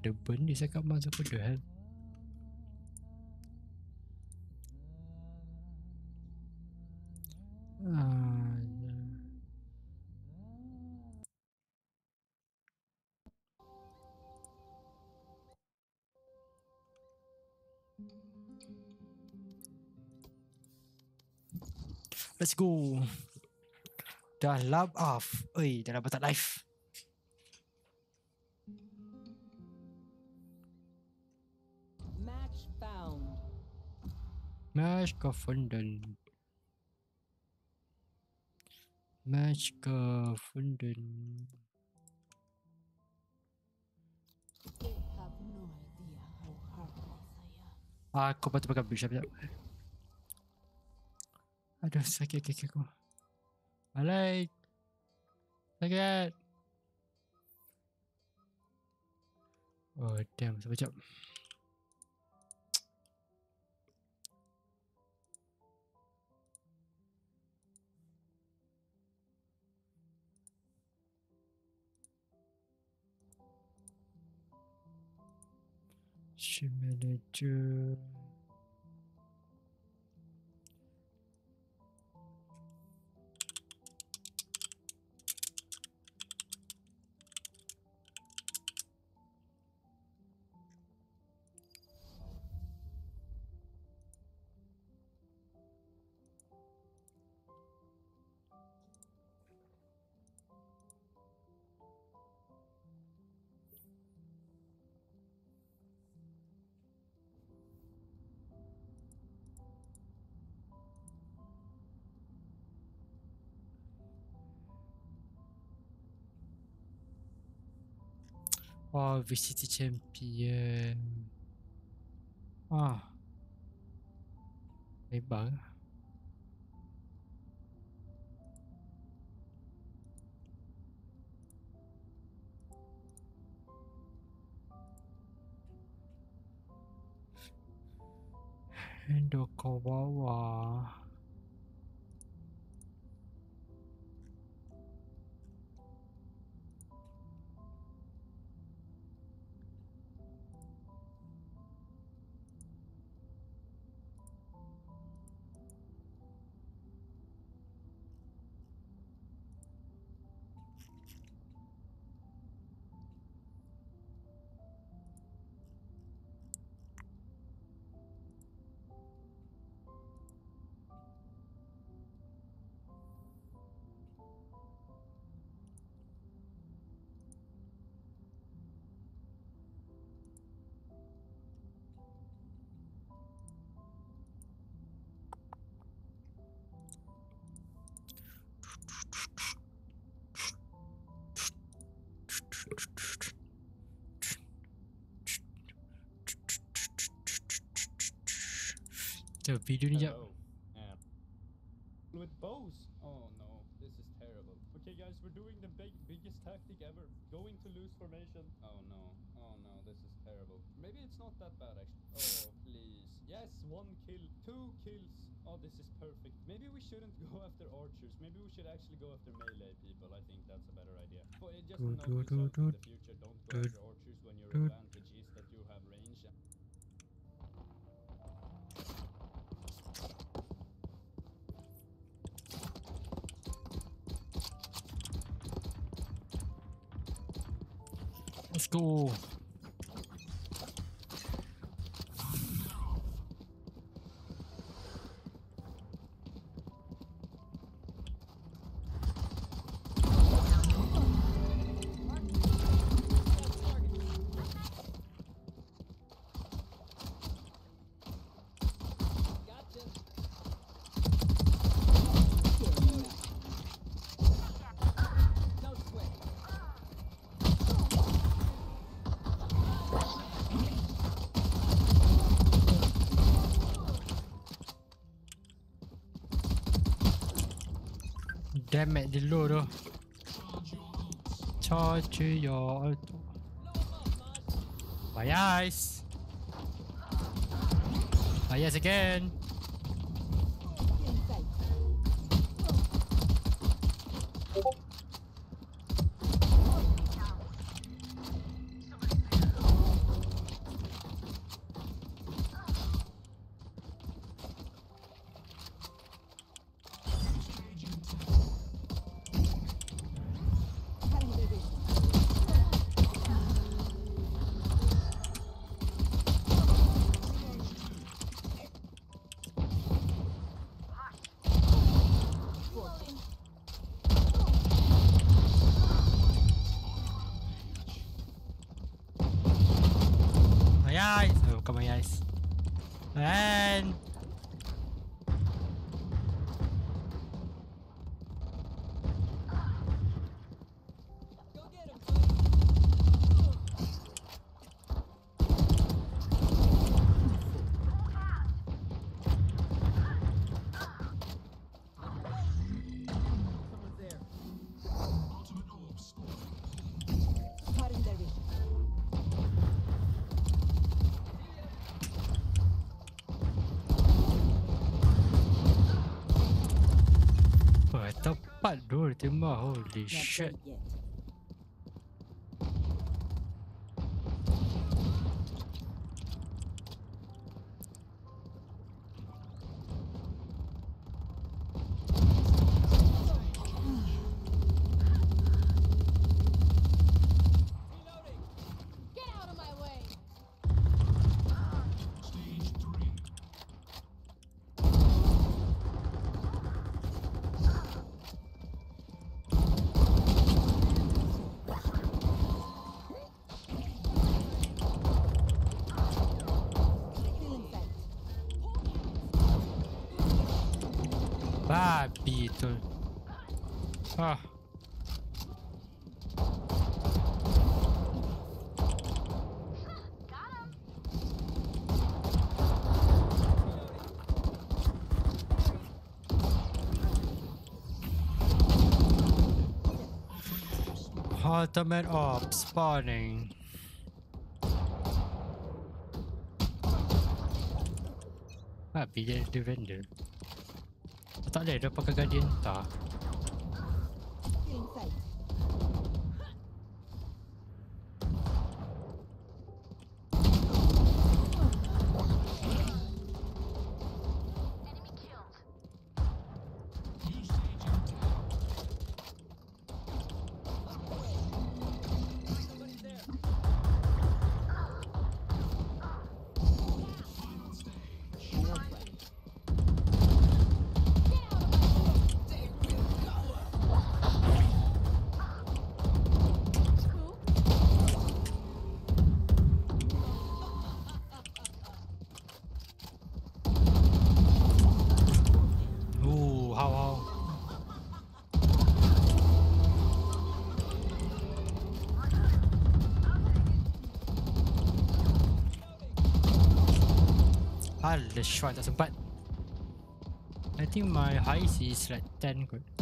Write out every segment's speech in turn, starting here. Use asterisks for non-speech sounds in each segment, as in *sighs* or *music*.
Ada burn ni saya kat masa apa the hell? Let's go. Dah lab off. Oi, dah dapat live. Match gefunden. Match gefunden. Am. Aku patut pakai bridge sekejap. Aduh, sakit kaki aku. Alright. Sakit. Oh, damn. Sekejap. Stream manager. Oh, VCT champion. Ah. Lebar. Endo Kawawa. The video ni jap. Uh, with bows? Oh no, this is terrible. Okay guys, we're doing the big biggest tactic ever. Going to lose formation. Oh no, oh no, this is terrible. Maybe it's not that bad actually. Oh please. Yes, one kill, two kills. Oh, this is perfect. Maybe we shouldn't go *laughs* after archers. Maybe we should actually go after melee people. I think that's a better idea. But just Do, note do, yourself in the future. Don't do, go after archers when your do. Let's go. Damage dia low tu. Charge your auto. My eyes. My eyes again. Dia. Holy shit. Ultimate Orb spawning. Babi dia defender. Tak boleh dia pakai guardian tak. Alah, shot tak sempat. I think my highest is like 10 kot.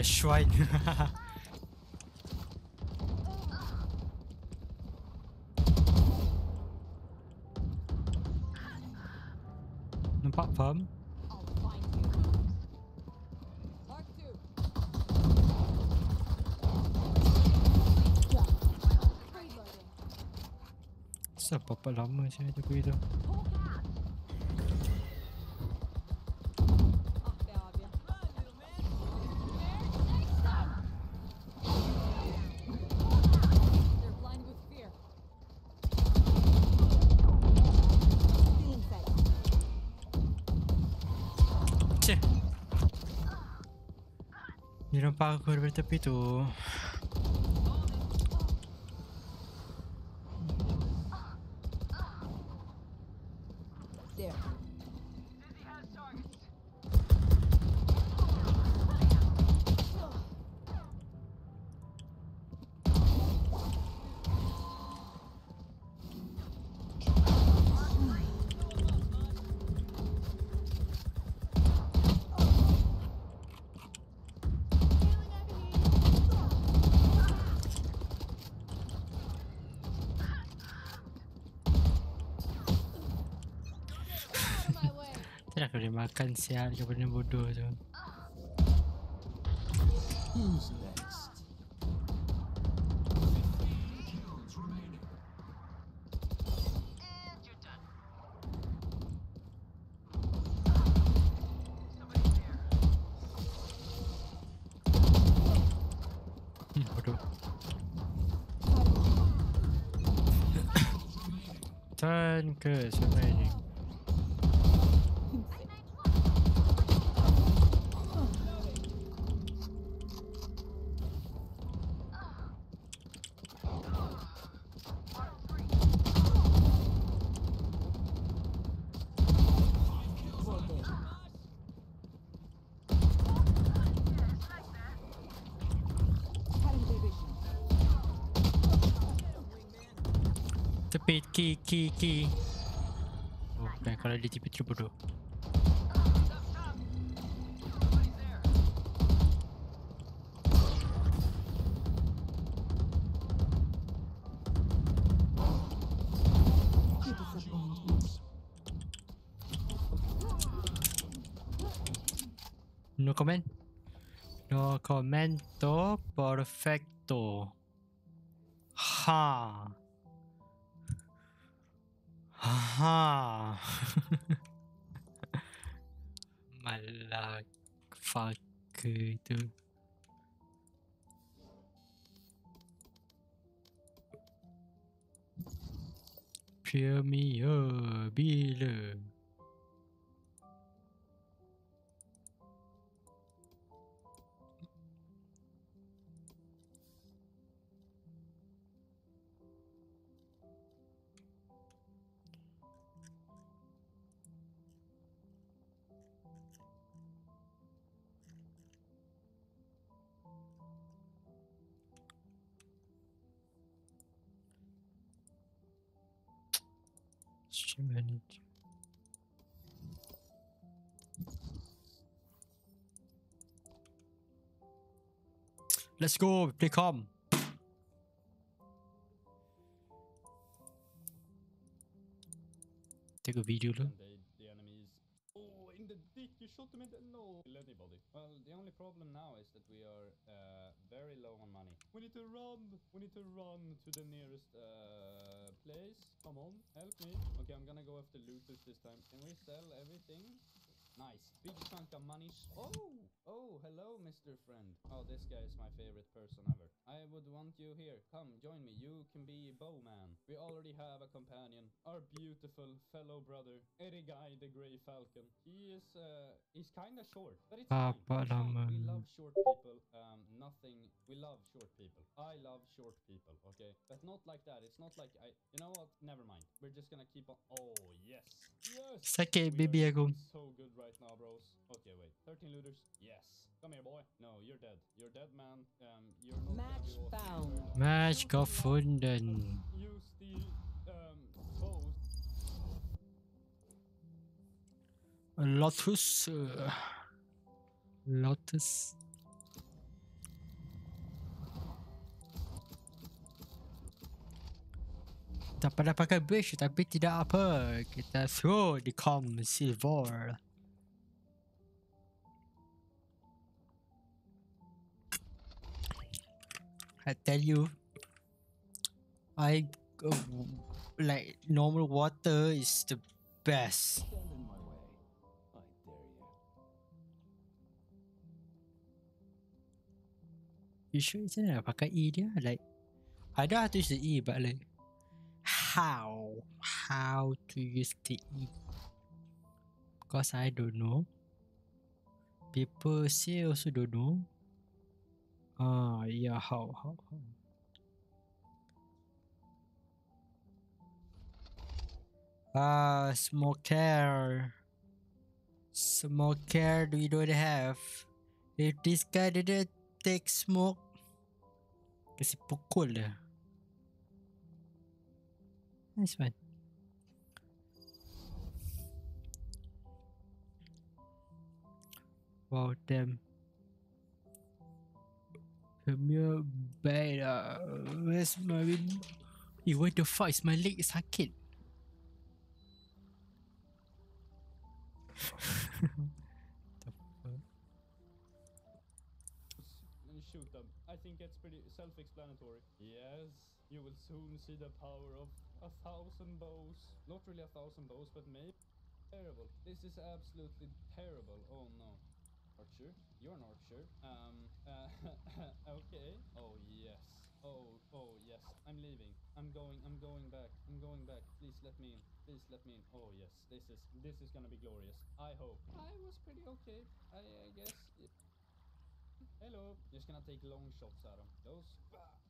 Alah, Schwein. Nampak faham? I'll find you. Mark two. Jump. Reloading. Kenapa dapat lama aku dari tepi tu. Makan sial benda bodoh tu. Who's next? Hmm, bodoh. *coughs* Turn ke sebenarnya ki ki ki. Oh, dan kalau dia tepi tu bodoh. Let's go, play com. Take a video enemies. Oh, in the dick! You shot him in the no. Kill anybody. Well, the only problem now is that we are uh, very low on money. We need to run. We need to run to the nearest uh, place. Come on, help me. Okay, I'm gonna go after looters this time. Can we sell everything? Nice. Big chunk of money. Oh, oh, hello, Mr. Friend. Oh, this guy is my favorite person ever. I would want you here. Come, join me. You can be a Bowman. We already have a companion. Our beautiful fellow brother, Erigai the Grey Falcon. He is, uh, he's kinda short, but it's fine. Papa It's fine. We love short people. Um, nothing. We love short people. I love short people. Okay, but not like that. It's not like I. You know what? Never mind. We're just gonna keep on. Oh yes, yes. Are baby So good right now, bros. Okay, wait. 13 looters. Yes. Come here, boy. No, you're dead. You're dead, man. Um, you're not Match gonna be awesome found. long. Match gefunden. Use the um bows. Lotus. uh, Lotus. Tak pernah pakai bridge tapi tidak apa. Kita throw di com silver. I tell you, I uh, like normal water is the best. You. Sure mana nak pakai E dia? Like, I know how to use the E but like, how? How to use the E? Because I don't know. People say also don't know. 啊呀，好好好。Ah, smoker. Smoker, we don't have. If this guy didn't take smoke, kasi pukul dia. That's fine. Wow, damn. Premier beta. Where's my win? Eh, what the fuck is my leg sakit? the shoot them. I think it's pretty self-explanatory. Yes, you will soon see the power of a thousand bows. Not really a thousand bows, but maybe terrible. This is absolutely terrible. Oh no. Archer? You're an archer. Um, uh, *laughs* okay. Oh yes. Oh, oh yes. I'm leaving. I'm going, I'm going back. I'm going back. Please let me in. Please let me in. Oh yes. This is, this is gonna be glorious. I hope. I was pretty okay. I, I guess. It, Hello. Just gonna take long shots at them. Those.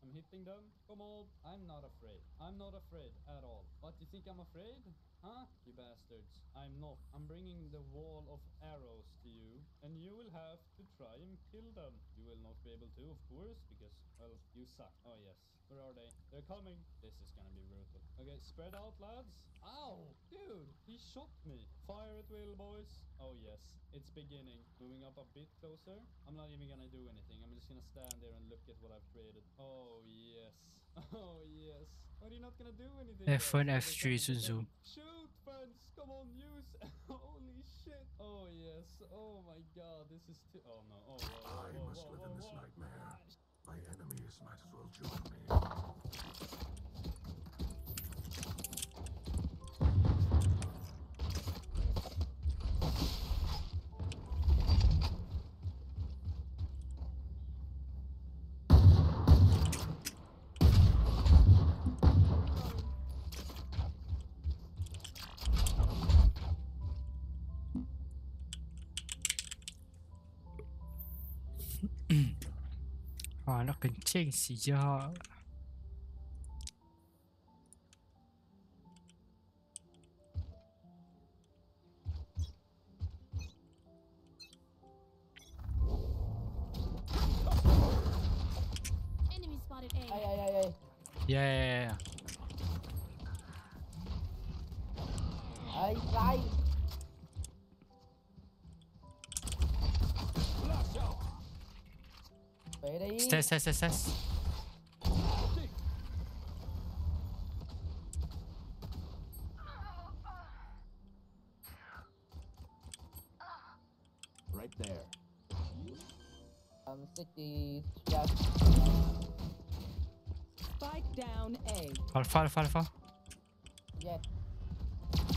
I'm hitting them. Come on. I'm not afraid. I'm not afraid at all. What, you think I'm afraid? Huh? You bastards. I'm not. I'm bringing the wall of arrows to you, and you will have to try and kill them. You will not be able to, of course, because, well, you suck. Oh, yes. Where are they? They're coming. This is gonna be brutal. Okay, spread out, lads. Ow! Dude, he shot me. Fire at will, boys. Oh, yes. It's beginning. Moving up a bit closer. I'm not even gonna do anything. I'm just gonna stand there and look at what I've created. Oh, yes. *laughs* Oh, yes. Are you not gonna do anything? F1, guys? F3, Every time Sun you Tzu. can- Shoot, friends! Come on, use! *laughs* Holy shit! Oh, yes. Oh, my god. This is too... Oh, no. Oh, whoa, whoa, I whoa, must whoa, live in this whoa. nightmare. My enemies might as well join me. Wah, nó kencing sejak. Enemy Right there. Um, 60 just Spike down A. Alpha, alpha, alpha. yet.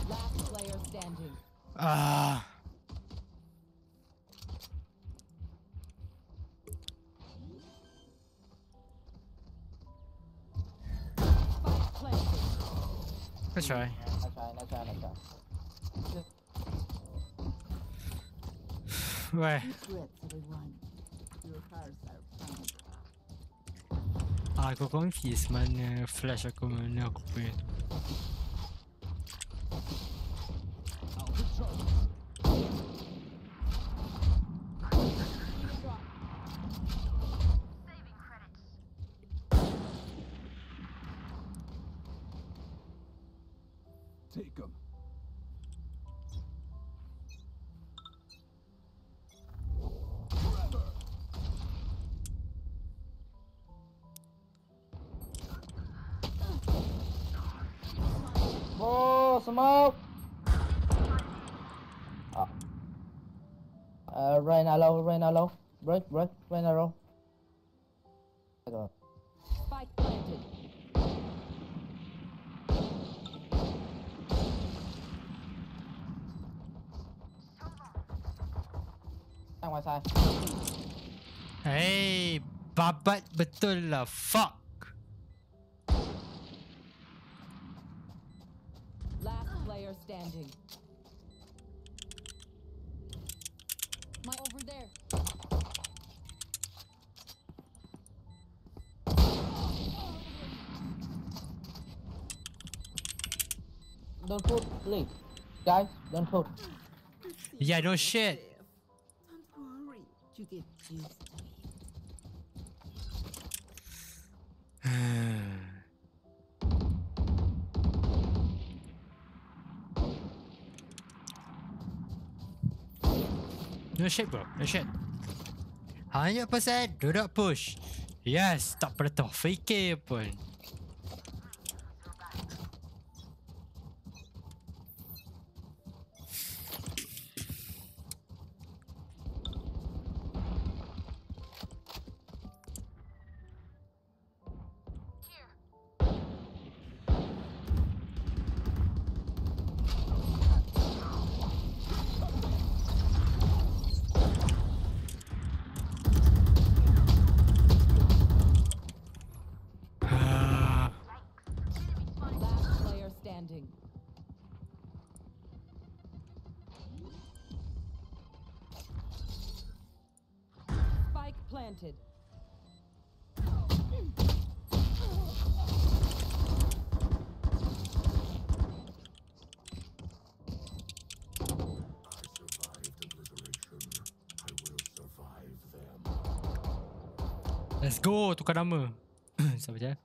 Last player standing. Ah. Let's try. Nó try, nó try, nó try. Found. Ah, aku confused mana flash aku mana aku punya. Take What the fuck? Last player standing. My over there. Don't put link. Guys, don't put. Yeah, no shit. No shit bro, no shit. 100% do not push. Yes, tak pernah terfikir pun. Tukar nama. Sabar je.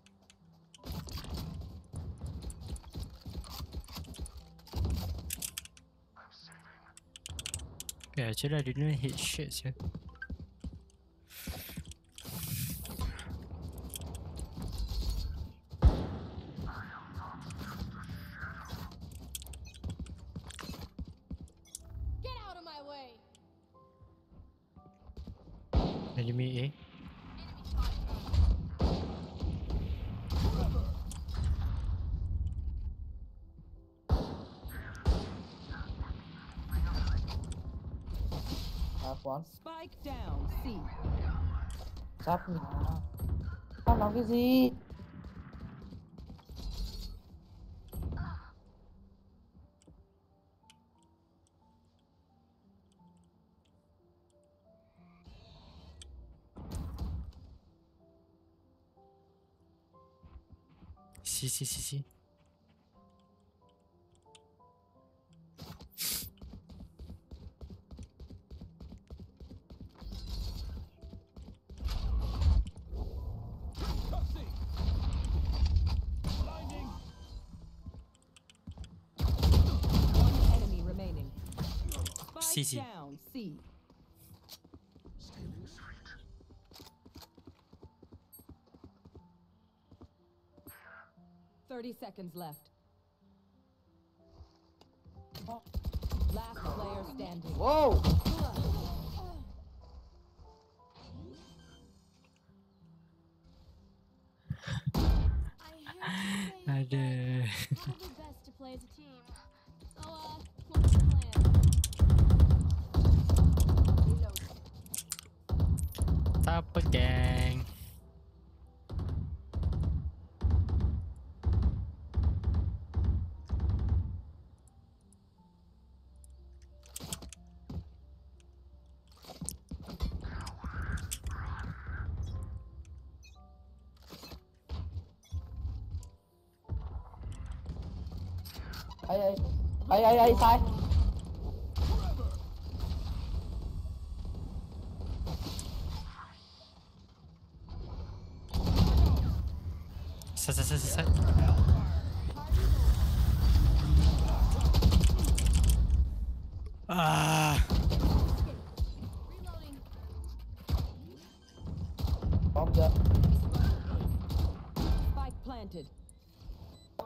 Okay, actually I didn't hit shit sir. Get sắp nó sắp nó cái gì? 30 seconds left. Ấy ấy ấy sai. Sat sat sat sat. Ah. Reloading. Bomb chưa? Spike planted.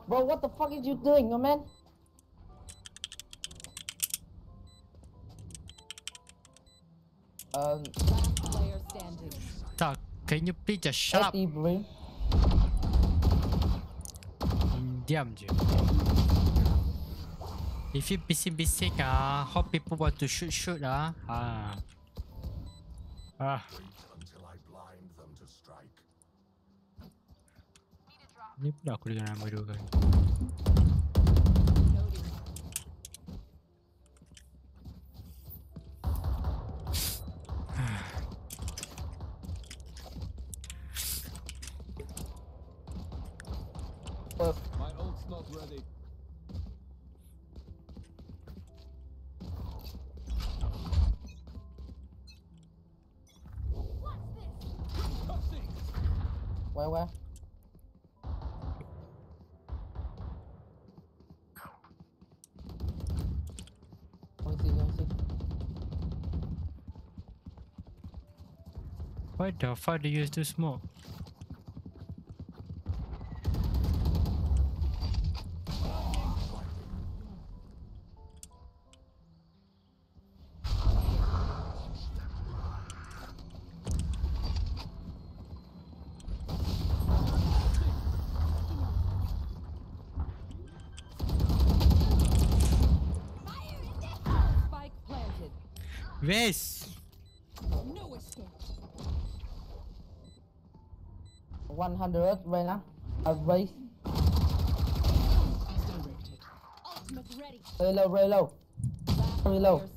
Bro, what the fuck is you doing, my man? Just shut up? 80 bro. Diam je. If you bising-bising ah, how people want to shoot shoot ah. Ah. Ah. Wait until I blind them to strike. Ni pula aku dengar nama dua kali. The fuck do you to smoke? 100 Reyna. A race. Ultimate ready. Reload, reload. Last Reload. player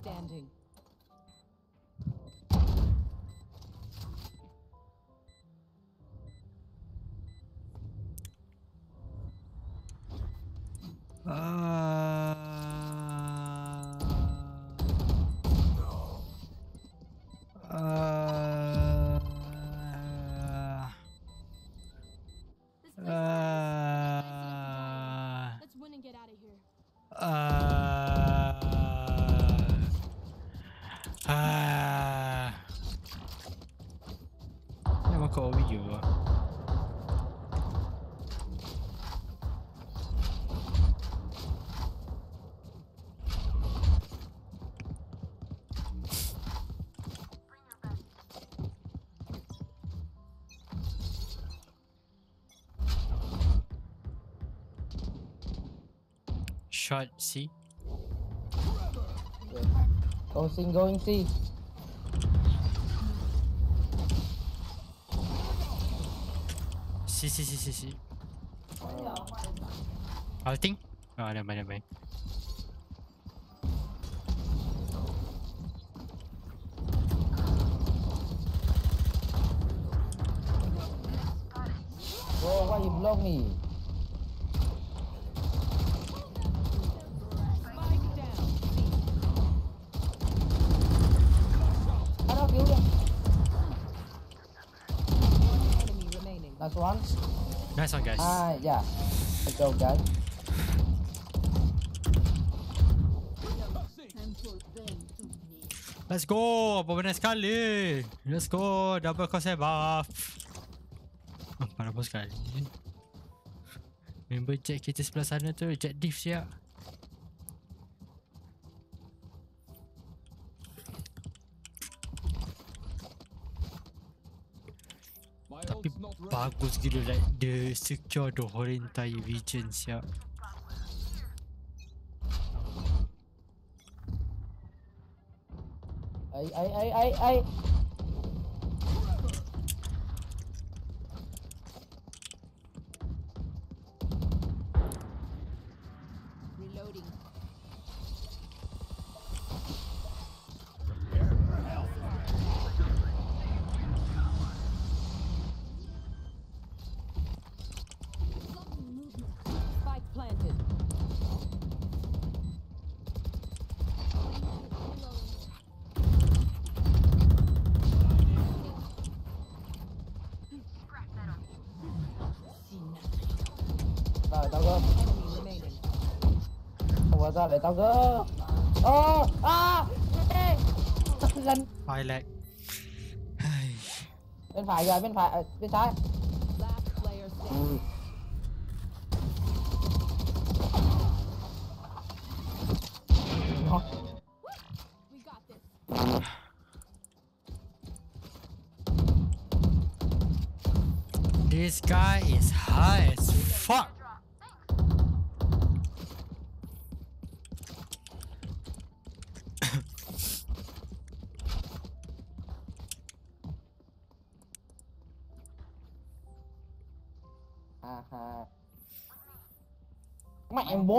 Shot C. Going see, going see. C C C C C. Outing? Oh, never mind, never mind. Ah, yeah. Let's go, guys. Let's go! Benda sekali? Let's go! Double cost buff. Oh, parah pun sekali. Member Jack kita sebelah sana tu Jack Diff siap. Bagus gila like the secure the whole entire region siap. Ay, ay, ay, ay, ay. Để tao gỡ. Ô, ê. Lần I like. bên phải rồi, bên phải, ờ, bên trái.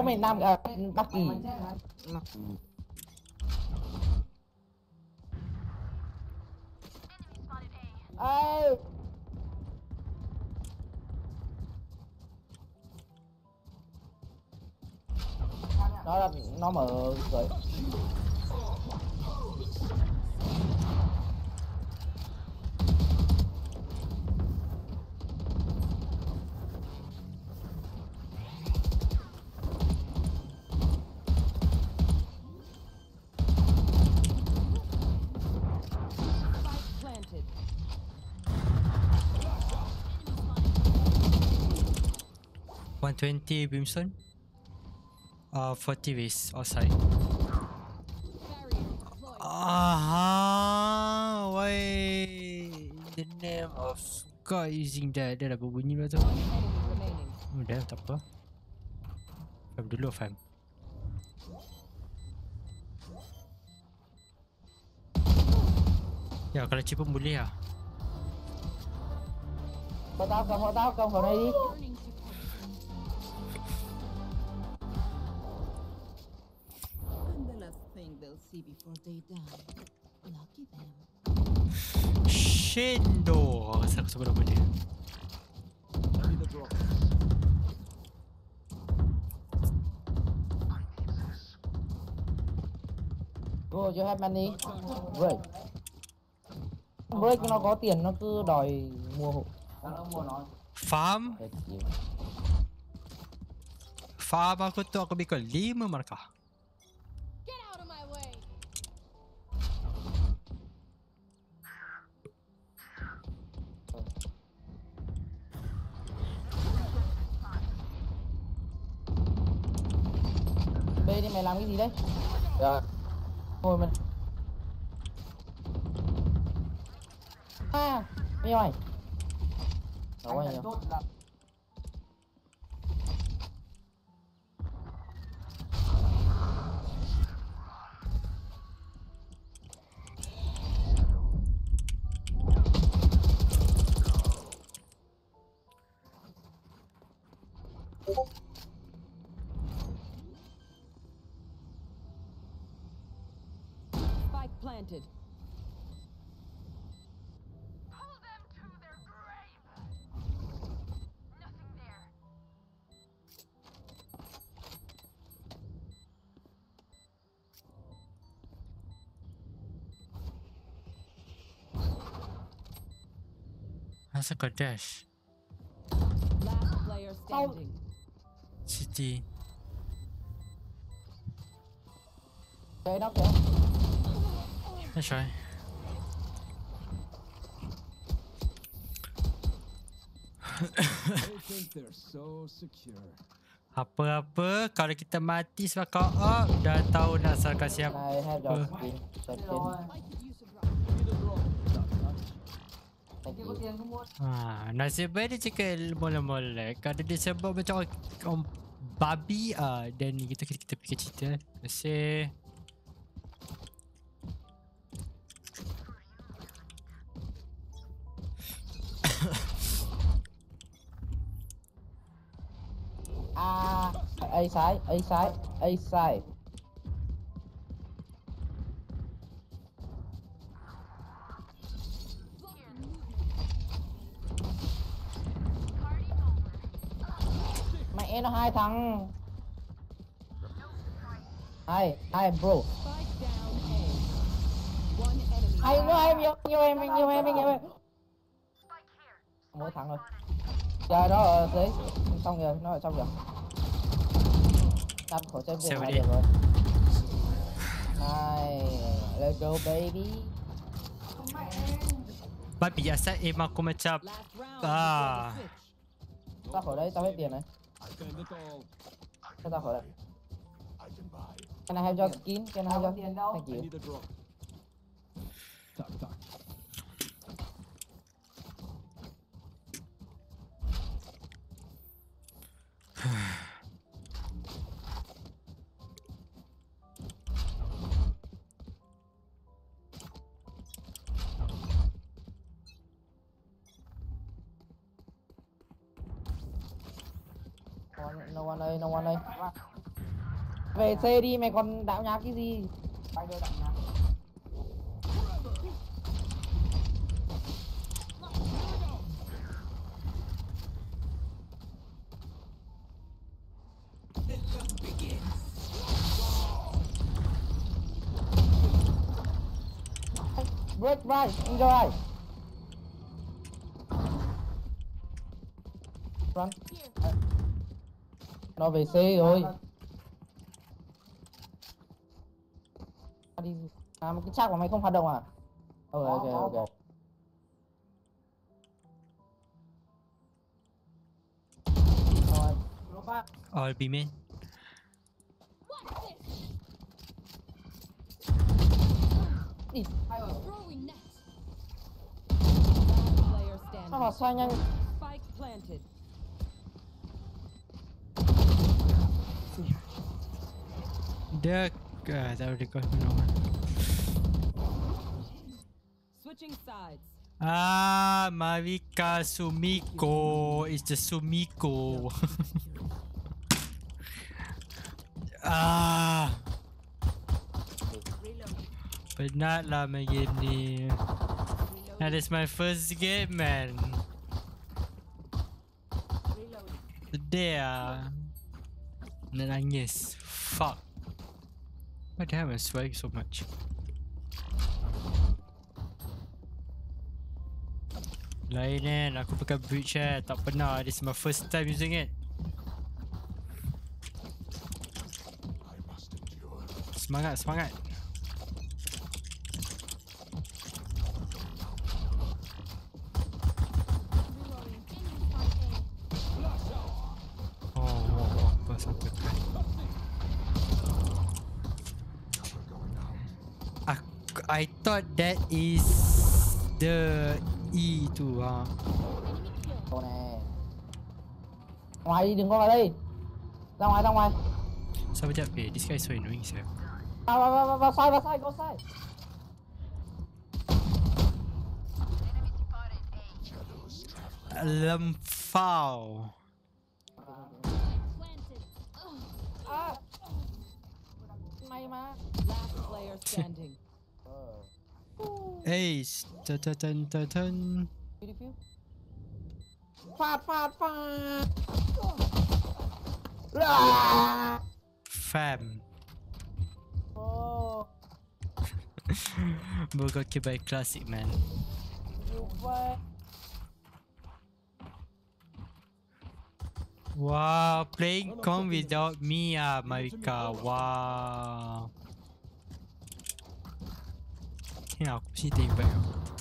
Mày nam à, Bắc Kỳ. Ê. Nó nó mở rồi. 120 brimstone. Uh, 40 waste outside. Barrier deployed. Ah, why in the name of God using that? Dia dah berbunyi pula tu. One enemy remaining. Oh, dah tak apa. Fam dulu, fam. Ya, kalau chip pun boleh lah. Hộ tao cầm, hộ tao cầm, hộ này Shendo. Rasa aku sebut nama dia. I need a drop. Bro, you have money? Break. Break nó có tiền nó cứ đòi mua hộ. Farm? Để chịu. Farm aku tu aku beli kau lima markah. Gì đấy? Dạ. Ngồi mình. À, đi mày. Đâu anh Masa kau dash? Last player standing. City. Đấy nó kìa. Let's try. They think they're so secure. Apa-apa kalau kita mati sebab kau up dah tahu nak salahkan siapa. I have your Ha, nasib baik dia cakap molek-molek. Kalau dia sebab macam orang, babi ah dan kita kita, kita fikir cerita. Terima kasih. À, A side, A side, A side. Mẹ nó hai thằng. Hai, hai bro. Spike down A. One enemy. Hai nữa em nhiều nhiều em nhiều em nhiều em. Mỗi thằng rồi. Giờ nó ở dưới xong rồi, nó ở trong rồi. Đâm khẩu trang Sao Việt là vậy? được rồi. Này, let's go baby. Babi asal aim aku macam Last round. Ah. before the switch. Tao khỏi đây, tao hết tiền spend it all. Cho tao khỏi đây. I can. Can I have your skin? Can I have your Thank I you. need a *sighs* *sighs* *sighs* Về C đi, mày còn đạo nhá cái gì? Break right, enjoy. Run. Nó về C rồi. À, cái chat của mày không hoạt động à? Ờ, ok, ok, ok. Rồi, bị men. Sao mà xoay nhanh? Được, à, ra được coi không Switching sides. Ah, Marika Sumiko is the Sumiko. *laughs* ah. Penatlah main game ni. That is my first game, man. Sedih ah. Nak nangis. Fuck. Why am I swearing so much? Lain kan, aku pakai bridge eh. Tak pernah, this is my first time using it. I must endure. Semangat, semangat. Reloading. Enemy spot A. Oh, oh, oh, apa sampai kan. Cover going out. Aku, I thought that is the E tu ha. Đồ nè Ngoài đi, đừng có vào đây Ra ngoài, ra ngoài Sabar jap, eh, this guy is so annoying sir. Vào, vào, vào, vào, vào sai, vào sai, go sai. Planted. À May mà Last player standing. *laughs* Ace. Tan tan. Đi đi phiếu Phạt, phạt, phạt À. Fam. Ồ, Burger by classic man. vậy Wow, playing com without me ah, Marika. Wow. que é álcool. Gente, tem, velho.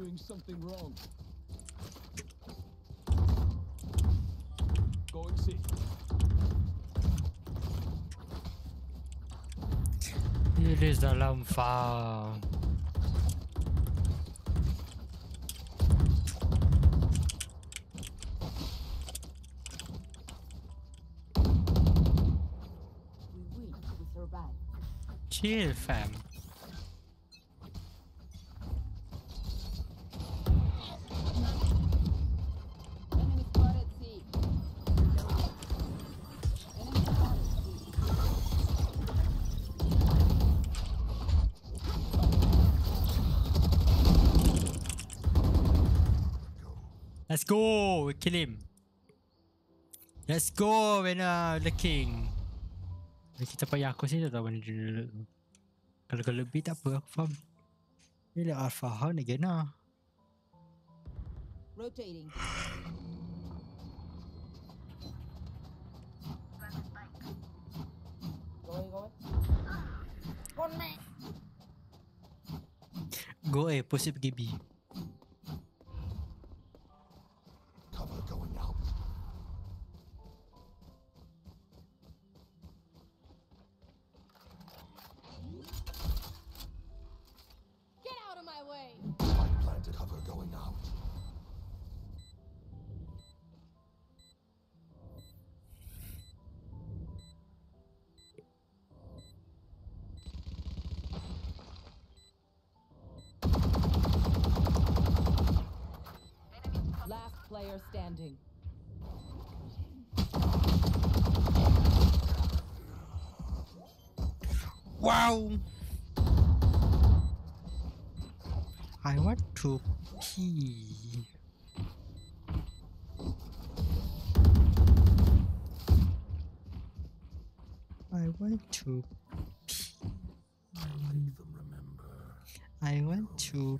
Doing something wrong. Going C. It is dalam file. We win, we survive. Chill fam. Let's go. We kill him. Let's go, Vena the king. Eh, Kita payah aku sini tak tahu mana dia duduk tu. Kalau kalau lebih tak apa, aku faham. Ini lah Alpha Hound again lah. Rotating. Go đi, go đi Con Go A, proceed pergi B. Wow! I want to pee. I want to remember. I want to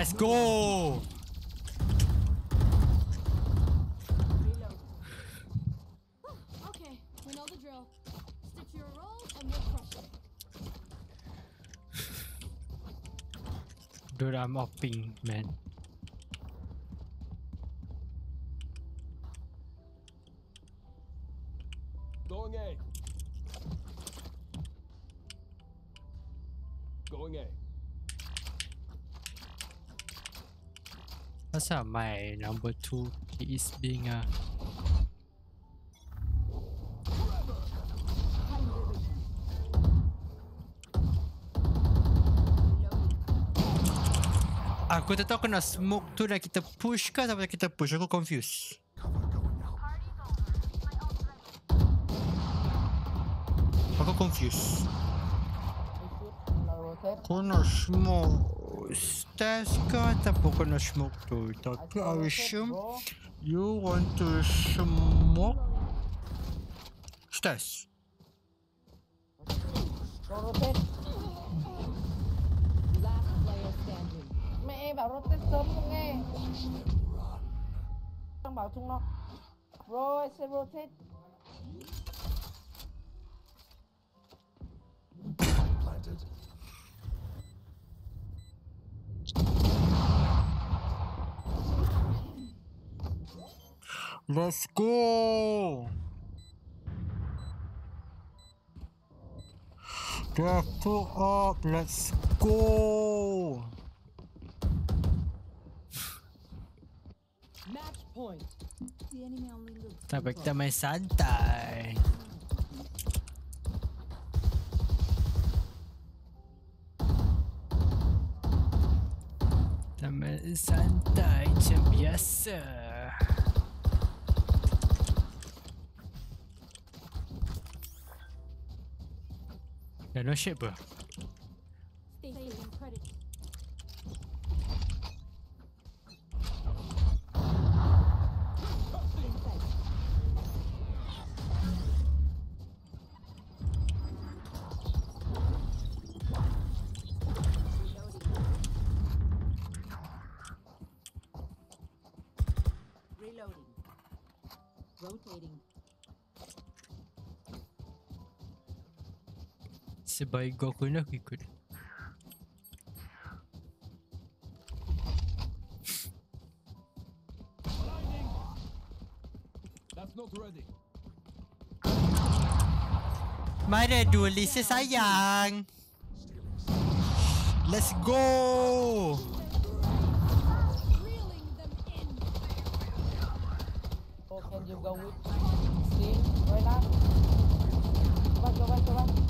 crush go! Dude, I'm upping, man. My number two. Is being a Aku tak tahu kena smoke tu dah kita push ke atau kita push. Aku confused. Aku confused. Shoot là rotate Kena smoke Stairs ke ataupun kena smoke tu Tapi I rotate, assume. You want to smoke? Stairs Bro, rotate Last player standing. mẹ bảo eh? rotate sớm không nghe đang bảo chúng nó bro I said rotate Planted. Let's go Get to up Let's go Match point. The enemy only looks. Tapi kita main santai Kita main santai macam Dah no shit bro Sebaik kau kena aku ikut. That's not ready. Mana duelist sayang? Let's go! Reeling them in. so can you go with see? Right now go back go back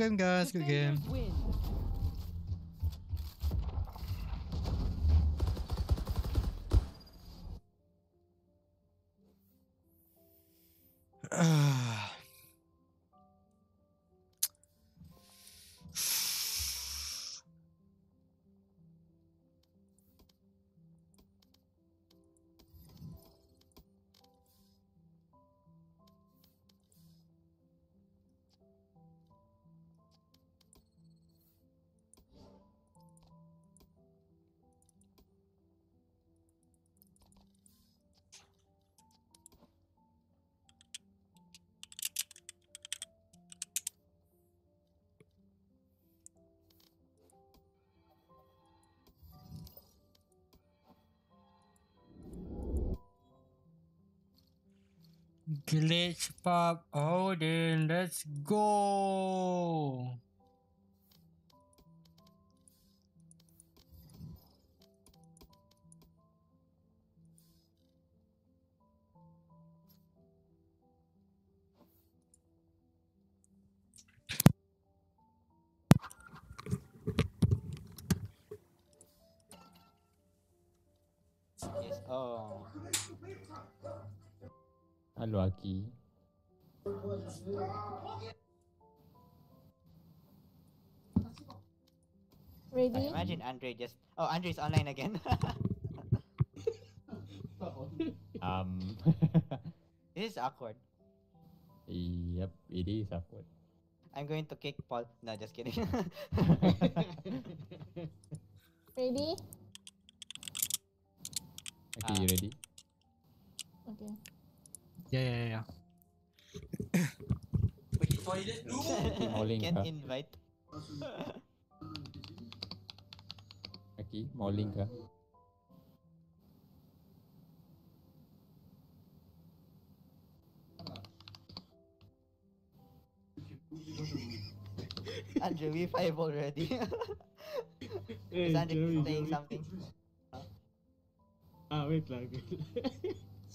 Good game guys, good game. Glitch pop Odin, let's go. Halo Aki. I imagine Andre just. Oh, Andre's online again. *laughs* Um. *laughs* this is awkward. yep, it is awkward. I'm going to kick Paul. No, just kidding. *laughs* Ready? Okay, you ready? Okay. Yeah, yeah, yeah. Mauling Can ka? invite. Aki, mauling ka? *laughs* Andrew, we five already. *laughs* Hey, is Andrew saying something? Ah, wait lang. wait lang. *laughs*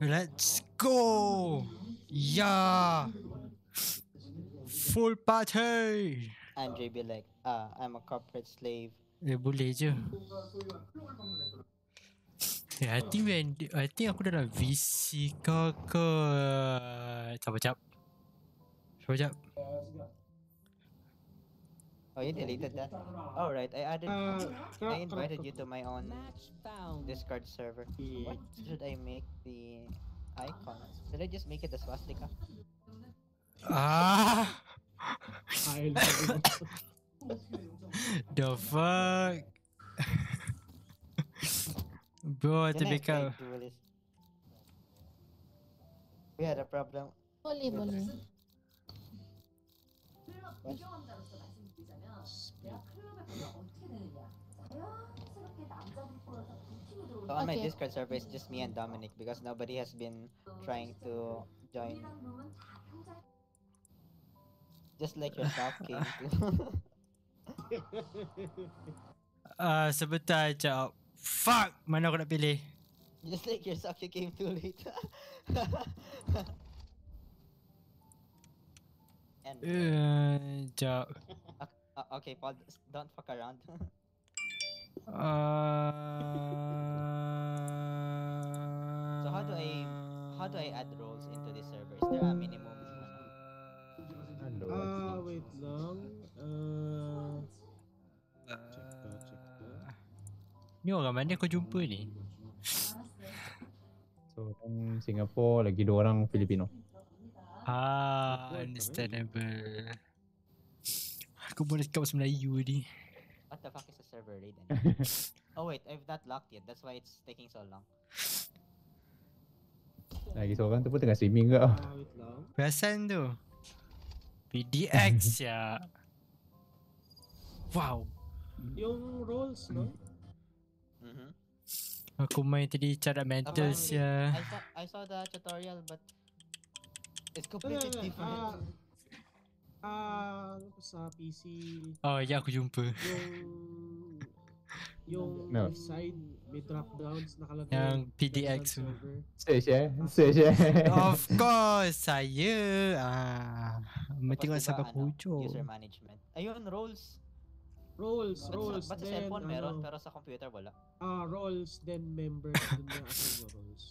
Let's go. Yeah. Full party. Andre be like, ah, I'm a corporate slave. Eh boleh je. Eh, I think when I think aku dalam VC ke ke Sabar jap Sabar jap Oh, you deleted that? Oh, right. I added. Ah, I invited you to my own Match. Discord server. Yeah. What should I make the icon? Should I just make it a swastika? Ah I'll. *laughs* The fuck *laughs* Bro Can I typical try do this? We had a problem. Boleh, boleh. So on my Okay. Discord server, it's just me and Dominic because nobody has been trying to join. Just like you're talking *laughs* to. *laughs* Ah, sebentar jap. Fuck, mana aku nak pilih? Just like yourself, you came too late. *laughs* and Uh, jap. Uh, okay, Paul, don't fuck around. *laughs* Uh, So how do I- How do I add roles into this server? Is there a minimum? ano? Ah, wait lang. Uh, check check. Ni orang mana kau jumpa ni? So, orang Singapore lagi dua orang Filipino. Ah, understandable. Aku boleh cakap bahasa Melayu ni. What the fuck is a server raid? anyway? *laughs* oh wait, I've not locked yet. That's why it's taking so long. Lagi seorang tu pun tengah streaming ke. Ah. Perasan tu. PDX ya. *laughs* Wow. Yung roles, no? Mm-hmm. Aku main tadi cara mental sia. I saw I saw the tutorial, but it's completely different. Ah, ah, ano pa sa PC, Oh, ya aku jumpa. yung yung No. left side may drop downs nakalagay Yang Ganyan PDX tu. server. Search eh. Search eh. of course, saya. Ah, Tapos tengok diba, sampai ano, hujung. User management. Ayun, roles. roles But, roles sa, but sa then cellphone meron, ano, pero sa computer wala. ah roles then members dun na assign yung *laughs* roles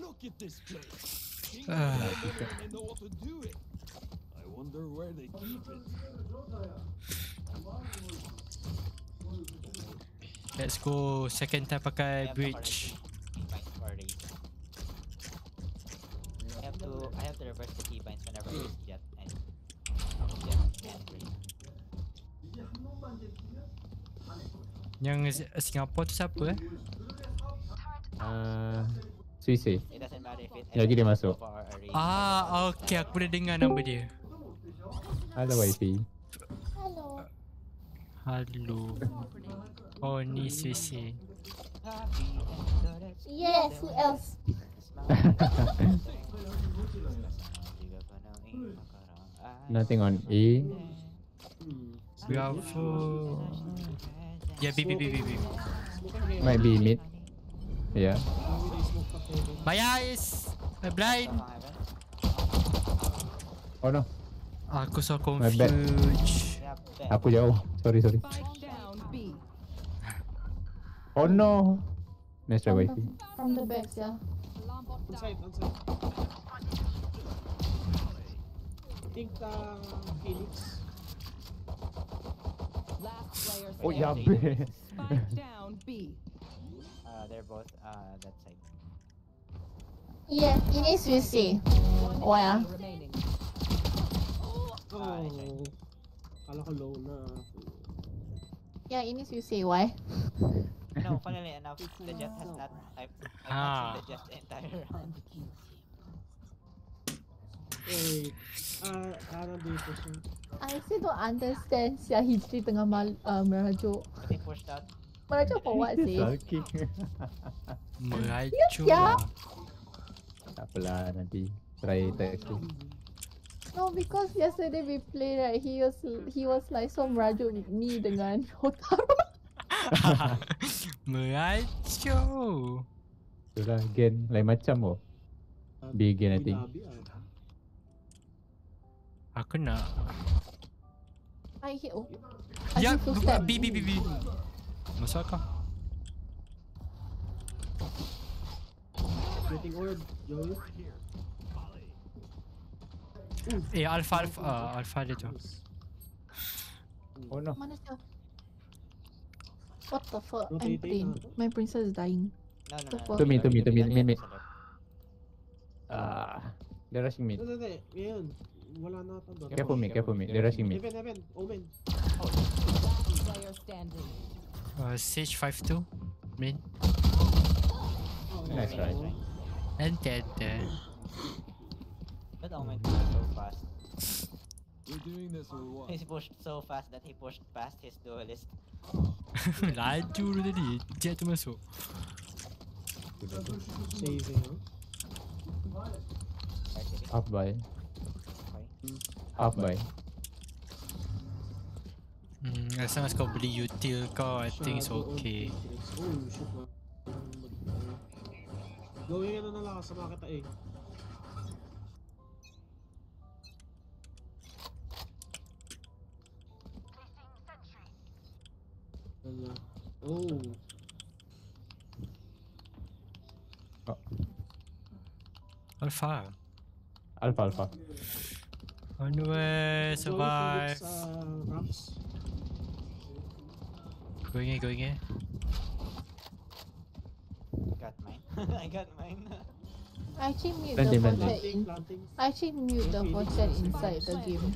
Look at this place. King Ah, of okay. Solomon may know what to do it. Wonder where they keep it. Let's go second time pakai bridge. currency keybinds for raid. I have to I have to reverse the keybinds whenever I use jet and jet and raid. Yang Singapore tu siapa eh? If it Lagi dia masuk. Ah, okay, aku dah dengar nama dia. Ada wifi. Hello. Halo. Oh, ni Sisi. Yes, who else? Nothing on E. We are full. Yeah, B, B, B, B, B. Might be mid. Yeah. My eyes! I'm blind! Oh no. Aku so My bad. confused. Aku jauh. Sorry, sorry. Spike down B. Oh no. Nice try wifi. From the back, yeah. Alarm bot on down. site on site I think uh, Felix Last player Oh standing. yabe. Spike down B. *laughs* Uh, they're both uh, that side. Yeah, ini Swissy. One Why ah? enemy remaining. Oh kala ko low na Yeah, ini Swissy. Why? *laughs* No, funnily enough, the jet has not. I've, I've Ah. not seen the jet the entire round. wait ah uh, dito siya I still don't understand sia Hijri tengah mal uh, merajuk. They pushed out. Merajuk for what *laughs* sih? *laughs* Sulking. Merajuk. Ya. tak apalah nanti. Try tu. No, because yesterday we play right, he was he was like so merajuk me dengan *laughs* Hotaru. *laughs* Merajuk. Itulah gen lain macam oh. Big again I think. Ah. Aku nak. I hit oh. Ya, I hit footstep. B, B, B, B. Masuk kau. Getting word, Joey. Eh, Alpha, Alpha. ah, Alpha dia tu. Oh no. Mana siya? What the fuck? I'm ah. My princess is dying. No, no, no. fuck? To me, to me, to me, me, me. Ah, they're rushing mid. Ngayon. Wala na ata. Careful mid, careful mid. They're rushing mid. Evan, Evan, Omen. Uh, Sage 5-2. Main. Oh, Nice try. And dead. Uh, That Omen pushed so fast. We're doing this or what? He pushed so fast that he pushed past his duelist. Laju tu tadi. Jett tu masuk. Saving, no? Actually, Half by. okay. Half by. Hmm, as long as kau beli util kau, I think it's Shadow of okay. Infinite. Oh shit. wala akong mag- Gawin ano na lang kasama kita eh. Wala. Oh. Alpha. Alpha, alpha. On the way, survive. Sa ramps. Going in, going in. Got mine. *laughs* I got mine. I actually mute Planting, the planting. voice chat in. Planting. I actually mute the voice chat inside the game.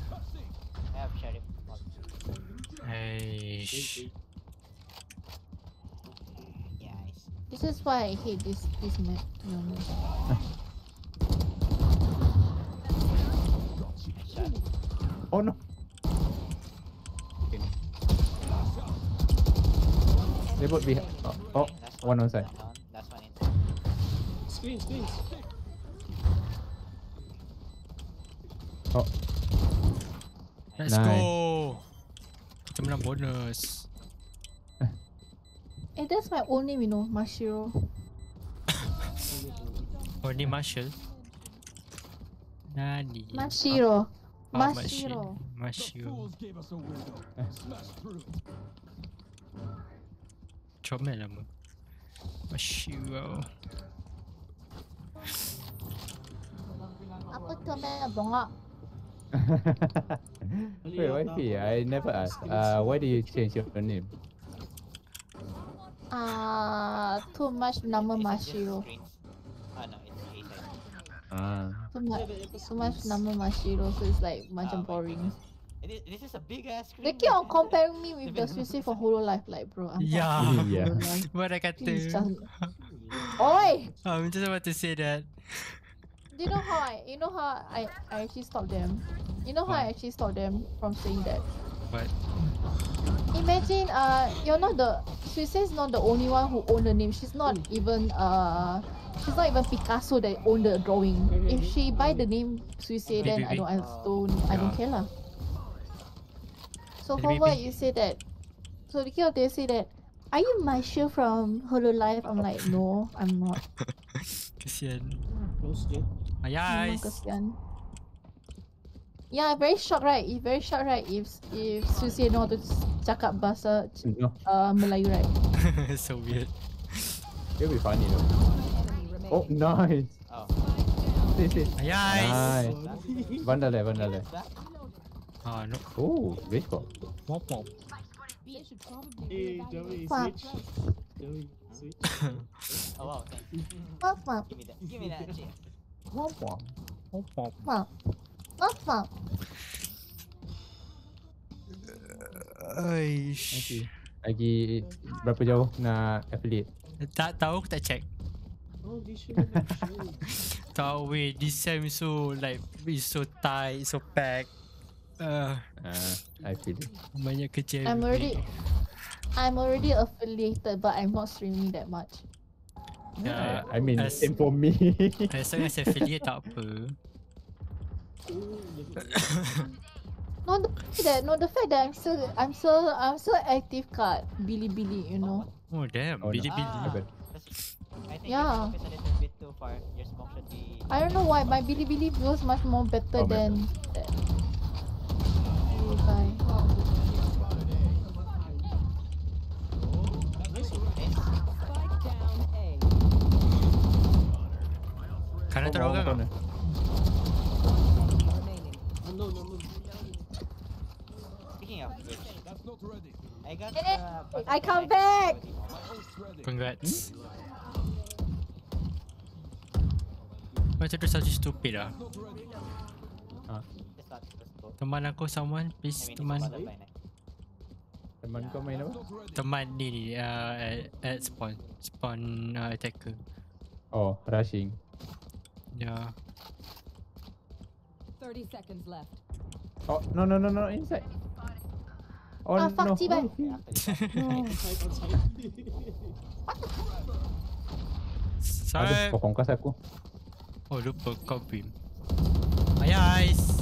I have sheriff. Hey. sh- Yeah, nice. This is why I hate this this map. To be honest. Nice shot. Oh no. They both be. Oh, oh Last one on side. down. Last one inside. Screen, screens. Oh, Let's Nice. go. Kita menang bonus. That's my old name, you know, Mashiro. *coughs* Oh, ni Marshall. Nani? Mashiro. Oh, Mashiro. Mashiro. Fools gave us a window. Smash through. Comel nama. Mashiro. Apa tu meh? *laughs* Wait, wifey, I never asked. Uh, why do you change your name? Ah, too much nama Is it just Mashiro. screens? Oh no, it's A side. Ah, Too much, too much nama Mashiro, so it's like Ah, macam my boring. This, this is a big ass screen. They keep on comparing me with the *laughs* Suicide for Hololive, like bro. I'm Yeah. not *laughs* Yeah. Hololive. Mana Please kata? just... *laughs* Oi! I'm just about to say that. Do you know how I, you know how I, I actually stopped them? You know how I actually stopped them from saying that? But Imagine, uh, you're not the Suicide is not the only one who own the name. She's not even, uh, she's not even Picasso that own the drawing. If she buy the name Suicide, then I don't, I don't, I don't care lah. So for what you say that? So the kid they say that. Are you Marsha from Hololive? I'm like, no, I'm not. *laughs* kesian. Close J. Memang kesian. Yeah, very shocked right? It's very shocked right if if Susie know how to s- cakap bahasa no, uh, Melayu right? *laughs* so weird. it'll be funny though. Oh, nice. Oh. See, see. Ayais. Nice. Vandal there, vandal there. Back. Ah, no. Oh, great spot. Womp womp. They should probably Hey, Joey, switch. Joey, switch. Oh wow, thanks. Fuck, fuck, Give me that. Give me that shit. Womp womp. Womp womp. fuck. Fuck. Aish. Okay. Lagi berapa jauh nak affiliate? Tak tahu aku tak check. Oh, this have shown. Tahu weh, this sem so like it's so tight, so packed. Uh, Ah, I feel it. banyak kerja. I'm already, I'm already affiliated, but I'm not streaming that much. Yeah, I mean, as- same for me. As long as affiliate tak apa. *laughs* No, the fact that no, the fact that I'm still, I'm still, I'm still active card Bilibili, you know. Oh damn, Oh, no. Bilibili. Ah, I think Yeah. your smoke is a little bit too far. Your smoke should be. I don't know why my Bilibili feels much more better Oh, than that. You guy. Spike A. Kanan tak ada orang tak? Remaining. Unknown, unknown. Speaking of which, That's not ready. I got. Eh, Uh, I come back! My ult's ready. Congrats. Macam tu satu stupid lah. Not ready. It's not let's go. Teman aku someone, I please mean, teman. it's followed by night. Teman kau main apa? Not ready. Teman ni ni uh, at, at spawn. Spawn uh, attacker. Oh, rushing. Yeah. 30 seconds left. Oh, no, no, no, no, inside. Oh, Ah, fuck, no. Yeah. *laughs* Side on side. Aduh, Sorry. kau kongkas aku. Oh lupa kau beam. Ayais.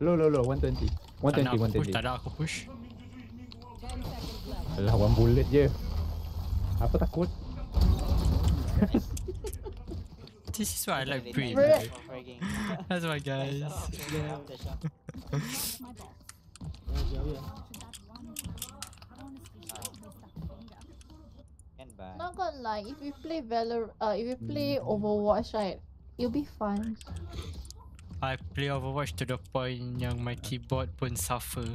Low, low, low, 120. Tak nak 120, aku push, 120. tak ada aku push. Alah, one bullet je. Apa takut? *laughs* This is why I like Really Bree. nice *laughs* That's my guys. Aftershock. My ball. Ya, jauh ya. Can buy. Not gonna lie, if you play Valo, uh, if you play Overwatch, right, it'll be fun. I play Overwatch to the point yang my keyboard pun suffer.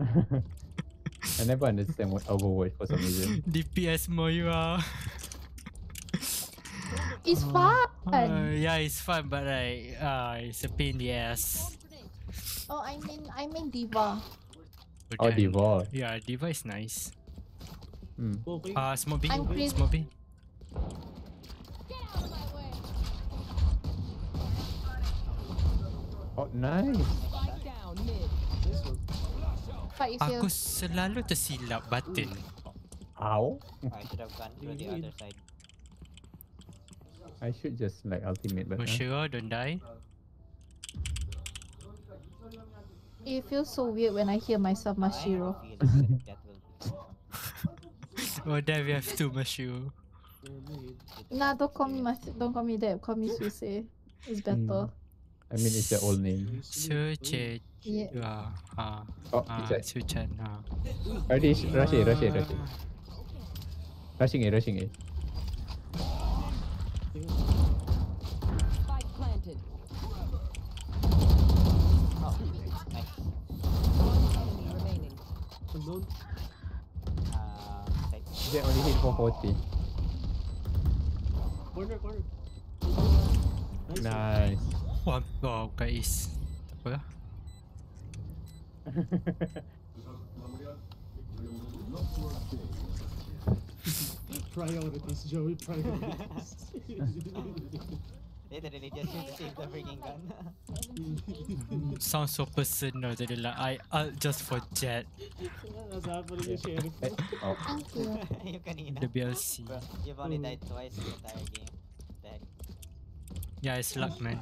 *laughs* I never understand what Overwatch for some reason. *laughs* DPS Moira. It's fun. Uh, yeah, it's fun, but like, uh, it's a pain in the ass. Oh, I mean, I mean Diva. But Oh, then- Diva. Yeah, Diva is nice. Hmm. Okay. Uh, my way. Oh, nice. Fight. Aku selalu tersilap button. Ow. I should have gone through the other side. I should just like ultimate but uh, Mushira, don't die. It feels so weird when I hear myself I Mashiro. *laughs* have a feeling that, that will be Oh, then we have two Mushiro. Yeah, mid. Nah, don't call me Mas- don't call me that. Call me Suse. It's better. I mean it's the old name. Suche. Yeah. Ah, ah, Oh, ah, it's like Suchan. Ah. Ready, rush it, rush it, rush it. Rushing it, rushing it. Spike planted. Oh, nice. One enemy remaining. Unknown. Uh, side. They only hit for 40. Corner, corner. Nice. one. Nice. Wah, wow, guys. Tak apa lah. Priorities, Joey. Priorities. Literally just to save the freaking gun. *laughs* Sounds so personal. Jadi like, I ult just for Jett. That's happening, Sheriff. Eh, oh. Thank you. *laughs* you kanina. The BLC. Bro, you've only died twice in the entire game. What? Yeah, it's luck, man.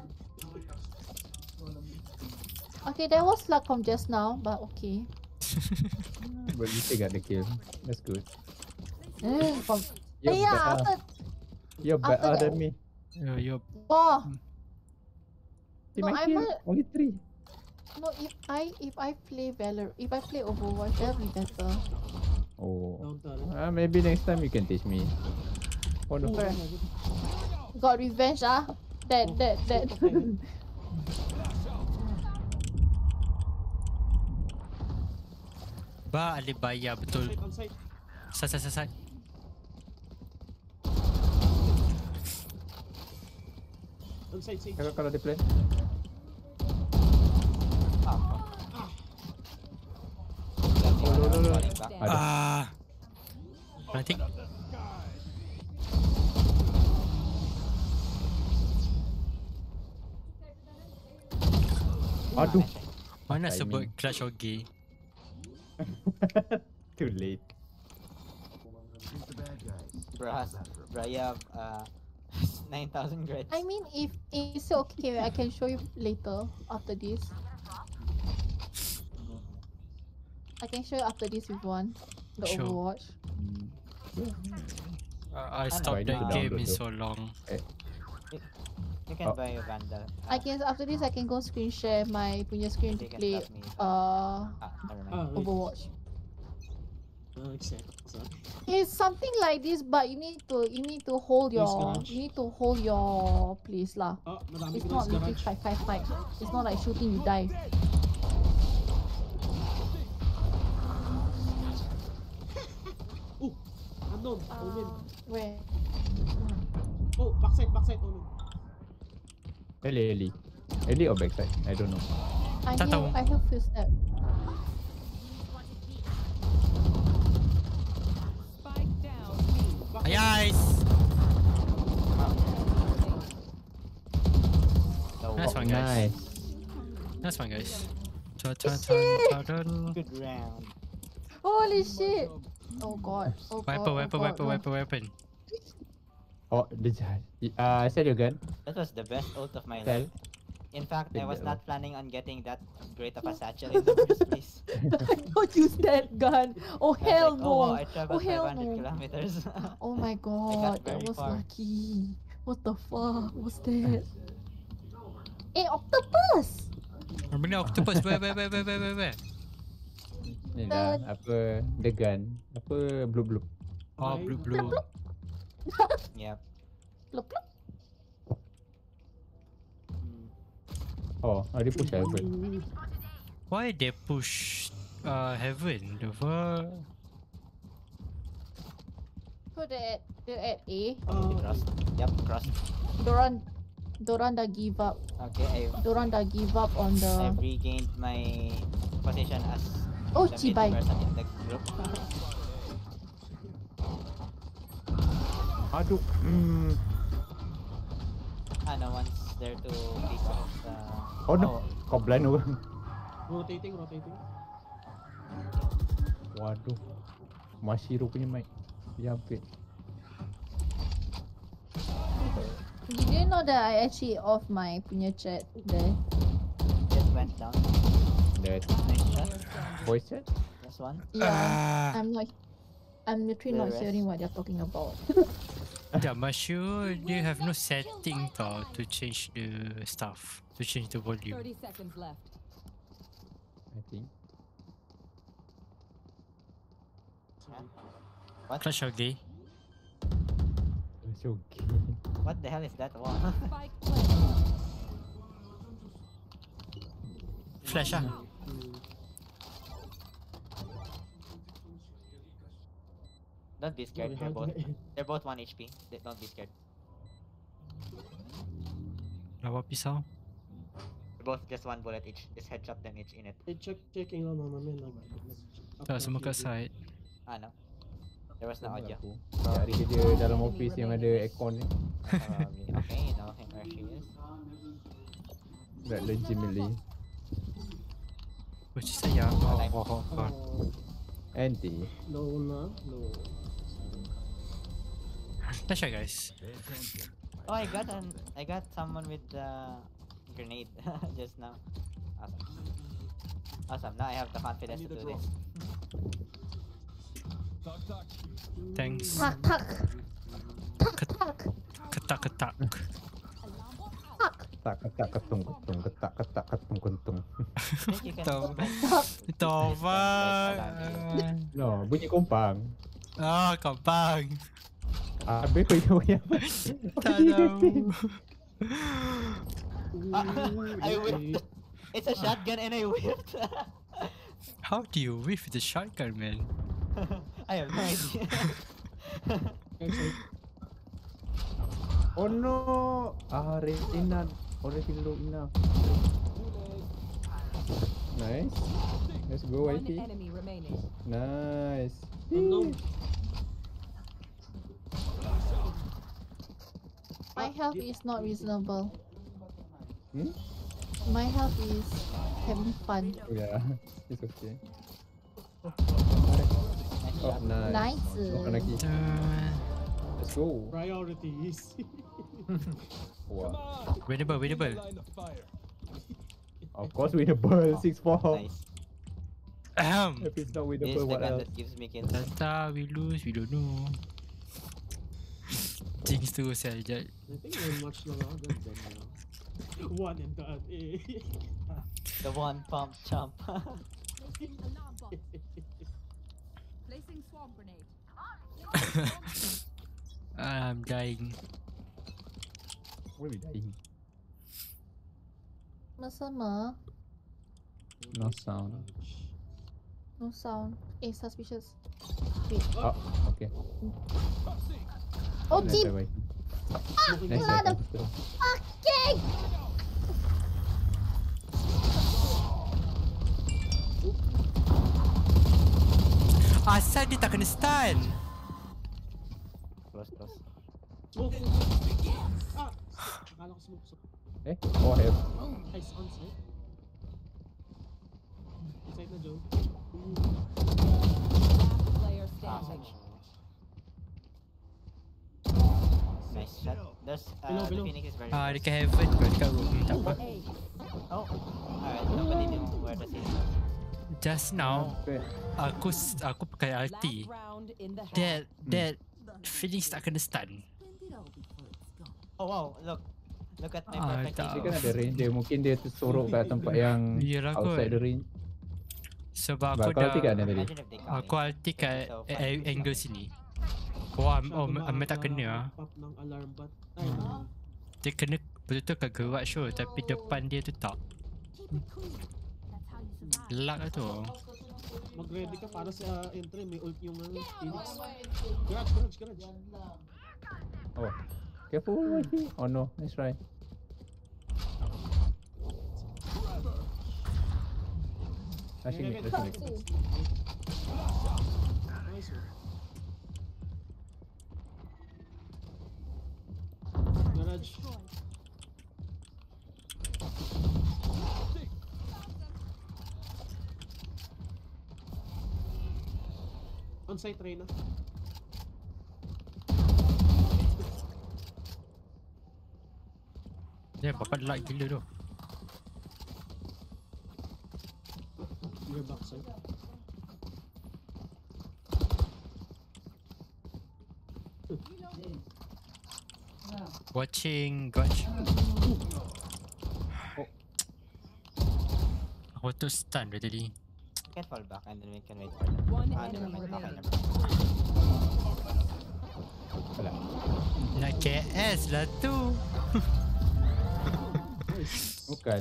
Okay, that was luck from just now, but okay. *laughs* But you still got the kill. That's good. You're yeah, better. after You're after better that- than me. Uh, you're oh See No, I'm a- Only three. no, if I if I play Valor, if I play Overwatch, that'll be better. Oh. Uh, maybe next time you can teach me. Oh no. Got revenge, ah. That that that. Ba Alibaya betul. Side, on side. Side, On side, side. Kalau kalau dia plan. Ah, oh. Oh, no, no, no. Falling back. Ada. Ah. I think Aduh. mana Timing. sebut Clash of Gay? Too late. Bro, has, bro, you have uh, *laughs* 9,000 grids. I mean, if it's okay, I can show you later after this. I can show you after this if you want. The Sure. Overwatch. Uh, I stopped I need that game download in so long. You can Oh. buy a Vandal. I can after this I can go screen share my punya screen to play uh Ah, never mind. Wait. Overwatch. So, It's something like this, but you need to you need to hold your garage. you need to hold your place lah. Oh, It's not na sa literally garage. fight fight fight. It's not like shooting you die. *laughs* Oh, unknown. Omen. Uh, where? Oh, backside, backside, Omen. Ellie, Ellie. Ellie or backside? I don't know. I Tak hear tahu. I hear footstep. B. Ayais! Nice one, guys. Nice. Nice one, guys. Ta ta ta ta ta. good round. Holy shit! Oh god. Oh god. Weapon, oh weapon, god, weapon, weapon, weapon. Oh, the judge. Uh, sell your gun. That was the best ult of my Sell. life. In fact, I was not planning on getting that great of a satchel in the first place. *laughs* *laughs* Don't use that gun. Oh I hell like, no. Oh, wow, I Oh traveled hell 500 no. kilometers. *laughs* Oh my god, that very was far. lucky. What the fuck was that? Eh, octopus! Benda octopus. Where, where, where, where, where, where, where? Ni lah apa the gun. Apa blue blue. Oh, blue, blue. yep. Plop, plop. Oh, oh dia push heaven. Why they push uh, heaven? The fuck? So they're at, they're at A. Cross. Yep, cross. Doran, Doran dah give up. Okay, I, Doran dah give up on the... I've regained my position as Oh, the Chibai. mid person in the group. Aduh. Hmm. ah, no one's there to pick off the... Oh no. Kau blind orang. Rotating, rotating. Waduh. Mashiro punya mic. Dia hampir. Did you know that I actually off my punya chat there? Just went down. That Nice shot. voice chat? This one. Yeah, I'm not... I'm literally The not rest? hearing what they're talking about. Yeah, Mashu, you have no setting tau to change the stuff, to change the volume. 30 seconds left. I think. What? Clash of Gay. It's okay. What the hell is that wall? *laughs* Spike. Flash ah. Don't be scared. They're both they're both one HP. They- Don't be scared. Lawa pisau. They're both just one bullet each. Just headshot them each in it. Eh, check, checking lang naman. Nag, nag, Tak, semua kat side. Ah no. There was no audio. Aku. Cari kerja dalam office yang ada aircon ni. Probably. Okay, you know him where she is. That legitimately. Which is sayang. Oh, oh, oh, oh. Oh, Anti. low na, low. Let's try guys. Oh, I got an I got someone with the grenade just now. Awesome. Awesome. Now I have the confidence to do this. Thanks. Tak, tak. Tak, tak. Ketak ketak. Tak ketak ketung ketung ketak ketak ketung ketung. I think you can Tahu. like, Tova. No, bunyi kompang. Ah, kompang. Habis kau yang yang Tak tahu. I whipped. It's a shotgun and I whipped. *laughs* How do you whiff the shotgun, man? *laughs* I have no idea. *laughs* Oh no. Ah, retina. Already low enough. Nice. Let's go, One YT. enemy remaining. Nice. no. My health is not reasonable. Hmm? My health is having fun. Oh yeah, *laughs* it's okay. Nice Oh nice. Nice. Makan lagi. Uh, Let's go. Priorities. *laughs* Wow. winnable, winnable. *laughs* Of course winnable. Six four. Nice. Ahem. If it's not This is winnable, the what gun else? that gives me. Tata, we lose, we don't know. Jinx tu saya sekejap. I think one match lang ako. Then done na lang. *laughs* One and done. Eh. The one pump chump. *laughs* Placing alarm bot. Placing swarm grenade. *laughs* I'm dying. Where are we dying? Masama. No sound. No sound. Eh, suspicious. Oh, okay. Oh, Nice, team! YT. Ah, Nice, Lada YT. fucking! Asal dia tak kena stun? close, close. Smoke. Ah! Akala ko smoke. So, Eh, oh, I have. ice on site. Site na, Joe. Last player Ah, standing. Nice shot. There's uh, Below, the below. Phoenix is very Ah, close. dekat heaven kau dekat room. Hmm, tak apa. Oh, alright. Nobody knew where the city was. Just now, Okay. aku s- aku pakai ulti. Last round in the half. That that Phoenix tak kena stun. Oh wow, look. Look at my Ah, perfect tak. Dia aim. kan ada range dia. Mungkin dia tu sorok kat tempat *laughs* yang Iyalah kot. outside the range. Sebab Bah, aku kau ulti kat dah mana tadi? Imagine if they come aku in. ulti kat So, a- five. a- angle sini. Oh, am, oh, am, tak kena ah. Ng alarm. Ay, Hmm. Dia kena betul-betul kat garage tu tapi depan dia tu tak. Luck lah tu. mag-ready ka para sa entry. May ult yung Phoenix. Garage, garage, garage. Oh. Careful. Oh no. Nice try. Rushing it, rushing it. Garage. On-site Reyna. Dia bapak luck gila tu. Your backside. Watching garage. Oh. Aku tu stun dari tadi. We can fall back and then we can wait for them. One Ah, enemy mind. Okay, remaining. never. Nak KS lah tu. *laughs* Bukan.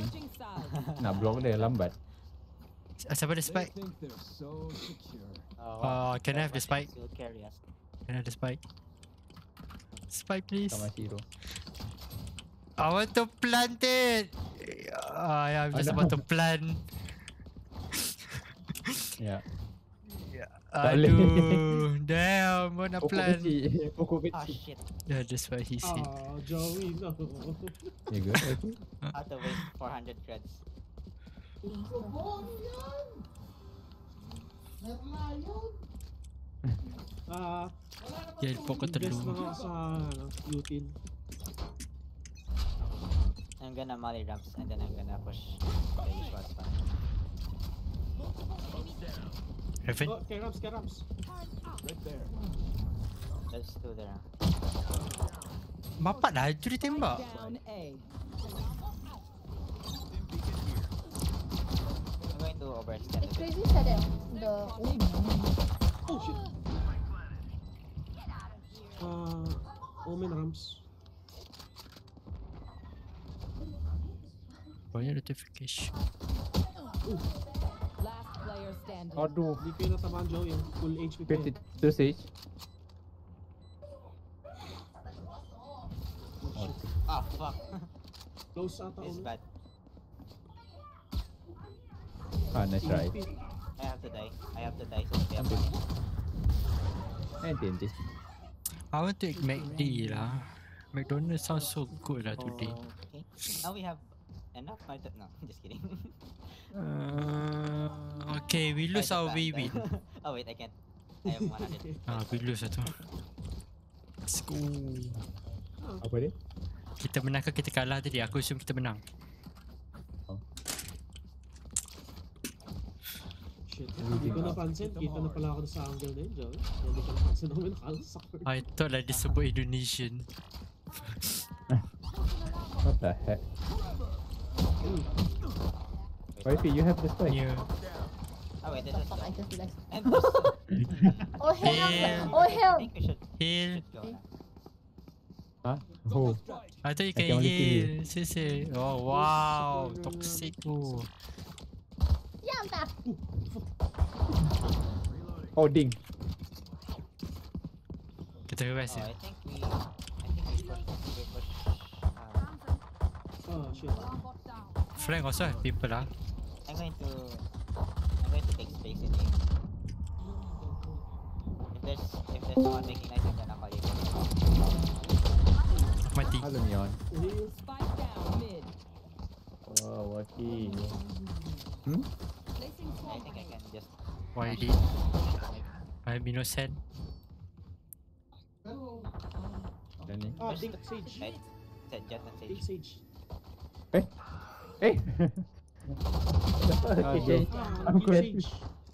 Nak block dia lambat. Siapa ada spike? Oh. Uh, can I have the spike? Can I have the spike? Spike please. Sama hero. I want to plant it. Ah, yeah, I'm just Ada. about to plant. yeah. Tak Aduh, boleh. damn, mau nak Pokok plant. kecil. Pokok Ah shit. Yeah, that's what he said. Oh, Joey, no. Ya ke? Wifey? How to waste 400 creds. Dia pokok guess na telur. ako sa ano, Lutin. I'm gonna molly ramps and then I'm gonna push the usual spot. Heaven. Oh, kay Rams, kay Rams. Right there. There's two there. Bapak dah dia tembak. I'm going to overextend It's crazy that the Oh, shit. Omen Rams. Banyak notification. Last player standing. Aduh. Hindi kayo natamaan, Joey. Yung full HP pa yun. 52 stage. Ah, fuck. Close ata. This bad. Ah, nice try. I have to die. I have to die so they have money. Eh, TNT. I want to eat McD lah. McDonald's sounds so good lah today. Okay. Now we have enough. Don't know. Just kidding. Uh, okay, we lose our then. win. *laughs* oh wait, I can't. I have 100. *laughs* Ah, we lose lah tu. Let's go. Apa dia? Kita menang ke kita kalah tadi? Aku assume kita menang. Shit. Hindi ko napansin. Kita na pala ako sa angle na yun, Joey. Hindi ko napansin ako. Nakasakot. I thought dia sebut Indonesian. What the heck? Wifey, you have the spike. Yeah. Oh wait, this is I just this. *laughs* Oh hell! Oh I hell! think we should, Heal. should. Huh? Oh. I thought you I can heal. Sisi. Oh wow. Toxic tu. Oh, ding. Kita rest Oh, ya. I think we. I think we push. We push. Uh, Oh, shit. Flank also have people lah. I'm going to. I'm going to take space in here. If there's if there's someone making nice, I'm gonna call you. Mati. Spike down mid. Oh, Wifey. Hmm? Placing I think I can just. Why did? I'm innocent. Dah Ni. Ah, take Sage. Right? Set Jett and Sage. Sage. Eh? Eh? *laughs* *laughs* okay. Ah, I'm good.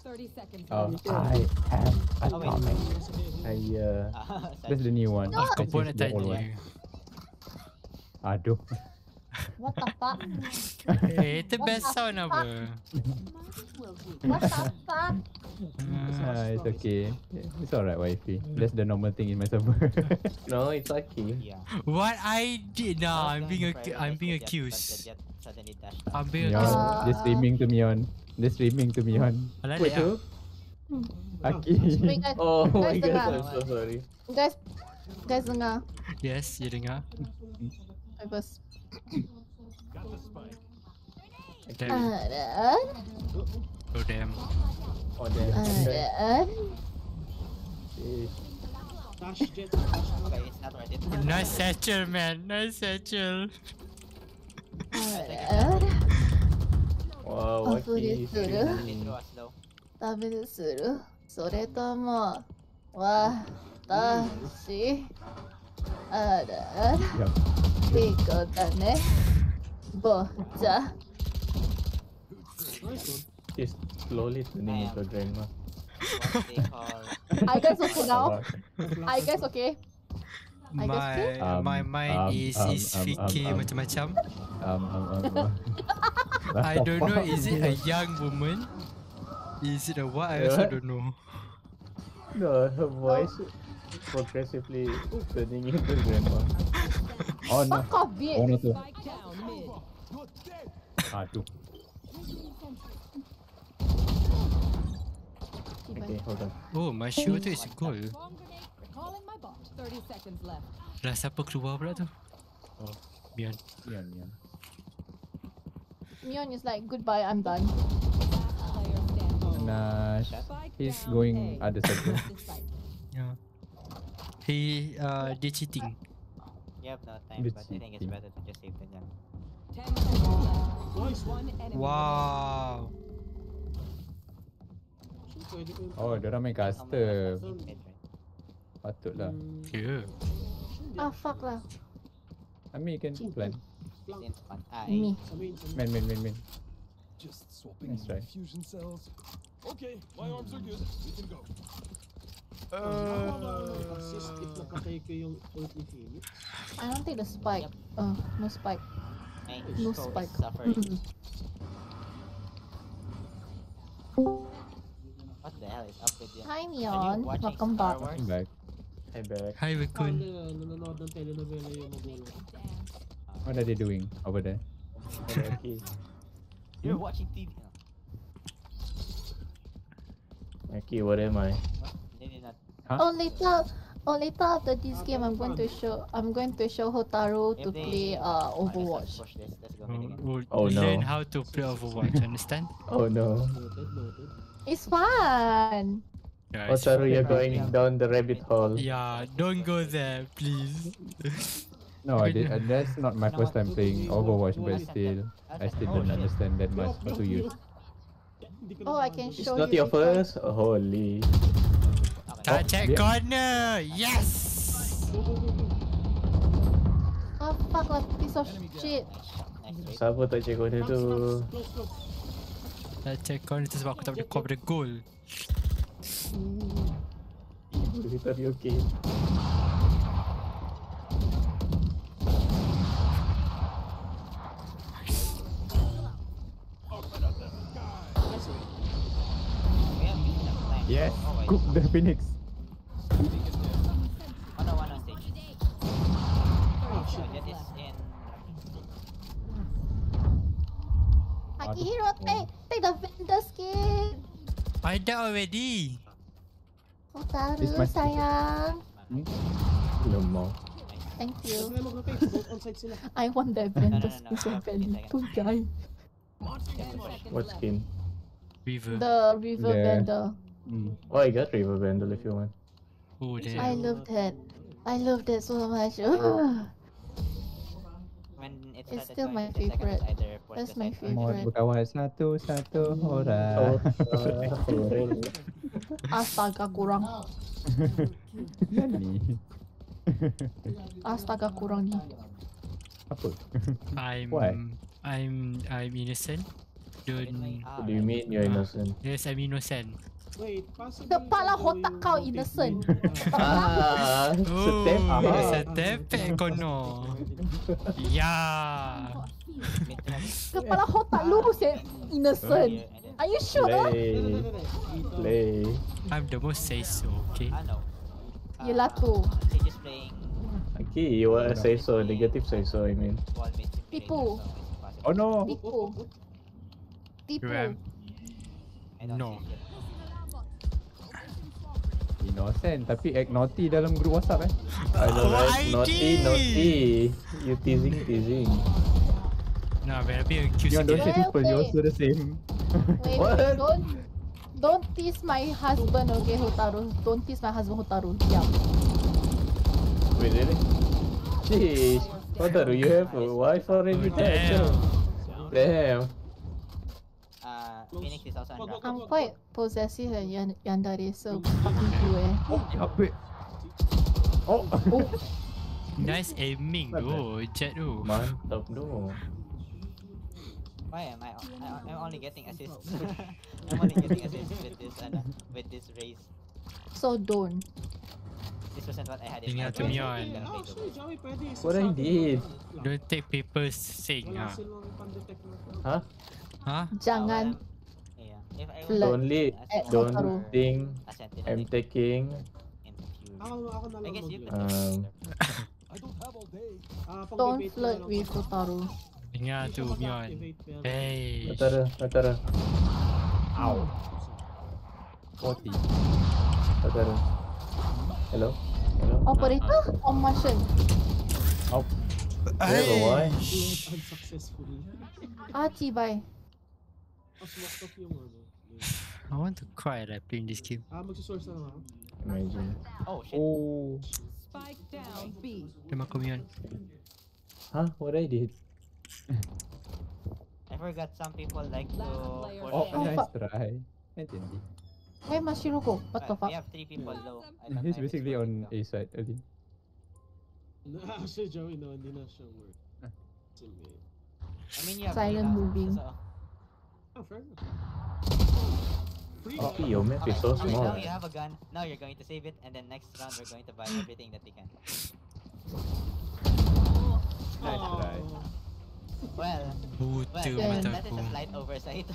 30 seconds Oh. I have a Oh, *laughs* I uh, Ah, that's the new one. Aku I pun changed nak the old one. Aduh. What the fuck? Eh, itu best sound apa? What the fuck? Ah, it's okay. It's alright, wifey. That's the normal thing in my server. *laughs* No, it's okay. Yeah. What I did? Was I'm being to ac- I'm being accused. I'm being accused. dia streaming to Mion. Dia streaming to Mion. Alah, Wait, who? Aki. Wait guys, *laughs* Oh my god. I'm so sorry. Guys, guys dengar. Yes, you dengar. I was. Ölen. Ölen. Ölen. nice satchel, man. Nice satchel. Ölen. Wow, アプリするダメでするそれとも、わ、た、し、あら Yup. いい子だね坊ちゃん Nice one. She's slowly turning into a grandma. What they call I guys okay now Sabar. I guys okay I guess My okay. Um, my mind um, is um, is um, fikir um, um. macam-macam. Um, um, um, um. *laughs* I don't know. Is it a young woman? Is it a what? I also What? don't know. No, her voice Progressively turning into grandma. Oh no. Fuck off bitch Oh no tu. Spike down mid. Aduh. Okay, hold on. Oh, my shoe tu is gold. Bomb grenade. Recalling my bot. 30 seconds left. Lah siapa keluar pula tu? Oh. Bian. Mion, Mion. Mion is like goodbye I'm done Player standing. Nash. Spike He's down going A. other circle. This side. Yeah. He uh dia cheating. You have no time, Good but I think it's cheating. better to just save the gem. 10 seconds left. Nice. One enemy. Wow. Pwede ko yung- Oh, diorang main Someone custom. was in mid, right? Patutlah. Mm, Yeah. ah fuck lah I mean, you can plan. flank. In spawn. Ah, me Sa main, sa main. Man, man, man, man. Just swapping Nice try. fusion cells. Okay, my arms are good. We can go. Uh, assist if napatay ko yung ult Phoenix. I don't think the spike uh no spike My no spike. *laughs* What the hell is up with you? Hi Are Mion welcome back Wars? Back. Hi back. Hi Paano Wikun. na nanonood ng telenovela yung magulo? What are they doing over there? Okay. *laughs* You're watching TV. Okay, what am I? What? They did not. oh later oh later after this game I'm going to show I'm going to show Hotaru to they- play uh Oh, let's not Overwatch Push this. Let's go mid again. Oh, Oh, no. Learn how to play Overwatch. Understand? *laughs* Oh no. Noted, noted. it's fun Yeah. Oh, it's you're Probably. going down the rabbit hole. Yeah. Don't go there, please. *laughs* No, I did, uh, that's not my first time playing Overwatch, but still. I still don't understand that much. What do you? Oh I can mabalo. It's show not you your first? Oh, holy. Okay. Touch check yeah. corner. Yes. Go, go, go, go. oh fuck lah piece of shit Nice trade. Siapa tak cek kau dia tu? Check corner tu sebab aku tak boleh kau pada goal. Kita be okay. We have enough time. Yes, wait. cook the phoenix. No, one on stage. So shit. Jett is. Akihiro take take the vendor skin I died already. Hotaru It's my- sayang No more. thank you na mag-rotate. Both on side sila. I want that no, vendor skin so no, badly second. to die 10 seconds What skin? River. the river The- vendor Mm. Oh, I got River Vandal if you want. Oh I damn. love that I love that so much When it's, It's still my favorite. either That's my side or- Mau favorite. berkawan satu-satu Oh, *laughs* astaga kurang Nani? Astaga kurang ni. Apa? I'm Why? I'm I'm innocent. Don't. What do you mean you're innocent? Yes, I'm innocent. Kepala otak kau innocent. *laughs* Ah, step up. setepek kono. Ya. Kepala otak lu yang innocent. Are you sure? Play. Play. I'm the most say so, okay? Ah no. Yelah tu. They just playing Okay, you want to say so, negative say so, I mean. Tipu. Oh no. Tipu. Tipu. No. Innocent tapi act naughty dalam group WhatsApp eh. I know Oh, right? Naughty, naughty. You teasing, teasing. Nah, but I'll be accused You don't say people, you also the same. Wait, What? wait, don't don't tease my husband, okay, Hotaru. Don't tease my husband, Hotaru. Yeah. Wait, really? Sheesh. Hotaru, you have a wife already Oh, there. damn. Damn. Uh, Phoenix is also unwrapped. I'm quite possessive and yan Yandere, so fucking you eh. Apa? Oh. *laughs* Nice aiming tu, Jett tu. Mantap doh. Why am I? I I'm only getting assists. *laughs* I'm only getting assists with this uh, with this Raze. So don't. This wasn't what I had in Tinggal mind. tu but Mion. I'm gonna play Actually, to- Joey, pwede isa What I sa- did? Don't take papers sing Wala ha. silang pan-detect na to. Huh? Huh? Jangan. Yeah. If I Flirt. was Only a Eh, don't Hotaru. think a sentinel I'm taking in the future. Ako, ako na I lang guess you mag- could. um *laughs* I don't have all day. Ah, pang Don't debate na flirt lang with ako. Hotaru. Dengar Hindi tu siya Mion. mag-activate, pero- Hey. Natara, Natara, Ow. 40. Natara. Hello? Hello? Operator or Marshal? Oh. Hello, why? Flirt unsuccessfully. Ah, Chibay. Tapos locked off yung ano. I want to cry like playing this game. Ah, magsusource na lang ako. Imagine. Oh shit. Oh. Spike down B. Terima kasih Mion. Huh? What I did? I forgot some people like to. Last Oh, in. Oh, nice fuck. try. Entendi. Where Mashiru go? What the fuck? We have three people low. He's know if it's basically on. A side early. Actually, Joey, no, hindi na siya work. Silly. I mean, you have Silent three, huh? moving. So, Ah, fair enough. Free Oh, guy. your map is so small. now you have a gun. Now you're going to save it, and then next round we're going to buy everything that we can. Nice try. Well, Buta well, Yeah. that, that is a slight oversight.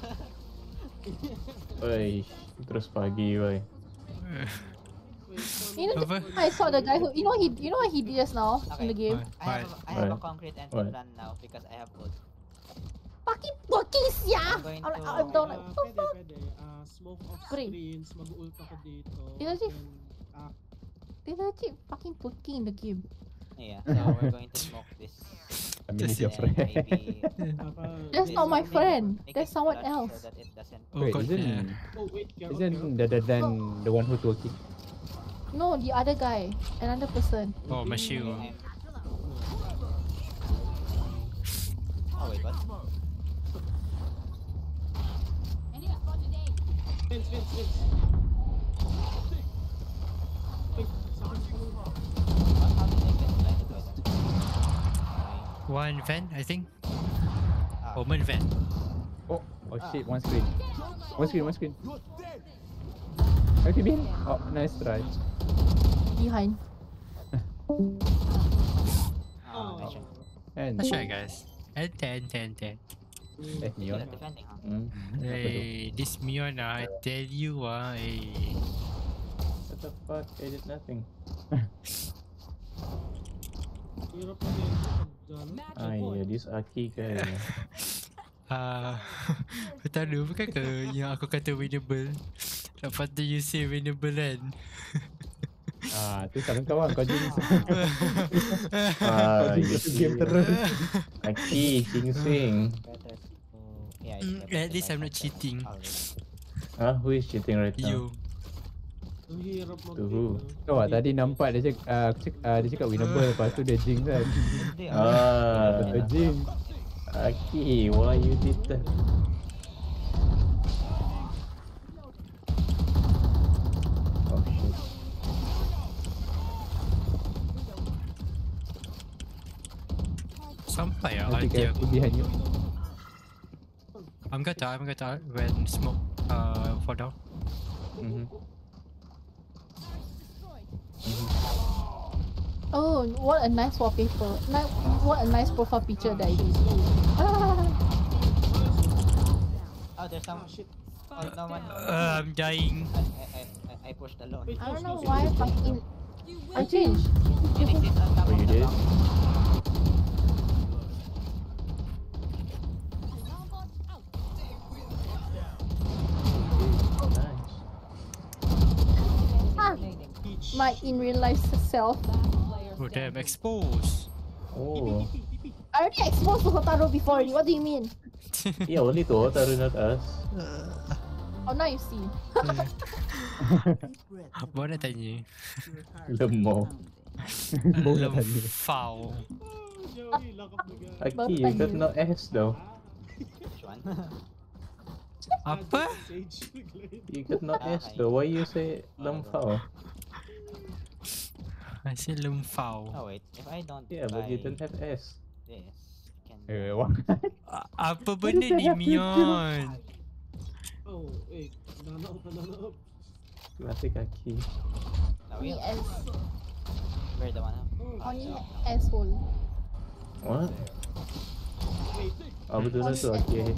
Oi, terus pagi, boy. Wait, so You know, Apa? I saw the guy who you know he you know what he did just now in the game. What? I have, a, I have a concrete entry What? plan now because I have wood. Fucking fucking sia! I'm like, I'm down like, what the fuck? pwede. Ah, smoke off Pre. screens, mag-ult ako dito. Ah, legit fucking fucking in the game. Yeah, so we're going to smoke this. *laughs* That's not my it- friend. That's it someone else. So that it doesn't. Oh Wait, god isn't damn. Oh, wait, isn't Carol. the the then the one who's working? No, the other guy, another person. Oh, Mashiu. I'm... Oh wait, what? Blinded by that? One van, I think. Ah, Omen van. Oh, oh shit, one screen. One screen, one screen. Okay, Bin. Oh, nice try. Behind. ah, nice shot. And That's guys. And 10, 10, 10. Eh, Neon. at defending, huh? Hmm? Hey, this Mion ah, I tell you ah, hey. What the fuck? I did nothing. Point. *laughs* ya, this Aki kan. *laughs* Ah, *laughs* kau tahu bukan ke yang aku kata winnable? Lepas tu you say winnable kan? Ah, tu salam kawan kau jinx. Ah, Kau jinx you game see. terus. Aki, Sing Sing mm, At least I'm not cheating. Ah, huh? who is cheating right now? You. To who? Kau oh, tadi nampak dia cakap uh, uh, Dia cakap winnable ah. Lepas tu dia jing kan. *laughs* Ah, dia Aki, Okay, why you did that? Oh, Sampai lah Nanti kaya aku. behind you. I'm gonna die, I'm gonna die when smoke uh, fall down. Mhm. Oh, what a nice wallpaper. Ni- what a nice profile picture that it is. Ah, *laughs* Oh, there's some. Oh, no one. Uh, I'm dying. I, I, I, I pushed alone. I don't know why, but in I changed. Phoenix is on top Oh, you did? My in real life self. Oh damn, exposed. Oh. I already exposed to Hotaru before already. What do you mean? *laughs* Yeah, only to Otaru, not us. Oh, now you see. Baru nak tanya. Lemau. Lempau. Aki, you *laughs* *laughs* got no S though. Which one? Apa? You got no S though. Why you say lempau? I say lempau. Oh wait, if I don't Yeah, but you don't have S. this, I can. Eh, what? Apa *laughs* benda ni Mion? Oh, wait. Banana up, banana up. Classic Aki. No, Me we as Where the one? only asshole. What? Wait, Oh, betul lah tu Aki.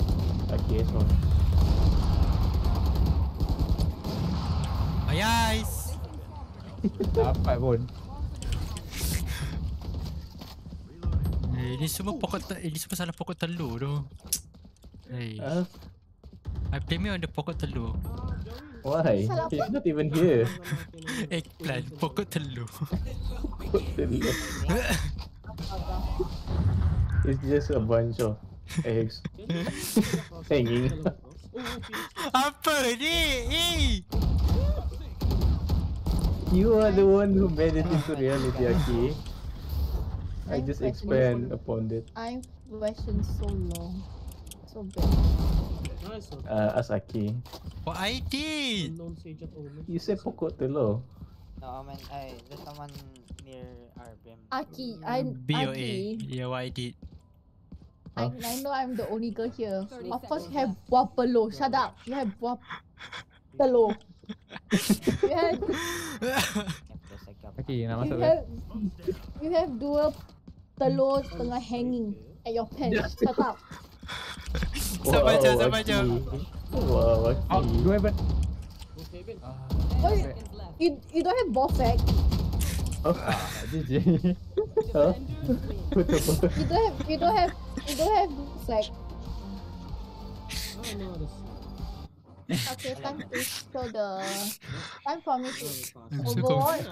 Aki S one. Ayais. *laughs* Dapat pun. Eh, ini semua pokok ini semua salah pokok telur tu. Hey. Huh? I blame you on the pokok telur. Why? Salah He's apa? not even here. *laughs* Eggplant, pokok telur. it's just a bunch of eggs *laughs* hanging. Apa ni? Eh! You are the one who made it into reality, Aki. I I'm just questioning. expand upon it. I question so long. So bad. Nice. Uh, as Aki. What I did? Unknown sage of. You said pokok telur. No, man, I there's someone near our brim. Aki, I BOA. Aki. Yeah, what I did. I, I know I'm the only girl here. Of course you have Wapelo. Shut up. You have Wapelo. you have *laughs* Okay, you have you have dua telur tengah hanging at your pants. Shut up. Sabar Wow, jap, sabar jap. Aki. Wow, Oh, Aki. dua weapon. Okay, Ben. Oh, you, you, you don't have ball sack. Oh, Ah, GG. huh? *laughs* Betul betul. You don't have you don't have you don't have ball sack. Oh, no, this. Okay, time to show the time for me to I'm so Overwatch.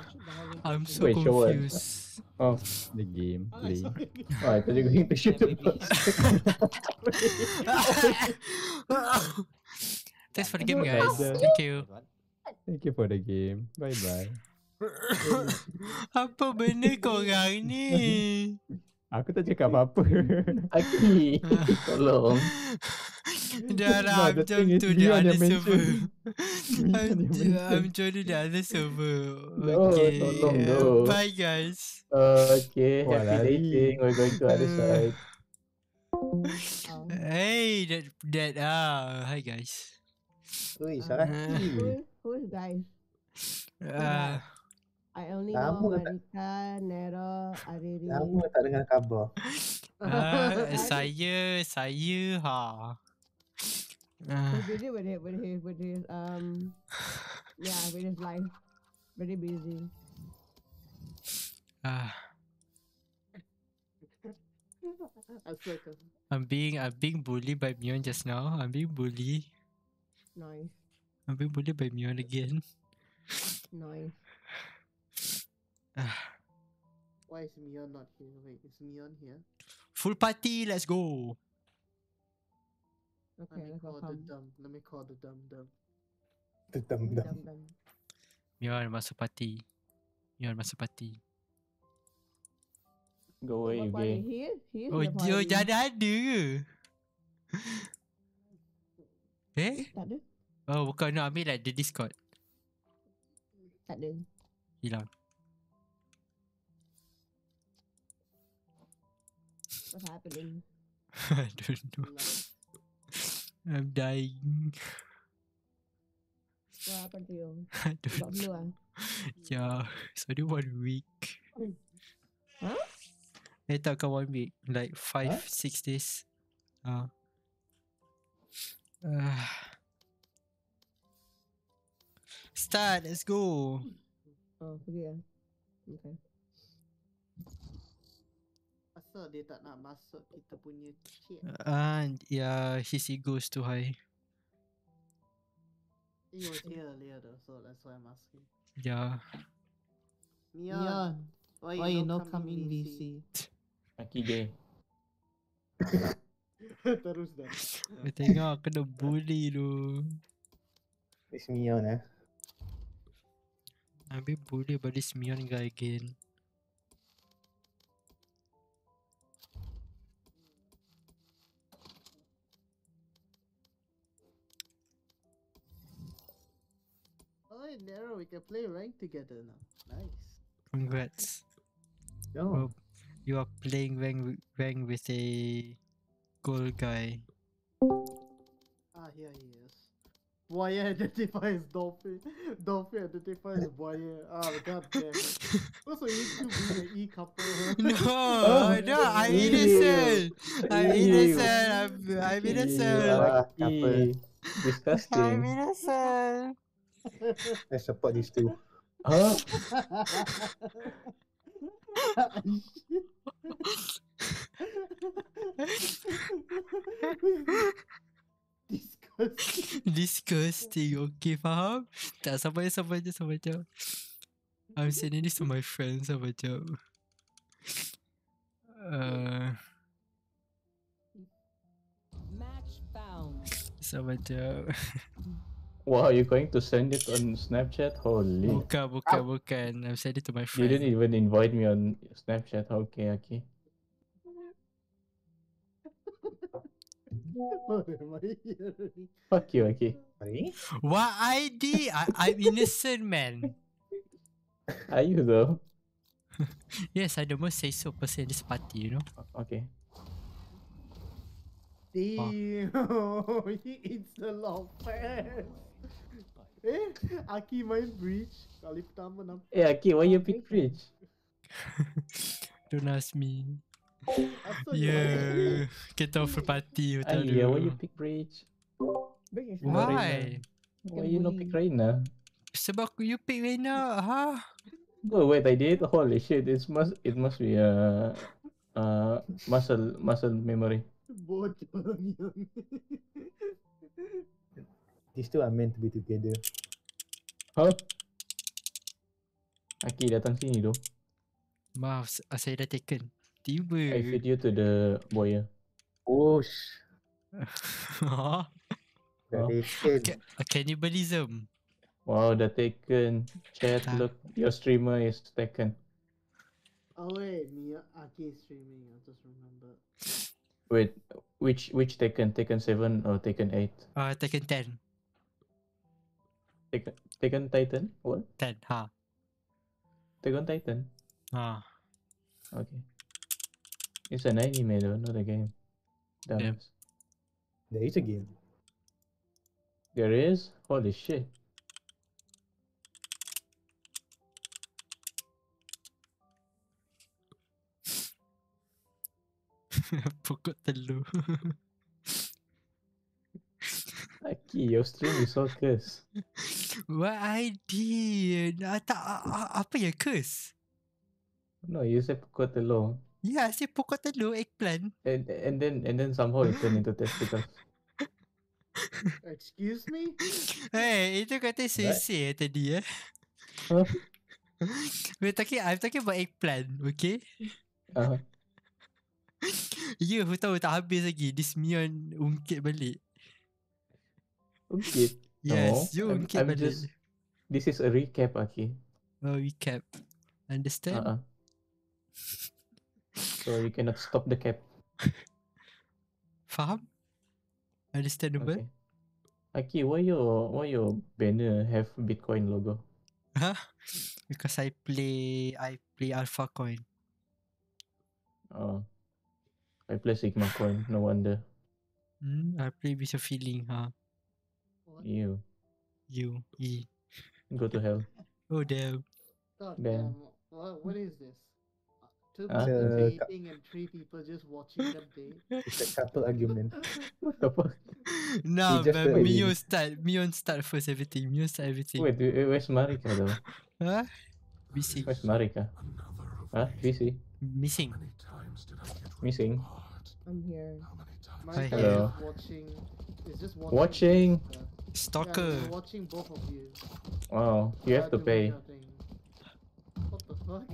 I'm so Wait, confused. Oh, The game play. oh, I thought you were going to shoot the box. *laughs* Thanks for the game, guys. Aduh. Thank you. What? Thank you for the game. Bye bye. *laughs* Apa benda korang ni? *laughs* Aku tak cakap apa-apa. *laughs* Aki, *laughs* tolong. Dah lah, the macam thing is, tu dia Mion ada yang mention. server. Mion I'm, yang mention. I'm joining the other server. No, Okay. tolong, uh, no. Bye guys. Okay, Wah, happy lari. dating. We're going to other *laughs* side. Hey, that that ah, hi guys. Ui, Uh, Saraki. Who's guys? uh, I only Kamu know tak- Marika, Nero, Ariri. Kamu tak dengar khabar. uh, saya saya ha. Uh, He's busy with it, with his, with his, um, yeah, with his life. Very busy. *laughs* uh, I'm being I'm being bullied by Mion just now. I'm being bullied. Nice, I'm being bullied by Mion again. nice. *sighs* Why is Mion not here? Wait, is Mion here? Full party, let's go. Okay, Let me call the dumb. Let me call the dumb dumb. The dum Dum dum. dum. Mion masuk party. Mion masuk party. Go away, What party? gay. He is, Oh, the dia party. jadi ada ke? Eh? Tak ada, Oh, bukan. No, ambil like the Discord. tak ada. Hilang. What's happening? *laughs* I don't know. *laughs* I'm dying. What happened to you? *laughs* I You got don't flu, ah? Yeah, it's only one week. Huh? I thought got one week, like five, six days. Uh. Uh, start, let's go. Oh, pergi ah. Okay. Asal dia tak nak masuk kita punya chat. And yeah, his ego is too high. He was here earlier though, so that's why I'm asking. Yeah. Neon, why, why you you no no come come in in VC? Aki gay. *laughs* Terus dah. Kau tengok kena bully tu. It's Mion eh. Being bullied by this Mion guy again. Oh, hey, Nero, we can play rank together now. Nice. Congrats. Oh. Well, you are playing rank, rank with a gold guy. Ah, here he is. Boyer identifies Dolphin. *laughs* Dolphin identifies Boyer. Ah, god damn it. Also, you two being an E couple. huh? *laughs* No, *laughs* no, I'm innocent. I'm innocent. I'm, I'm innocent. Aki. Disgusting. I'm innocent. *laughs* I support these two. Huh? *laughs* Disgusting. Disgusting. Okay, faham? Tak sampai sampai je sampai je. I'm sending this to my friends sampai je. Uh, Match found. sampai je. *laughs* Wow, you're going to send it on Snapchat? Holy. Bukan, bukan, bukan. I'm sending to my friend. You didn't even invite me on Snapchat. Okay, Aki. What am I hearing? Fuck you, Aki. What ID? I, I'm innocent, man. Are you though? *laughs* Yes, I'm the most say so person in this party, you know? Okay. Damn, *laughs* he eats a lot fast. Eh, Aki main breach. Kali pertama nampak. Hey, Aki, why you pick Bridge? *laughs* Don't ask me. Yeah, kita over party Ah, betul yeah, why you pick Bridge? Why? Why you not pick Reina? Sebab you pick Reina, ha? Oh wait, I did. Holy shit! It must it must be a uh, uh, muscle muscle memory. Bodoh ni. *laughs* These two are meant to be together. Huh? Aki datang sini tu. Maaf, s- saya dah taken. Tiba. I feed you to the boy. Push. Ha? *laughs* Dah Oh. taken. Ca- Cannibalism. Wow, the taken. Chat, look, your streamer is taken. Oh wait, Mia Aki is streaming. I just remember. Wait, which which taken? Taken seven or taken eight? Ah, taken 10. Taken taken Titan? What? 10, ha. Taken Titan? Ah. Okay. It's an anime though, not a game. Yeah. Dumbass. There is a game. There is? Holy shit. Pokok telur. Aki, your stream is so *laughs* What idea? Ah, tak, ah, ah, apa ya curse? No, you said pokok telur. Ya, saya pokok telur, eggplant. And and then and then somehow it turned into testicles. *laughs* Excuse me? Hey, itu kata sensei tadi eh. Huh? *laughs* We're talking, I'm talking about eggplant, okay? Uh, You who tahu tak habis lagi, this Mion ungkit balik. ungkit. Yes, No, you I'm- ungkit I'm just- This is a recap, Aki. Oh, recap. Understand? Uh-uh. *laughs* So you cannot stop the cap. Faham? Understandable? Okay. Aki, why your why your banner have Bitcoin logo? Huh? Because I play, I play Alpha Coin. Oh. I play Sigma Coin, no wonder. Hmm, I play with a feeling, huh? You. You, E. Go to hell. *laughs* Oh damn. God Damn. damn. What, what is this? Two Huh? people Uh, dating and three people just watching them date. *laughs* It's a couple argument. *laughs* What the fuck? Nah, just man, a- Mio start. Mio start first everything. Mio start everything. Wait, wait, where's Marika though? Huh? Missing. Where's Marika? Huh? Busy? Missing. Missing? I'm here. Mike Hello. watching. Is just watching. Watching. Yeah, Stalker. he's watching both of you. Wow, you have to pay. What the fuck? *laughs*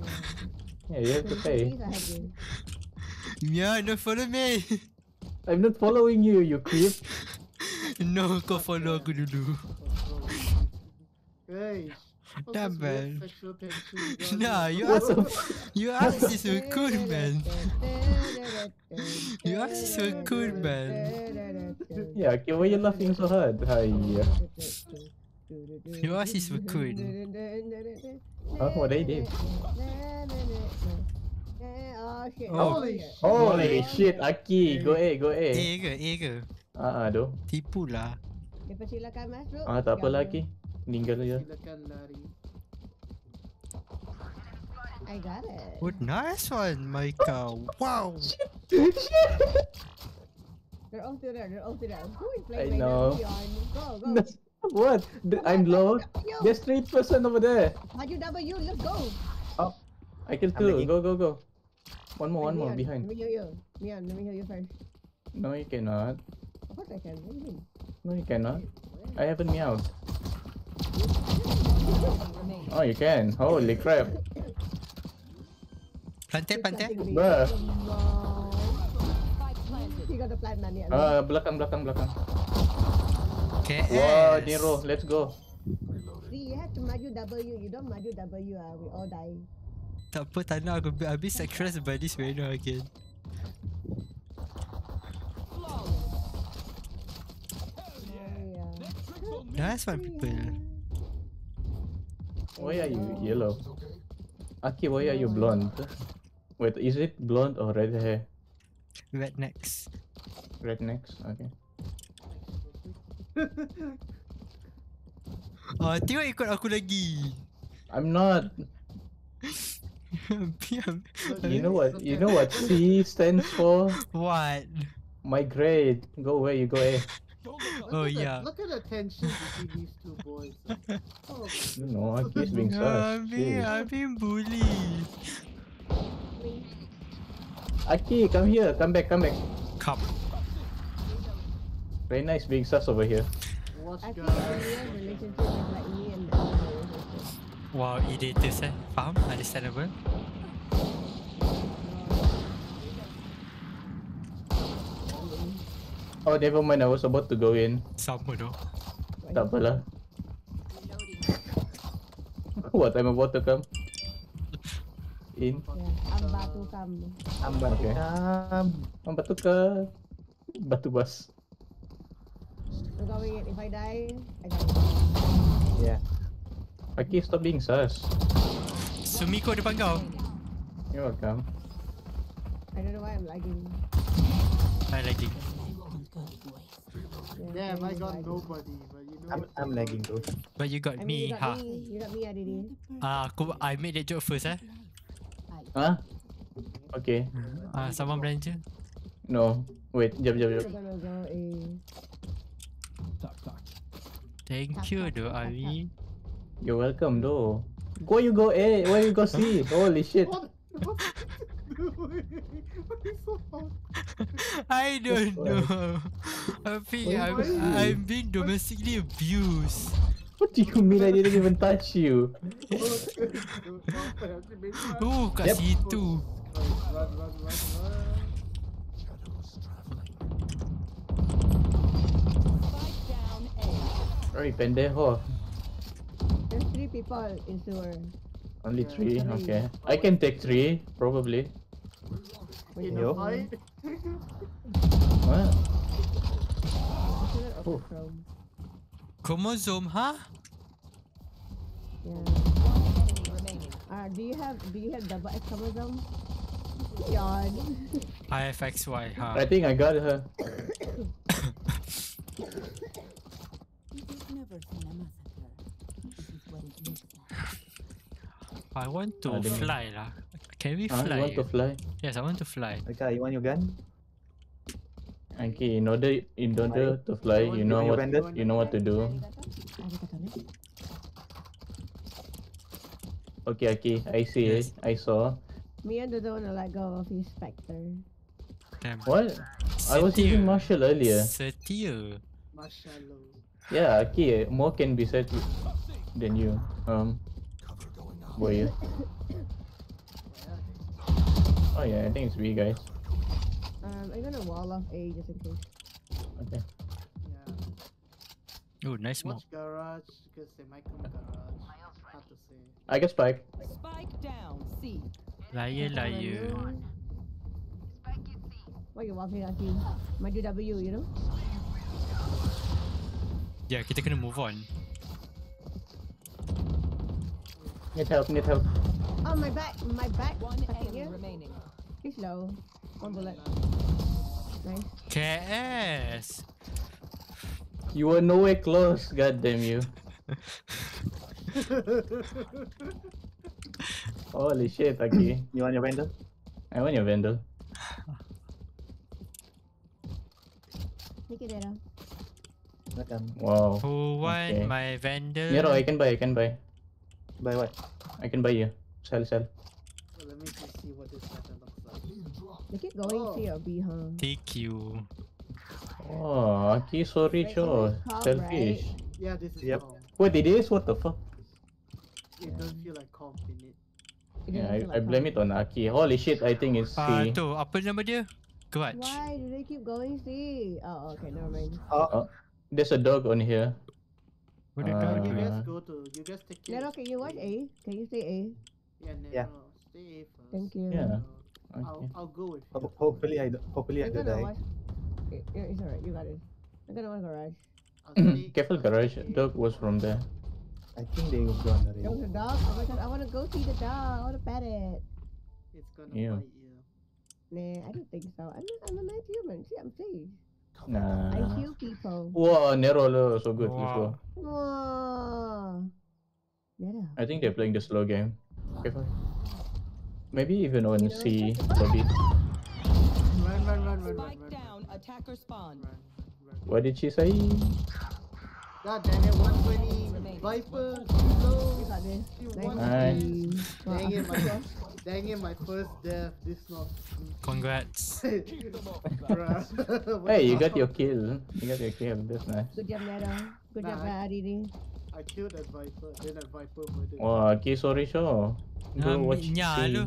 Yeah, you have to pay. Please, I have you. Mia, don't follow me. I'm not following you, you creep. *laughs* no, kau follow aku dulu. Hey, what's Damn, man. you Nah, you ask, you ask is so cool, man. *laughs* You ask is so cool, man. Yeah, okay, why you laughing so hard? Hiya. You ask is so cool. Huh? What I did? Oh shit. Oh. Holy shit. Holy shit, Aki, go A, go A A. ke? A ke? Ah, ah, doh. Tipu lah. Dipersilakan masuk. Ah, tak apa lagi. Tinggal aja. Silakan. I got it. Oh, nice one, Maika. *laughs* Wow. *laughs* They're all still there. They're all still there. Who is I playing right know. now? Go, go. *laughs* What? Th- I'm low. Yo, There's three person over there. Maju W, let's go. Oh, I kill I'm two. Go, go, go. One more, one more Leon, behind. Let me hear you. Leon, let me hear you first. No, you cannot. Of course I can. What do you mean? No, you cannot. I haven't meowed. Oh, you can. Holy crap. Plantai, plantai. Planting me. Bruh. Ah, belakang, belakang, belakang. KS. Wow, Nero, let's go. See, you have to maju W. You don't maju W, ah, we all die. Tak apa, tak nak aku be- I'll be stressed by this right now again. Nice one, people. Why are you yellow? Aki, why are you blonde? Wait, is it blonde or red hair? Red next. Red next, okay. *laughs* Oh, tengok ikut aku lagi. I'm not. *laughs* You know what? You know what C stands for? What? Migrate. Go where you go A. Oh, Look at the- yeah. Look at the tension between these two boys. *laughs* Oh, You know, Aki is being No, sus. I'm being, I'm being bullied. Aki, come here. Come back, come back. Come. Very nice being sus over here. watch I think guys. Leon's relationship is like me and Oh, never mind. I was about to go in. Sama tu. Tak apalah. What? I'm about to come. In. Yeah, Amba tu kam. Ambar Okay. kam. Ang batu ka. Batu bas. So going in. If I die, I die. Yeah. Aki, stop being sus. Sumiko depan kau. You're welcome. I don't know why I'm lagging. I lagi. Damn, I got nobody, but you know. I'm? I'm lagging bro. But you got I mean, me, you got ha. me. You got me, Aditi. Ah, aku I made that joke first eh. Huh? Okay. Ah, sama belanja. No. Wait, jap, jap, We're jap. gonna go A. Thank you doh, Avi. You're welcome, though. Why you go A? Why you go C? *laughs* Holy shit. What? Is so? I don't *laughs* why. know. Avi, I'm, I'm being domestically abused. What do you mean I didn't even touch you? *laughs* Oh, kat Yep. situ. Run, run, run, run. Sorry, pendejo. There's three people in sewer. Only three? three. Okay. I can take three, probably. Wait, In no. What? Sewer or Oh. Chrome? Chromosome, huh? Yeah. Uh, do you have do you have double X chromosome? Yawn. IFXY, huh? I think I got her. Never seen a massacre. This is what it. I want to Ah, fly lah. Can we Ah, you fly? want to fly? Yes, I want to fly. Okay, you want your gun? Okay, in order in order to fly, you know what you know what to do. Okay, Aki, I see it. I saw. Mian doesn't want to let go of his Spectre. Damn. What? I was Setia. using Marshal earlier. Setia. Mashallah. Yeah, Aki, more can be said than you. Um, boy. *laughs* Oh yeah, I think it's we guys. Um, I'm gonna wall off A just in case. Okay. Yeah. Oh, nice smoke. Watch garage because they might come garage. Hard to say. I get spike. Spike down. C. Liar, liar. Why you walking at you? Maju W, you know? Yeah, kita kena move on. Need help, need help. Oh, my back, my back. One enemy remaining. He's low. One bullet. Nice. KS. You were nowhere close, god damn you. *laughs* Holy shit, Aki. You want your vandal? I want your vandal. Take it there. Wow. Who want Okay. my vandal? Nero, I can buy, I can buy. Buy what? I can buy you. Sell, sell. So let me just see what this weapon looks like. They keep going Oh. C or B, huh? TQ. Oh, Aki so rich, Wait, oh. this is Selfish. Yeah, this is Yep. calm. Wait, it is? What the fuck? It doesn't feel like comp in it. It Yeah, I, feel I blame it on Aki. Holy shit, I think it's Ah, C. tu apa nama dia? Grudge. Why do they keep going C? Oh, okay, never mind. Oh, there's a dog on here. What the Uh, dog You doing? guys go to. You guys take care. Nero, can you watch A? Can you stay A? Yeah, Nero. Yeah. Stay A first. Thank you. Yeah. I'll, I'll go with you. Hopefully I don't, hopefully I I'm don't die. watch. It- it- It's alright, you got it. I'm gonna watch garage. Mm-hmm. Careful, garage. Dog was from there. I think they will gone There was already. a dog. Oh my god, I wanna go see the dog. I wanna pet it. It's gonna Ew. bite you. Nah, I don't think so. I'm a, I'm a nice human. See, I'm safe. Nah. I Nah. heal people. Wow, Nero lo, so good. Let's go. Wow. Whoa. Nero. I think they're playing the slow game. Careful. Maybe even on You know, C, that's- Run, run, run, run, run, run, down. Attacker spawn. run, run, run. What did she say? God damn it, 120 Viper, low. You got this. One Nice. Dang it, my, dang it, my first death. This not. Congrats. *laughs* *laughs* Hey, you got your kill. You got your kill. That's nice. Good job, Nero. Good job, Nah, I- killed that Viper, then that Viper murdered. me. Wow, Aki so rich, oh. Go Um, watch nya lu.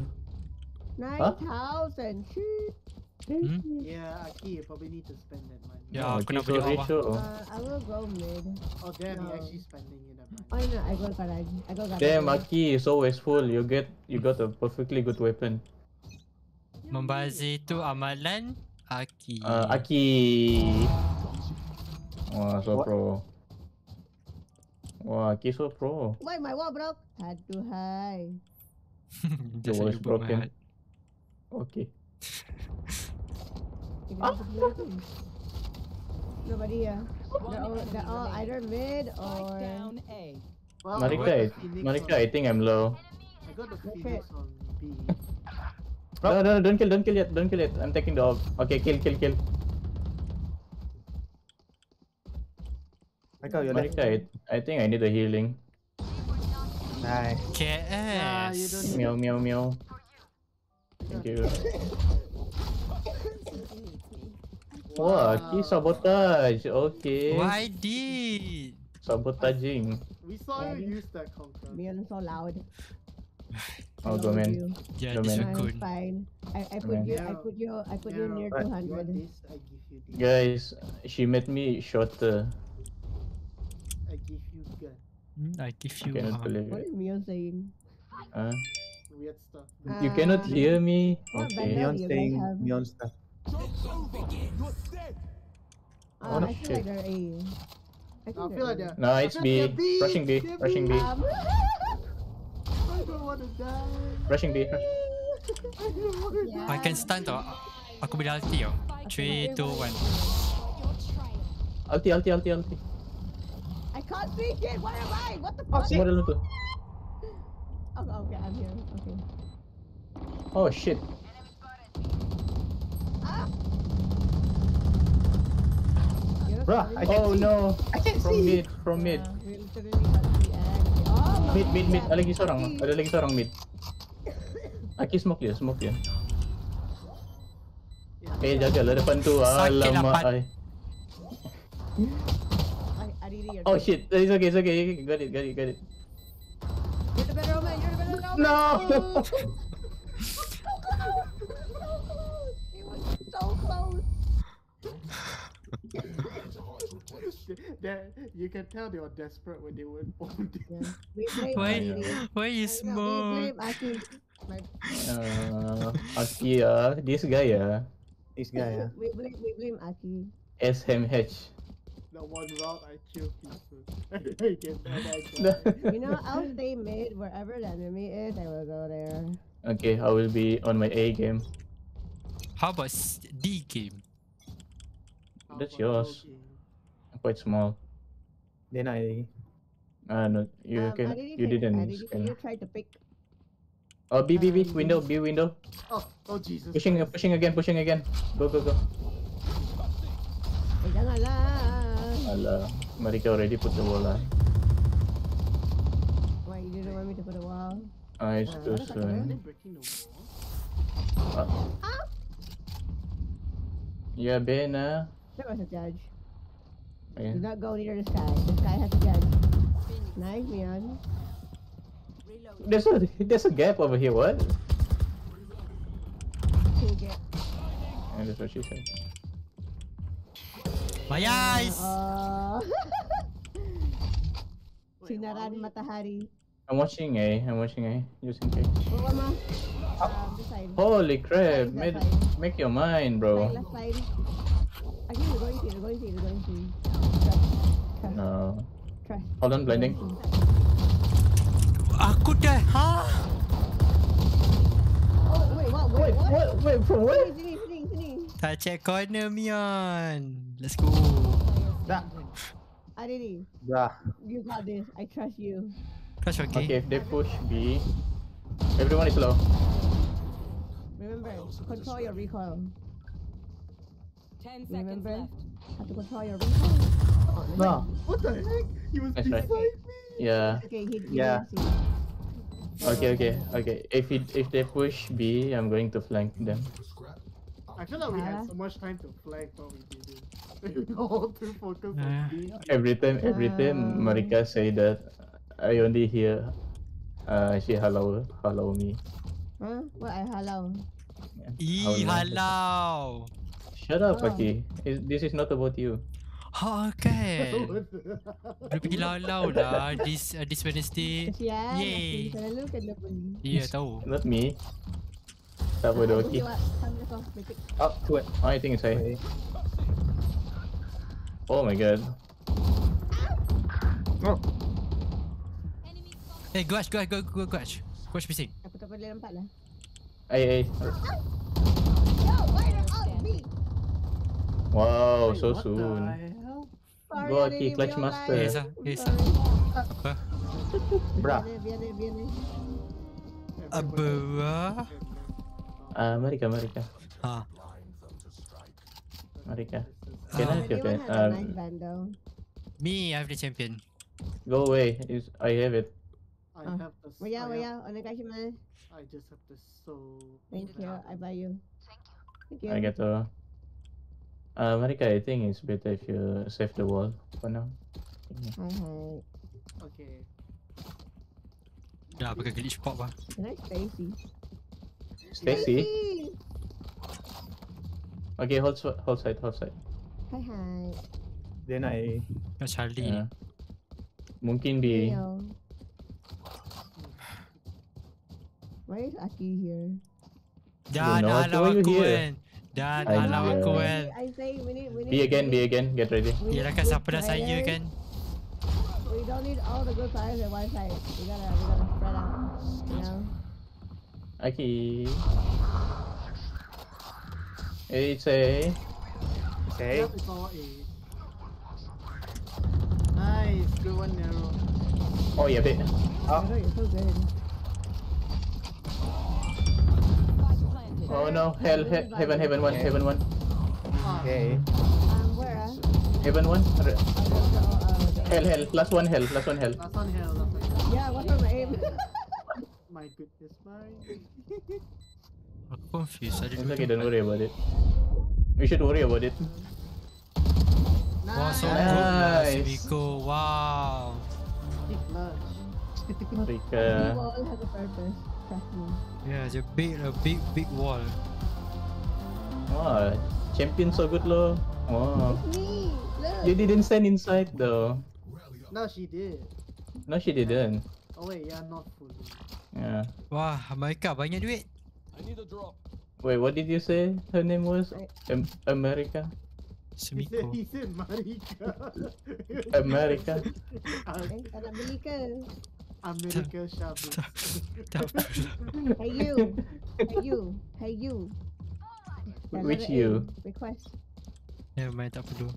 9,000. Hmm? Yeah, Aki, you probably need to spend that money. Ya, Oh, aku Aki nak so pergi rich, bawah. oh. Uh, I will go mid. Oh damn, No. he actually spending it at Oh no, I go garage. I go garage. Damn, Aki is so wasteful. You get you got a perfectly good weapon. Membazir tu amalan Aki. Uh, Aki. Wah, so What? pro. Wah, Aki so pro. Why my wall broke? Aduh, hai. The *laughs* Just wall is broke my broken. Heart. Okay. Give me the blue. Nobody here. They're all, they're all either mid or. Down A. Well, Marika, I got I, the Phoenix Marika, I think I'm low. I got the Okay. Phoenix on B. No, no, no, don't kill, don't kill yet, don't kill yet. I'm taking the orb. Okay, kill, kill, kill. Michael, you're. Marika, I, I think I need a healing. Nice. Ah, you KS. don't Meow, meow, meow. Thank you. *laughs* Wah, Aki sabotage. Okay. Why did? Sabotaging. We saw Yeah, you you- use that conquer. Mian so loud. Oh, I go man. you. Yeah, Go, man. is No, it's good. fine. I, I put man. you I put you I put you near you two this? I give you this. Guys, she made me shorter. I give you gun. Hmm, I give you. Cannot uh, believe What it. is Mian saying? Huh? Weird stuff. You cannot hear me? What Okay. vandal Neon do saying have? neon stuff. Uh, Oh, I feel like they're A. I think I they're feel like A. they're. No, it's feel B. like Rushing B. They're Rushing B. Um, *laughs* I don't wanna die. Rushing B. rush- *laughs* I can stun tau. Aku bila ulti tau. 3, 2, 1. Ulti, ulti, ulti, ulti. I can't see shit. Where am I? What the Oh, fuck? semua dalam tu. Oh, okay, I'm here. Okay. Oh shit. Bruh, I can Oh see. no. I can from mid, from mid. The egg. Oh, Mid, mid, mid. yeah. Ada lagi seorang. Ada lagi seorang mid. *laughs* Aki smoke dia, smoke dia. Eh, jagalah depan tu. Lah, Alamak. To Oh shit, it's okay, it's okay. Got it, got it, got it. You're the better No! it was so close. That you can tell they were desperate when they went *laughs* on We Why, why you No, we smoke? blame Aki. My, Uh, Aki ah, this guy ah, This guy, yeah. we blame we blame Aki. SMH. The one round I killed people. *laughs* I get that *laughs* You know, I'll stay mid wherever the enemy is. I will go there. Okay, I will be on my A game. How about D game? That's yours. Quite small. Then I Ah no, you Um, can, Aditi, you can- didn't Aditi, can you try to pick? Oh, B, B, B, um, window, B, window. Oh, oh Jesus. Pushing, Christ. pushing again, pushing again. Go, go, go. Eh, janganlah. Alah, Marika already put the wall ah. Why you didn't want me to put a wall? Ah, it's Ah, too what the soon. man? Breaking the wall. Ah. Yeah, Ben ah. There was a judge. Yeah. Do not go near this guy. This guy has a judge. Nice, Mian. There's a, there's a gap over here, what? Can you get? And that's what she said. My eyes! Uh, Sinaran matahari. I'm watching A, I'm watching A, just in case. Oh, one more. Um, this. Holy crap, Left make, make your mind, bro. left side. I think we're going to, we're going to, we're going to. Trust. Trust. No. Trust. Hold on, blending. Aku dah, ha? Oh, wait, what? Wait, what? What? Wait, from where? Sini, sini, sini. Tak check corner, Mion. Let's go. Aditi, Bruh. you got this. I trust you. Crush okay. Okay, if they push B, everyone is low. Remember, control your recoil. Ten seconds Remember, left. have to control your recoil. Oh, nice. No. What the heck? He was That's right. me. Yeah. Okay, he, he Yeah. Okay, okay, okay. If it if they push B, I'm going to flank them. I feel like we had so much time to flag, but we didn't. We all too focused on B. Every time, every time. Marika say that, I only hear, uh, she hello, hello me. Huh? What I hello? Ih, How long? halau. Shut up, Oh. Aki. Is- This is not about you. Ha kan? Boleh pergi lau-lau lah this, uh, this Wednesday. Kesian. Yay. Aku selalu kena bully. Iya tahu. Not me. Tak apa, dah okay. Okay, what? Come, let's go. Make it. Oh, two. I think it's I. Oh my god. Eh, Guash, Guash, Guash, Guash, Guash. Guash bising. Aku tak boleh nampak lah. Ay, ay. Yo, why the out me? Wow, Wait, so what soon. The hell? Sorry, Go, I Aki, didn't Clutch realize. Master. Yes ah, I'm yes ah. sorry. Apa? Bruh. Biar dia, biar dia, biar dia. Ah, Marika, Marika. Ha. Marika. Can I Ah. have your pen? Um. Me, I have the champion. go away. Is I have it. I Ah. have the. Waya, I, waya, have, onegaishimasu. I just have the so. Thank you, I buy you. Thank you. I get to. Uh, Marika, I think it's better if you save the wall for now. Okay. Dah pakai glitch pop lah. Nice Stacy. Stacy. Okay, hold swi- hold side, hold side. Hi, hi. Then I Kat Charlie ni. Yeah. Mungkin B. Yo. Why is Aki here? Dan know, halau why you aku here? kan. Dan I halau know. aku kan. I say we need, we need. B again, we B need- again. Get ready. we need Yelah kan good siapa dah saya players. kan. We don't need all the good players at one side. We gotta, we gotta spread out. You know. Aki. It's a. It's A. Yep, it's all A. Nice, good one, Nero. Oh yeah, bit. Oh, you're so good. Oh no, hell, he heaven, heaven one, heaven one, Okay. Um, where? ah? heaven one. Re- okay. Hell, hell, last one, hell, last one, hell. Last one hell, last one. Yeah, what's on my aim? My goodness, my. Aku confused. I It's didn't okay, don't worry about it. We should worry about it. Wow, so Nice. good lah, Wow. Big clutch. Rika. Uh, wall has a purpose. Trust me. Yeah, it's a big, a big, big wall. Wow, champion so good loh. Wow. Me! Look! You didn't stand inside though. No, she did. No, she didn't. Oh wait, yeah, not fully. Yeah. Wah, Amerika banyak duit. I need a drop. Wait, what did you say her name was? Am- America? He said, Sumiko. *laughs* he said Marika. *laughs* America. Eh, tak nak beli ke? America Shabu. *laughs* Hey you! Hey you! Hey you! Dah Which ada you? aim. Request. Never mind, tak perlu.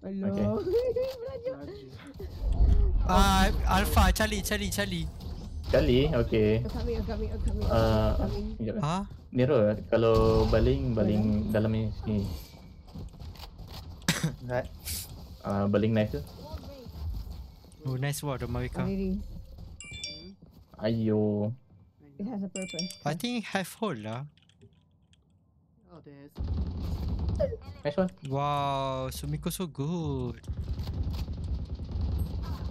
Hello. Belajar. Ah, Alpha, Charlie, Charlie, Charlie. Kali, okay. Coming, coming, coming. Uh, sekejap. Ha? Nero, kalau baling, baling dalam ni sini. Right. Uh, baling knife tu. Oh, nice word, Amerika. Already. Ayo. It has a purpose. I think have hole lah. Oh, there's. Nice one. Wow, Sumiko so good.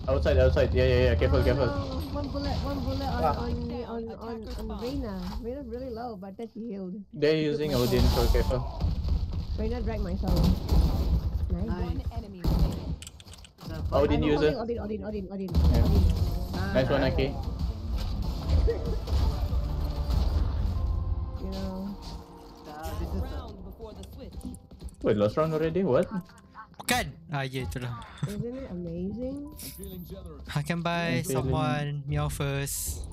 Outside, outside. Yeah, yeah, yeah. Careful, Oh, careful. no. One bullet, one bullet on Ah. on on on on Reyna. Reyna's really low, but then she healed. They're using Odin, so careful. Reina drank my soul. Nice. Nice. Odin I'm user. Odin, Odin, Odin, Odin, Odin. Yeah. Odin. Nice one, Aki. *laughs* You know. Uh, this is the Wait, lost round already? What? Bukan? Ah, ya itulah. Isn't it amazing? I can buy I'm someone meow first.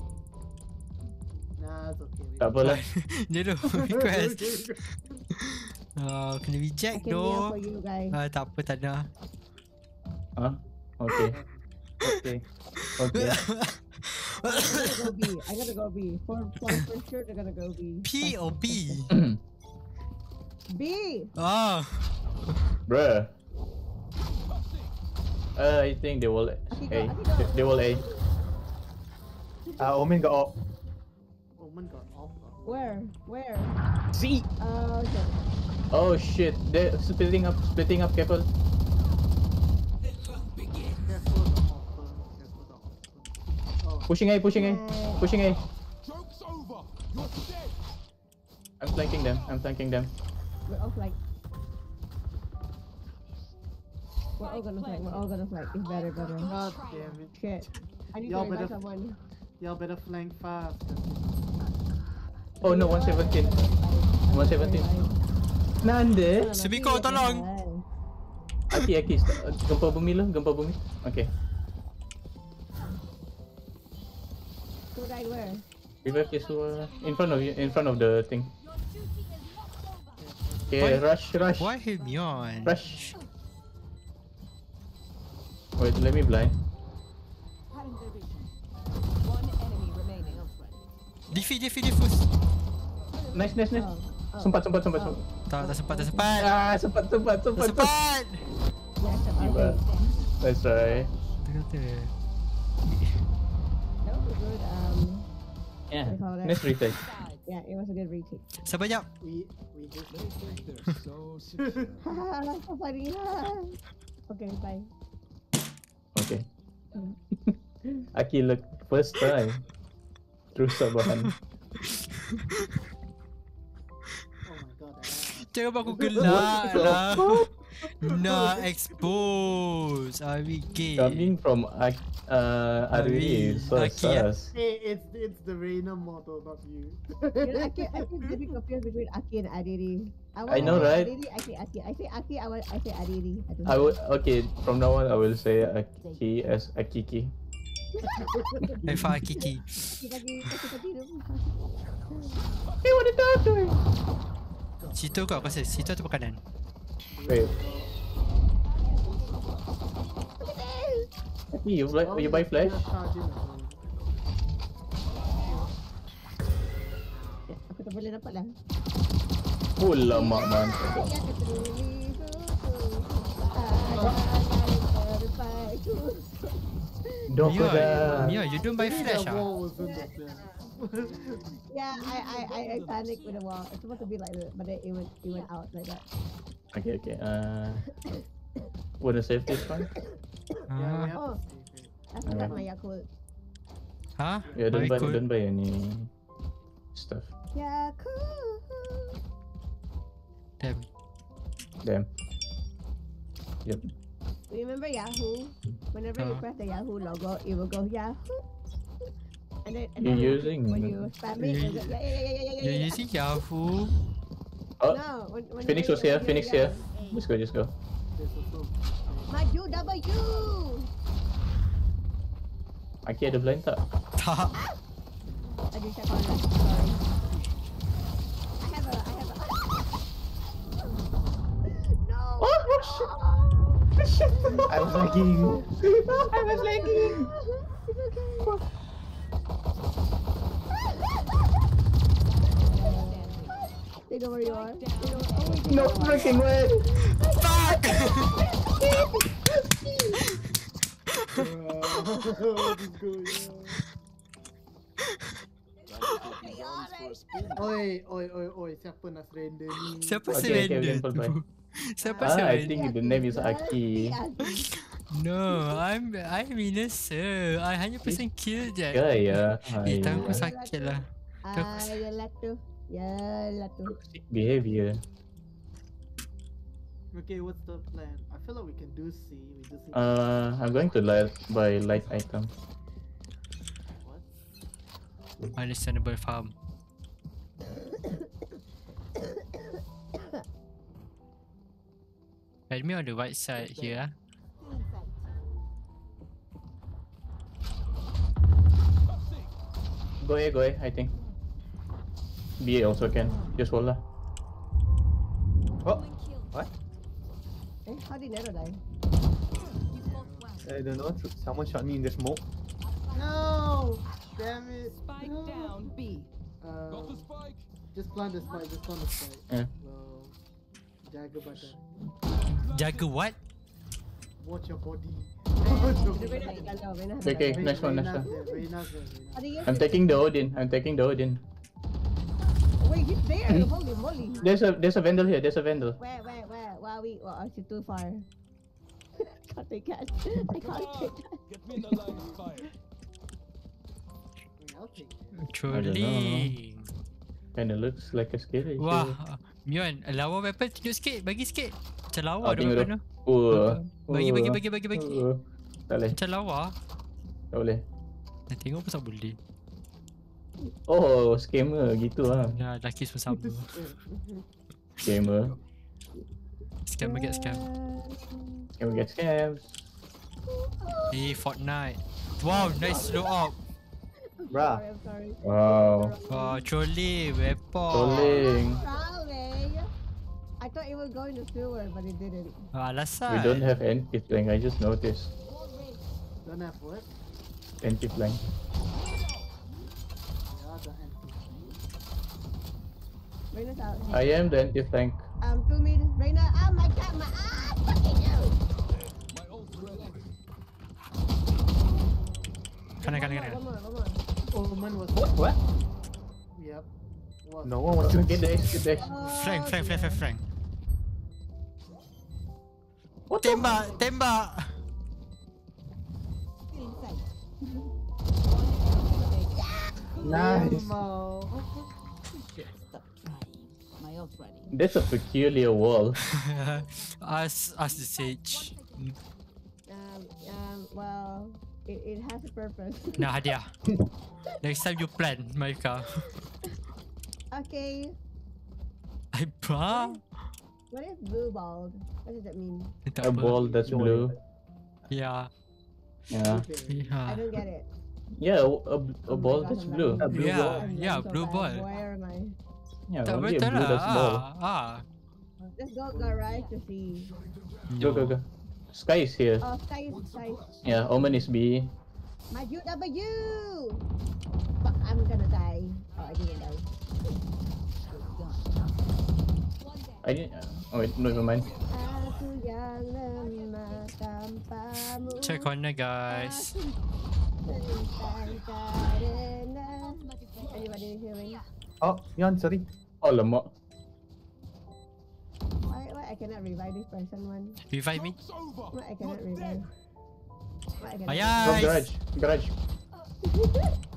Nah, it's okay. Tak apa lah. Dia tu request. Oh, kena reject I can meow doh. for you guys. Ah, tak apa, tak nak. Huh? Okay. Okay. Okay. *laughs* I gotta go B. I gotta go B. For for, for sure, they're gonna go B. P or B? B. Oh. Bruh. Uh, I think they will A. They, they will A. Uh, Omen got up. Omen got off. Where? Where? C. Uh, okay. Oh shit, they're splitting up, splitting up, careful. Careful the offer. Careful the offer. Pushing A, pushing A, pushing A. Joke's over. You're dead. I'm flanking them, I'm flanking them. We're all flank. We're all gonna flank. We're all gonna flank. It's better, better. God damn it. Shit. I need Y'all to revive better, someone. y'all better flank fast. Oh no, 117. 117. Nande? Sumiko, tolong. Aki, Aki, gempa bumi lo, gempa bumi. Okay. Who died where? Revive Yesua in front of you, in front of the thing. Okay, rush, rush, Why hit me on? rush. Wait, let me blind. Defeat, defeat, defuse. Nice, nice, nice. Sempat, sempat, sempat, sempat. Tak, tak sempat, tak sempat. Ah, sempat, sempat, Tak sempat. sempat. Tiba. Good, um, Yeah, nice retake. Yeah, it was a good retake. Sebanyak. We we just They're *laughs* so. *laughs* Haha, *laughs* okay, bye. Okay. *laughs* Aki look first time. Terus sabahan. Oh my god. Jangan buat aku gelak *laughs* lah. Nak expose. Ari gay. Coming from Ak uh, Arwi, so Aki, sus. Hey, it's it's the Reina model, not you. You know, I keep, I keep getting confused between Aki and Adiri. I know, say right? Adiri, I say Aki. I say Aki, I, will, I say Adiri. I, I know. would okay from now on. I will say Aki as Akiki. Eva Kiki. Kaki, kaki, kaki, kaki, kaki. Hey, what the dog doing? Situ kau rasa situ atau kanan? Wait. Happy, you buy, you buy flash? Aku tak boleh dapat lah. Oh, lama man. Dog Mia, dah. Mia, you don't buy flash ah? yeah, I, I, I, I panicked with the wall. It's supposed to be like that, but then it went, it went out like that. Okay, okay. Uh, wanna save this one? *laughs* Ah. Oh, I forgot my Yakult. Huh? Yeah, don't buy, don't buy any stuff. Yakult. Damn. Damn. Yep. Remember Yahoo? Whenever you Uh. press the Yahoo logo, it will go Yahoo. And then, and You're then using- when you spam it, it will go, yeah, yeah, yeah, yeah, yeah, yeah, You're yeah. using Yahoo? Oh, No, when, when Phoenix when was here. when Phoenix you- here. Just go, just go. Maju W. Aki ada blind tak? Tak. I didn't *laughs* check on that. Sorry. I have a. I have a. no. Oh, shit. I was lagging. I was lagging. They know where you are. They know, oh, No know where you freaking way! Fuck! what is going on? Oi, oi, oi, oi, siapa nak surrender ni? Siapa Okay, okay, surrender okay, tu? Buy. Siapa Ah, I think the name is Aki. No, I'm I'm innocent. I hanya person kill je. Gaya. Eh, tanganku Ayah. sakit lah. Ah, ya lah tu. Ya lah tu. Behavior. Okay, what's the plan? I feel like we can do C. We just C. Uh, I'm going to light buy light item. What? Understandable *coughs* *coughs* *coughs* faham. Enemy on the right side here. Go A, go A, I think. B also can. Just hold lah. Oh, what? Eh, how did Nero die? I don't know. Someone shot me in the smoke. No! Damn it! Spike no. down B. Uh, Just plant the spike, just plant the spike. Yeah. Well, jaga badan. Jaga what? Watch your body. Rena tinggal kau. Rena Okay, okay, next one, next one. there, Reyna's there, Reyna's Ada yes, I'm taking the Odin. I'm taking the Odin. Wait, he's there. Holy moly. There's a there's a vandal here. There's a vandal. Where, where, where? Where are we? Well, are you too far? *laughs* can't take that. I can't take that. Get me in the line of fire. I'll take it. Trolling. Kinda looks like a scary. Wah, Mion, lawa weapon tunjuk sikit, bagi sikit. Macam lawa Oh, tengok tu. tu. Oh, Bagi, bagi, bagi, bagi, bagi. oh. Tak boleh. Macam lawa. Tak boleh. Dah tengok pun tak boleh. Oh, scammer gitu ah. Ya, lelaki semua sama. *laughs* Scammer. Scam get scam. Scammer get scams. Eh, Fortnite. Wow, nice slow up. Bruh. Sorry. Wow. Wow, trolling, weapon. Trolling. Sorry. I thought it was going to sewer, but it didn't. Ah, Alasan. We don't have anti flank. I just noticed. Don't have what? Anti flank. Yeah, the anti. Reyna's out. I am the anti flank. Um, two mid. Reyna. Oh my god, my ah, fucking you. Kanan, kanan, One kanan. more, one more. Omen was. What? What? Yep. Was. No one was. Get the X, get the X. Frank, Frank, Frank, Frank, Frank. Tembak, tembak. Nice. Mau. Stop trying. My ult's ready. That's a peculiar wall. as *laughs* ask the sage. Um, um, well, it, it has a purpose. Nah, *laughs* hadiah. Next time you plan, Maika. okay. I bah. What is blue bald? What does it mean? A ball that's blue. Yeah. Yeah. I don't get it. Yeah, a, a oh ball that's blue. A blue yeah, ball. yeah, blue ball. Where am I? Yeah, only a blue that's ball. Ah, Let's go, go right to see. Go, go, go. Skye is here. Oh, Skye is, Skye is. Yeah, Omen is B. My UW! But I'm gonna die. Oh, I didn't die. I didn't. Uh, oh, wait, never mind. Check on the guys. Oh, Yon, sorry. Oh, lemak. Why, why I cannot revive this person one? Revive me? Why I cannot revive? Why I cannot revive? From garage. Garage. *laughs*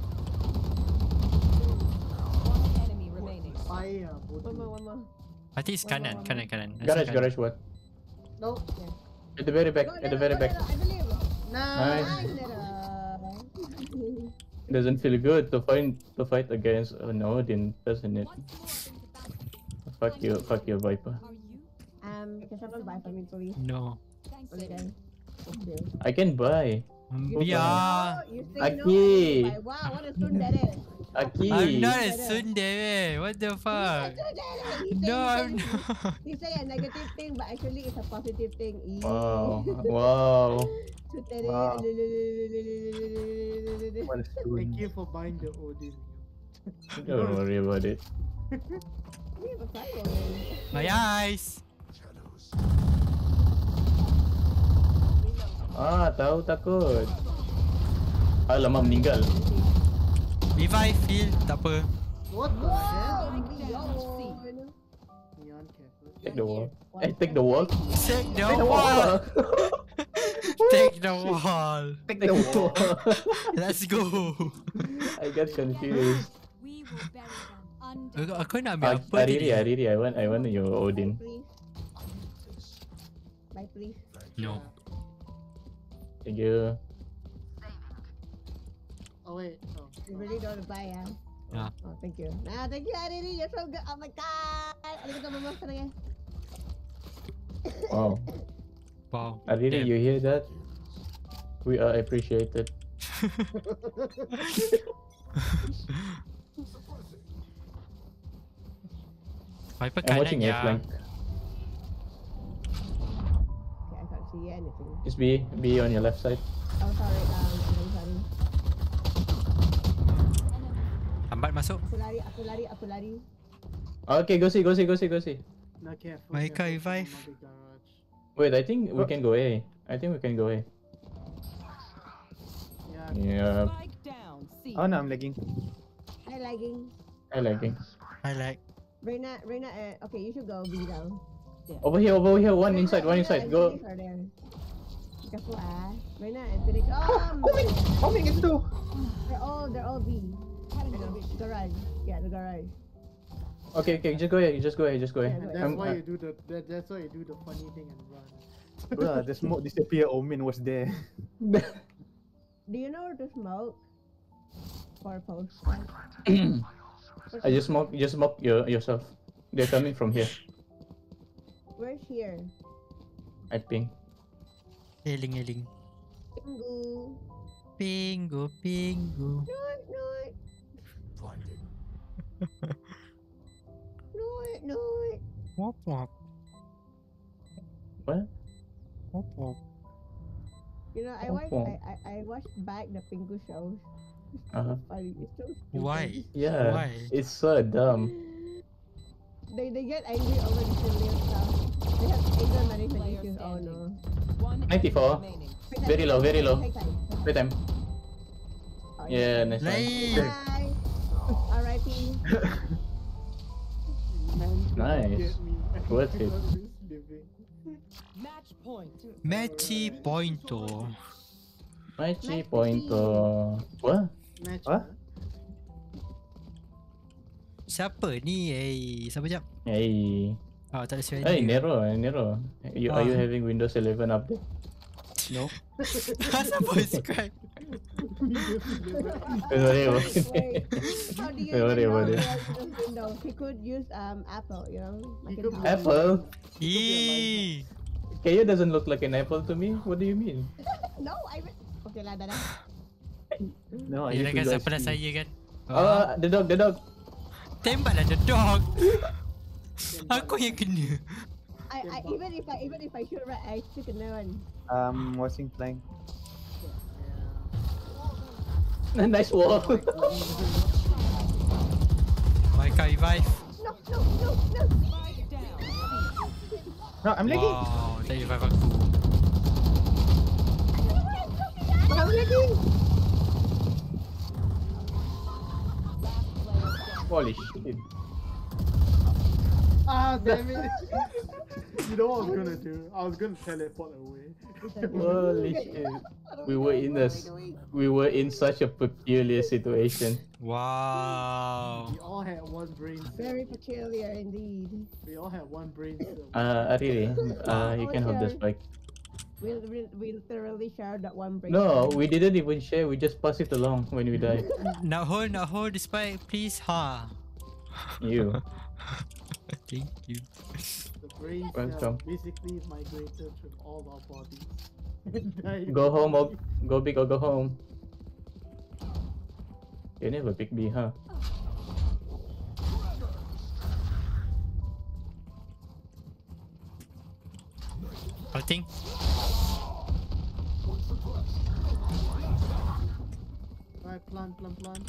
Fire, one more, one more. I think it's kanan, kanan, kanan. Garage, garage what? No. Okay. At the very back, at the very no, back. Nice. It *laughs* doesn't feel good to find to fight against an Odin, doesn't it? Fuck you, fuck your Viper. Um, you can someone buy for me, please? No. Okay, I can buy. Yeah. Wow, what a student that is. Aki. I'm not a sundae. What the fuck? No, I'm not. He say a negative thing, but actually it's a positive thing. Wow. *laughs* Wow. Thank you for buying the Odin. *laughs* Don't worry about it. My eyes. Ah, tahu takut. Alamak meninggal. Revive, heal, tak apa. What the hell? Beyond. Neon careful. Take the wall. Eh, *laughs* take the wall. Take the Take wall. wall. Take the wall. Take the wall. Let's go. I got confused. We will bury them under. Aku, aku nak ambil Ah, apa Ariri. Ariri, I want, I want your Odin. Please. Bye, please. No. Thank you. Oh wait. Oh. You really don't buy, yeah? Yeah. Oh, thank you. Nah, thank you, Ariri. You're so good. Oh my god. Arigatou gozaimasu. Wow. *laughs* Wow. Ariri, you hear that? We are appreciated. *laughs* Viper I'm kanan watching A ya. flank. Okay, I can't see anything. Just be, be on your left side. Oh, sorry. Um, Lambat masuk. Aku lari, aku lari, aku lari. Okay, go see, go see, go see, go see. No, careful. Maika, revive. Wait, I think we can go A. I think we can go A. Yeah. Yeah, down. Oh no, I'm lagging. Hi, lagging. I lagging. I like. Reina, Reina, uh, okay, you should go B now. Over here, over here, one Reina, inside, one Reina inside. Go. Careful, ah. Reina and Phoenix. Oh, *gasps* Homing! Homing is two! They're all, they're all B. I know, garage. Yeah, the garage. Okay, okay, just go ahead, just go ahead, just go ahead. And that's I'm- why I- you do the that, that's why you do the funny thing and run. *laughs* Bruh, the smoke disappear. Omen was there. *laughs* Do you know where to smoke? For post. *clears throat* I just smoke, just smoke your, yourself. They're coming from here. Where's here? I ping. Healing, healing. Pingu. Pingu, pingu. Noit, noit. Noit, noit. Wop, wop. What? Wop, wop. You know, I watched. I, I, I watched back the Pingu shows. *laughs* Uh-huh. Funny, it's so stupid. Why? Yeah, Why? it's so dumb. *gasps* They, they get angry over the silly stuff. They have anger management issues. Oh no. 94. Very low, very low. time, take time. Wait, time. Oh, Yeah, nice one. Nice. Bye. R.I.P. Man, you Nice. Worth it. Not this living. Match point. Matchy pointo. Mighty pointer. What? Match. What? Siapa ni? Eh, siapa jap? Hey. Oh, tak ada suara Hey. Nero, Nero. You, Are you Ah. having Windows 11 update? No. Siapa subscribe? Don't worry about Wait, it. how do you Don't worry even know about he it. has Windows Windows? He could use um Apple, you know. Like He his. Apple? Eee. Kayo doesn't look like an apple to me. What do you mean? *laughs* no, I. Re- okay lah, dah dah. No, I Yelah used kan to do siapa dah IC. saya kan Oh, the dog, the dog. Tembaklah the dog Aku yang kena I, I even if I even if I shoot right, I still kena one. Um, watching flank. *laughs* nice wall. Maika revive No, no, no, no. No, I'm lagging. Wow Tak revive aku I'm lagging. Holy shit. Ah, damn it. *laughs* you know what I was gonna do? I was gonna teleport away. *laughs* Holy shit. We were in a, s- we were in such a peculiar situation. Wow We all had one brain cell. Very peculiar indeed. We all had one brain cell. Uh, really? Uh, *laughs* you can hold the spike. We'll, we'll, we'll thoroughly share that one brain. No, we didn't even share. We just pass it along when we die. Nak hold nak hold the spike please ha You. Thank you The brain Welcome. basically migrated from all our bodies. *laughs* Go home or go big or go home. You never pick B, huh? Ulting Right, plan, plan, plan.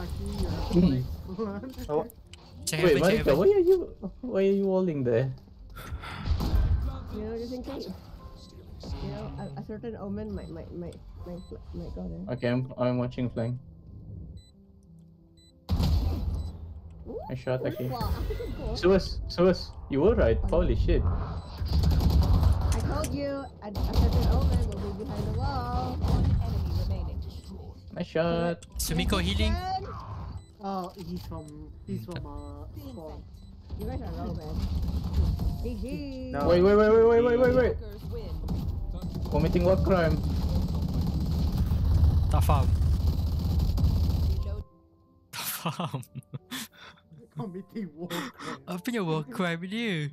Actually, you have to hmm. like, plan. Oh. *laughs* Check Wait, heaven, check Marika, why are you why are you walling there? You know, just in case. You know, a, a certain omen might might might might, fl- might go there. Okay, I'm I'm watching flank. I shot Aki. Wow, cool. Suez, Suez, you were right. Holy shit. I told you, a, a certain omen will be behind the wall. One enemy remaining. Nice shot. Sumiko healing Oh, he's from he's from uh spawn. You guys are low, man. GG. No. Wait, wait, wait, wait, wait, wait, wait, wait. Committing what crime? Tak faham Tak faham Committing *laughs* war crime. Apa yang war crime dia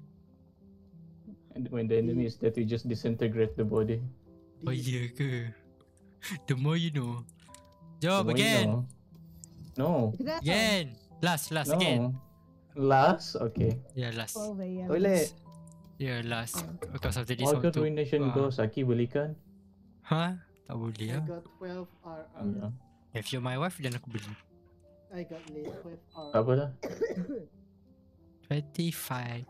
And when the enemy is dead, we just disintegrate the body. Oh iya ke The more you know The Jawab more you again know. No. Again Last last no. again Last? Okay. Yeah last Oh, yeah. Toilet. Yeah last Because of the All discount tu ruination Ah. goes. Aki belikan. Ha? Tak boleh I lah got 12 RR. Yeah. If you're my wife then aku beli I got late 12 RR. Tak apa dah. *coughs* 25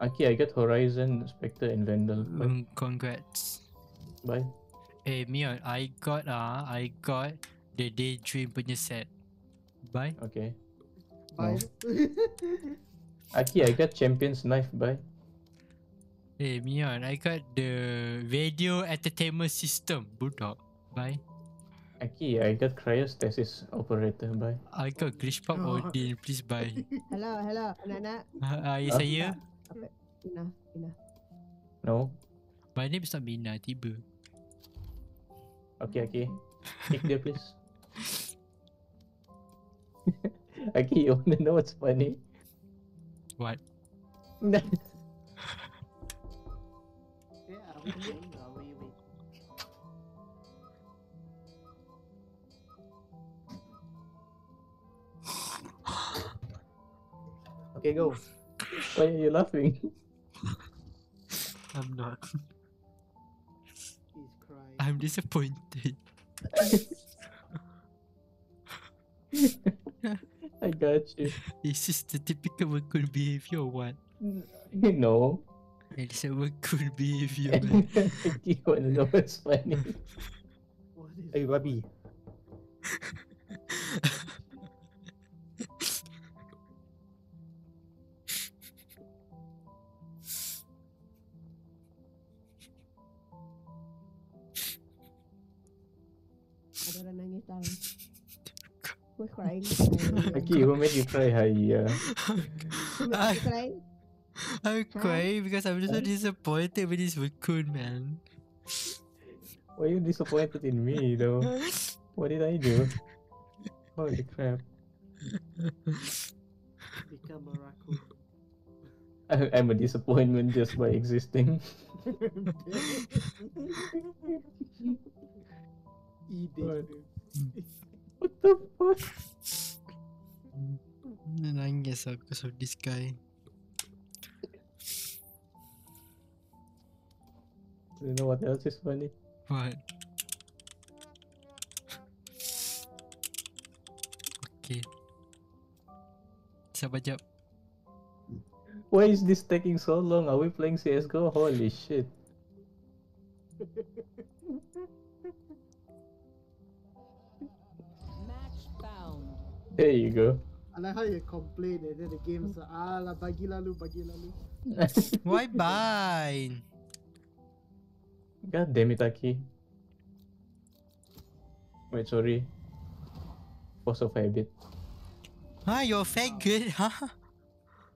Aki, I got Horizon, Spectre, and Vandal. Bye. um, Congrats Bye. Eh Mion I got ah I got The Daydream punya set Bye Okay. Bye. Aki, I got Champion's Knife. Bye. Eh Mion I got the Radio Entertainment System Budak Bye Aki, I got Cryostasis Operator. Bye. I got Glitch Pop Odin Please buy *laughs* Hello, hello, anak-anak. *laughs* Ah, ya Ah. saya Okay, enough, enough. No. My name is not Mina Tiba Okay, Aki. Kick there, please. *laughs* *laughs* Aki, you wanna know what's funny? What? Yeah, are we doing? Are we wait? Okay, go. Why are you laughing? I'm not He's crying. I'm disappointed *laughs* *laughs* *laughs* I got you. Is this the typical Wakun behavior or what? *laughs* no. It's a Wakun behavior man. *laughs* You wanna know what's funny? What is Hey, babi. Who's crying? Aki, who made you *laughs* cry? Hiya. Who made you cry? I'm crying because I'm so disappointed with this Wakun man Why are you disappointed in me, though? *laughs* What did I do? Holy crap. become a raccoon? I- I'm a disappointment just by existing. *laughs* Eat What? it. What the fuck? Nangis aku because of this guy. Do you know what else is funny? What? Okay. Sabar jap. Why is this taking so long? Are we playing CSGO? Holy shit. *laughs* There you go. I like how you complain and then the game's like, ah lah, bagi lalu, bagi lalu. *laughs* Why bind? God damn it, Aki. Wait, sorry. Force of habit. Ah, you're fake good, huh? *laughs*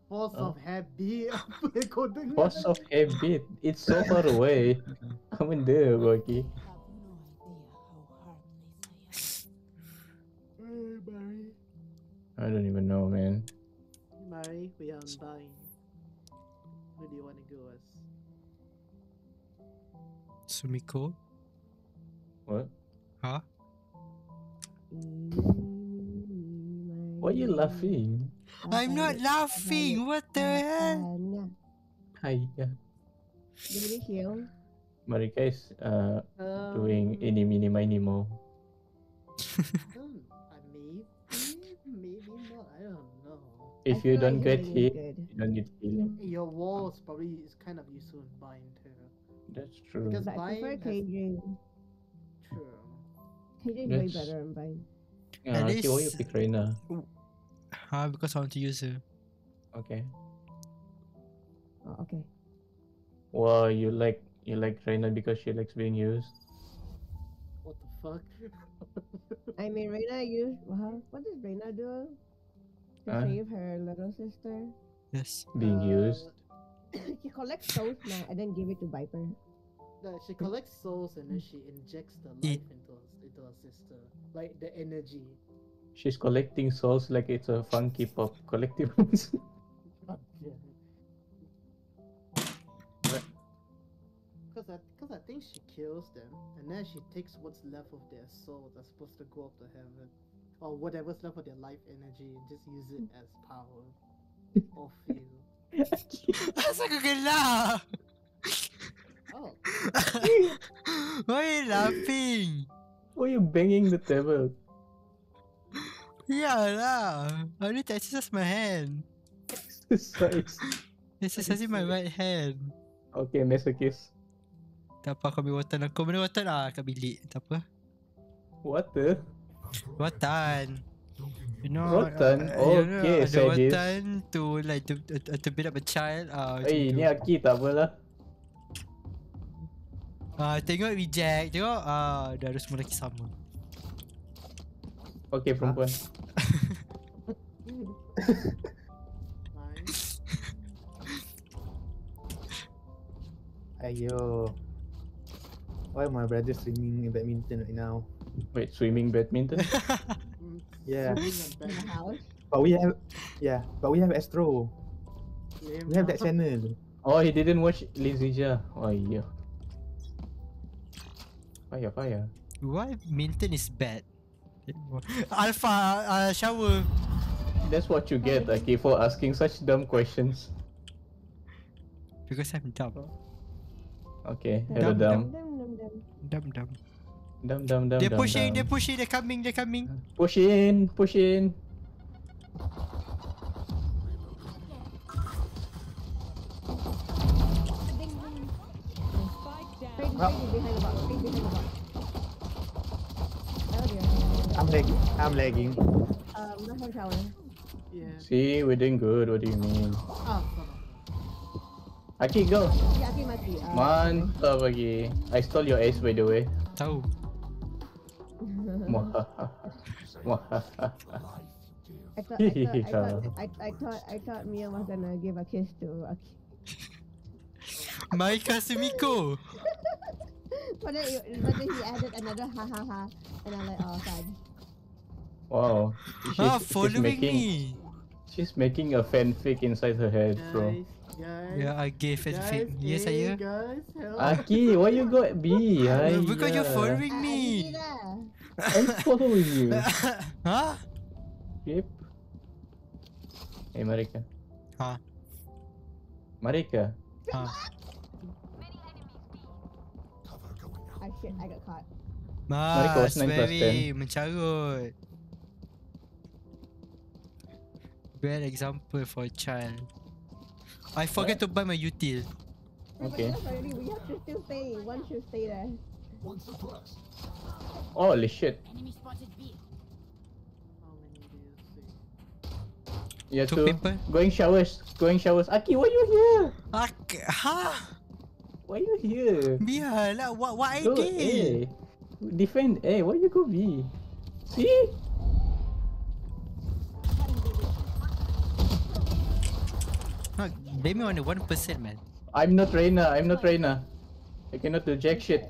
Force Oh. of habit. Apa yang kau dengar? Force of habit. It's so far away. I'm in there, Aki. I don't even know, man. Mari, we are undying. Where do you want to go as? Sumiko? What? Huh? Why are you laughing? I'm not laughing. What the hell? Hi, yeah. Did we? Marika is uh, Um, doing any mini mini mo. *laughs* Hmm, uh, maybe, maybe not. I don't know. If you don't like get healing hit, good. you don't need healing. Your walls probably is kind of useful in bind too. That's true. Because But I prefer bind has KJ. true. KJ is way better in bind. Yeah, At Aki, why you pick Reyna? Ah, because I want to use her. Okay. Oh, okay. Well, you like you like Reyna because she likes being used. What the fuck? *laughs* I mean, Reyna used. Wow, what does Reyna do? To Huh? save her little sister? Yes. Being Uh, used. *coughs* she collects souls now and then give it to Viper. No, she collects souls and then she injects the life into her, into her sister, like the energy. She's collecting souls like it's a Funko Pop collectibles. *laughs* God damn it. Cause I, cause I think she kills them, and then she takes what's left of their soul that's supposed to go up to heaven, or whatever's left of their life energy, and just use it as power *laughs* or feel. Asal kau gelak? Oh, *laughs* Why are you laughing? Why are you banging the table? Yeah lah. I need to exercise my hand. Exercise. Exercising my right hand. Okay, masochist. Tak apa, aku ambil watan aku. Mana watan? Ah, kat bilik. Tak apa. What the? Watan. You know, Watan? uh, you know, Okay, ada watan to like to, to, to build up a child. Ah, macam Eh, tu. ni Aki tak apalah. Ah, tengok reject. Tengok ah, dah ada semua lelaki sama. Okay, perempuan. *laughs* Ayo. Why my brother swimming in badminton right now? Wait, swimming badminton? *laughs* Yeah. In the house. But we have yeah, but we have Astro. We have that channel. Oh, he didn't watch Lizija. Oh, yeah. Fire, fire. Why Minton is bad? Alpha uh, shower. That's what you get, Aki, for asking such dumb questions. Because I'm dumb. Okay, hello, dumb. Dumb dumb. Dumb, dumb, dumb, They're dumb, pushing, they're dumb. pushing, they're coming, they're coming. Push in, push in. Freddy, Freddy behind the box. Freddy behind the box. Oh. I'm lagging. I'm lagging. Um, not from shower. Yeah. See, we're doing good. What do you mean? Fuck. Aki, go. Si Aki mati. Uh, Mantap lagi. I stole your ace, by the way. Tahu. Mwahaha. Mwahaha. I thought, I thought, I thought, I, I thought, I thought Mia was gonna give a kiss to Aki. *laughs* Maika Sumiko. *laughs* but, then, it- but then he added another ha ha ha, and I'm like, oh god. Wow. She's, Ah, she's following making, me. She's making a fanfic inside her head, bro. Guys, guys. Yeah, I gave it guys, fake. Yes, hey, saya. guys, help. Aki, why you go B? *laughs* Because you're Aiya. following me. I'm following *laughs* you. Huh? Yep. Hey, Marika. Huh? Marika. Huh? I shit, I got caught. Marika was Mas 9 plus very mencarut. Bad example for a child. I forget to buy my util. Okay. But already, we have to still stay. One should stay there. Holy shit. Enemy spotted B. Yeah, Two two. people? Going showers. Going showers. Aki, why you here? Ak, ha? Why you here? Biarlah, what, what I Go did? A. Defend A. Why you go B? See? No, blame me on the one percent, man. I'm not trainer. I'm not trainer. I cannot do jack shit.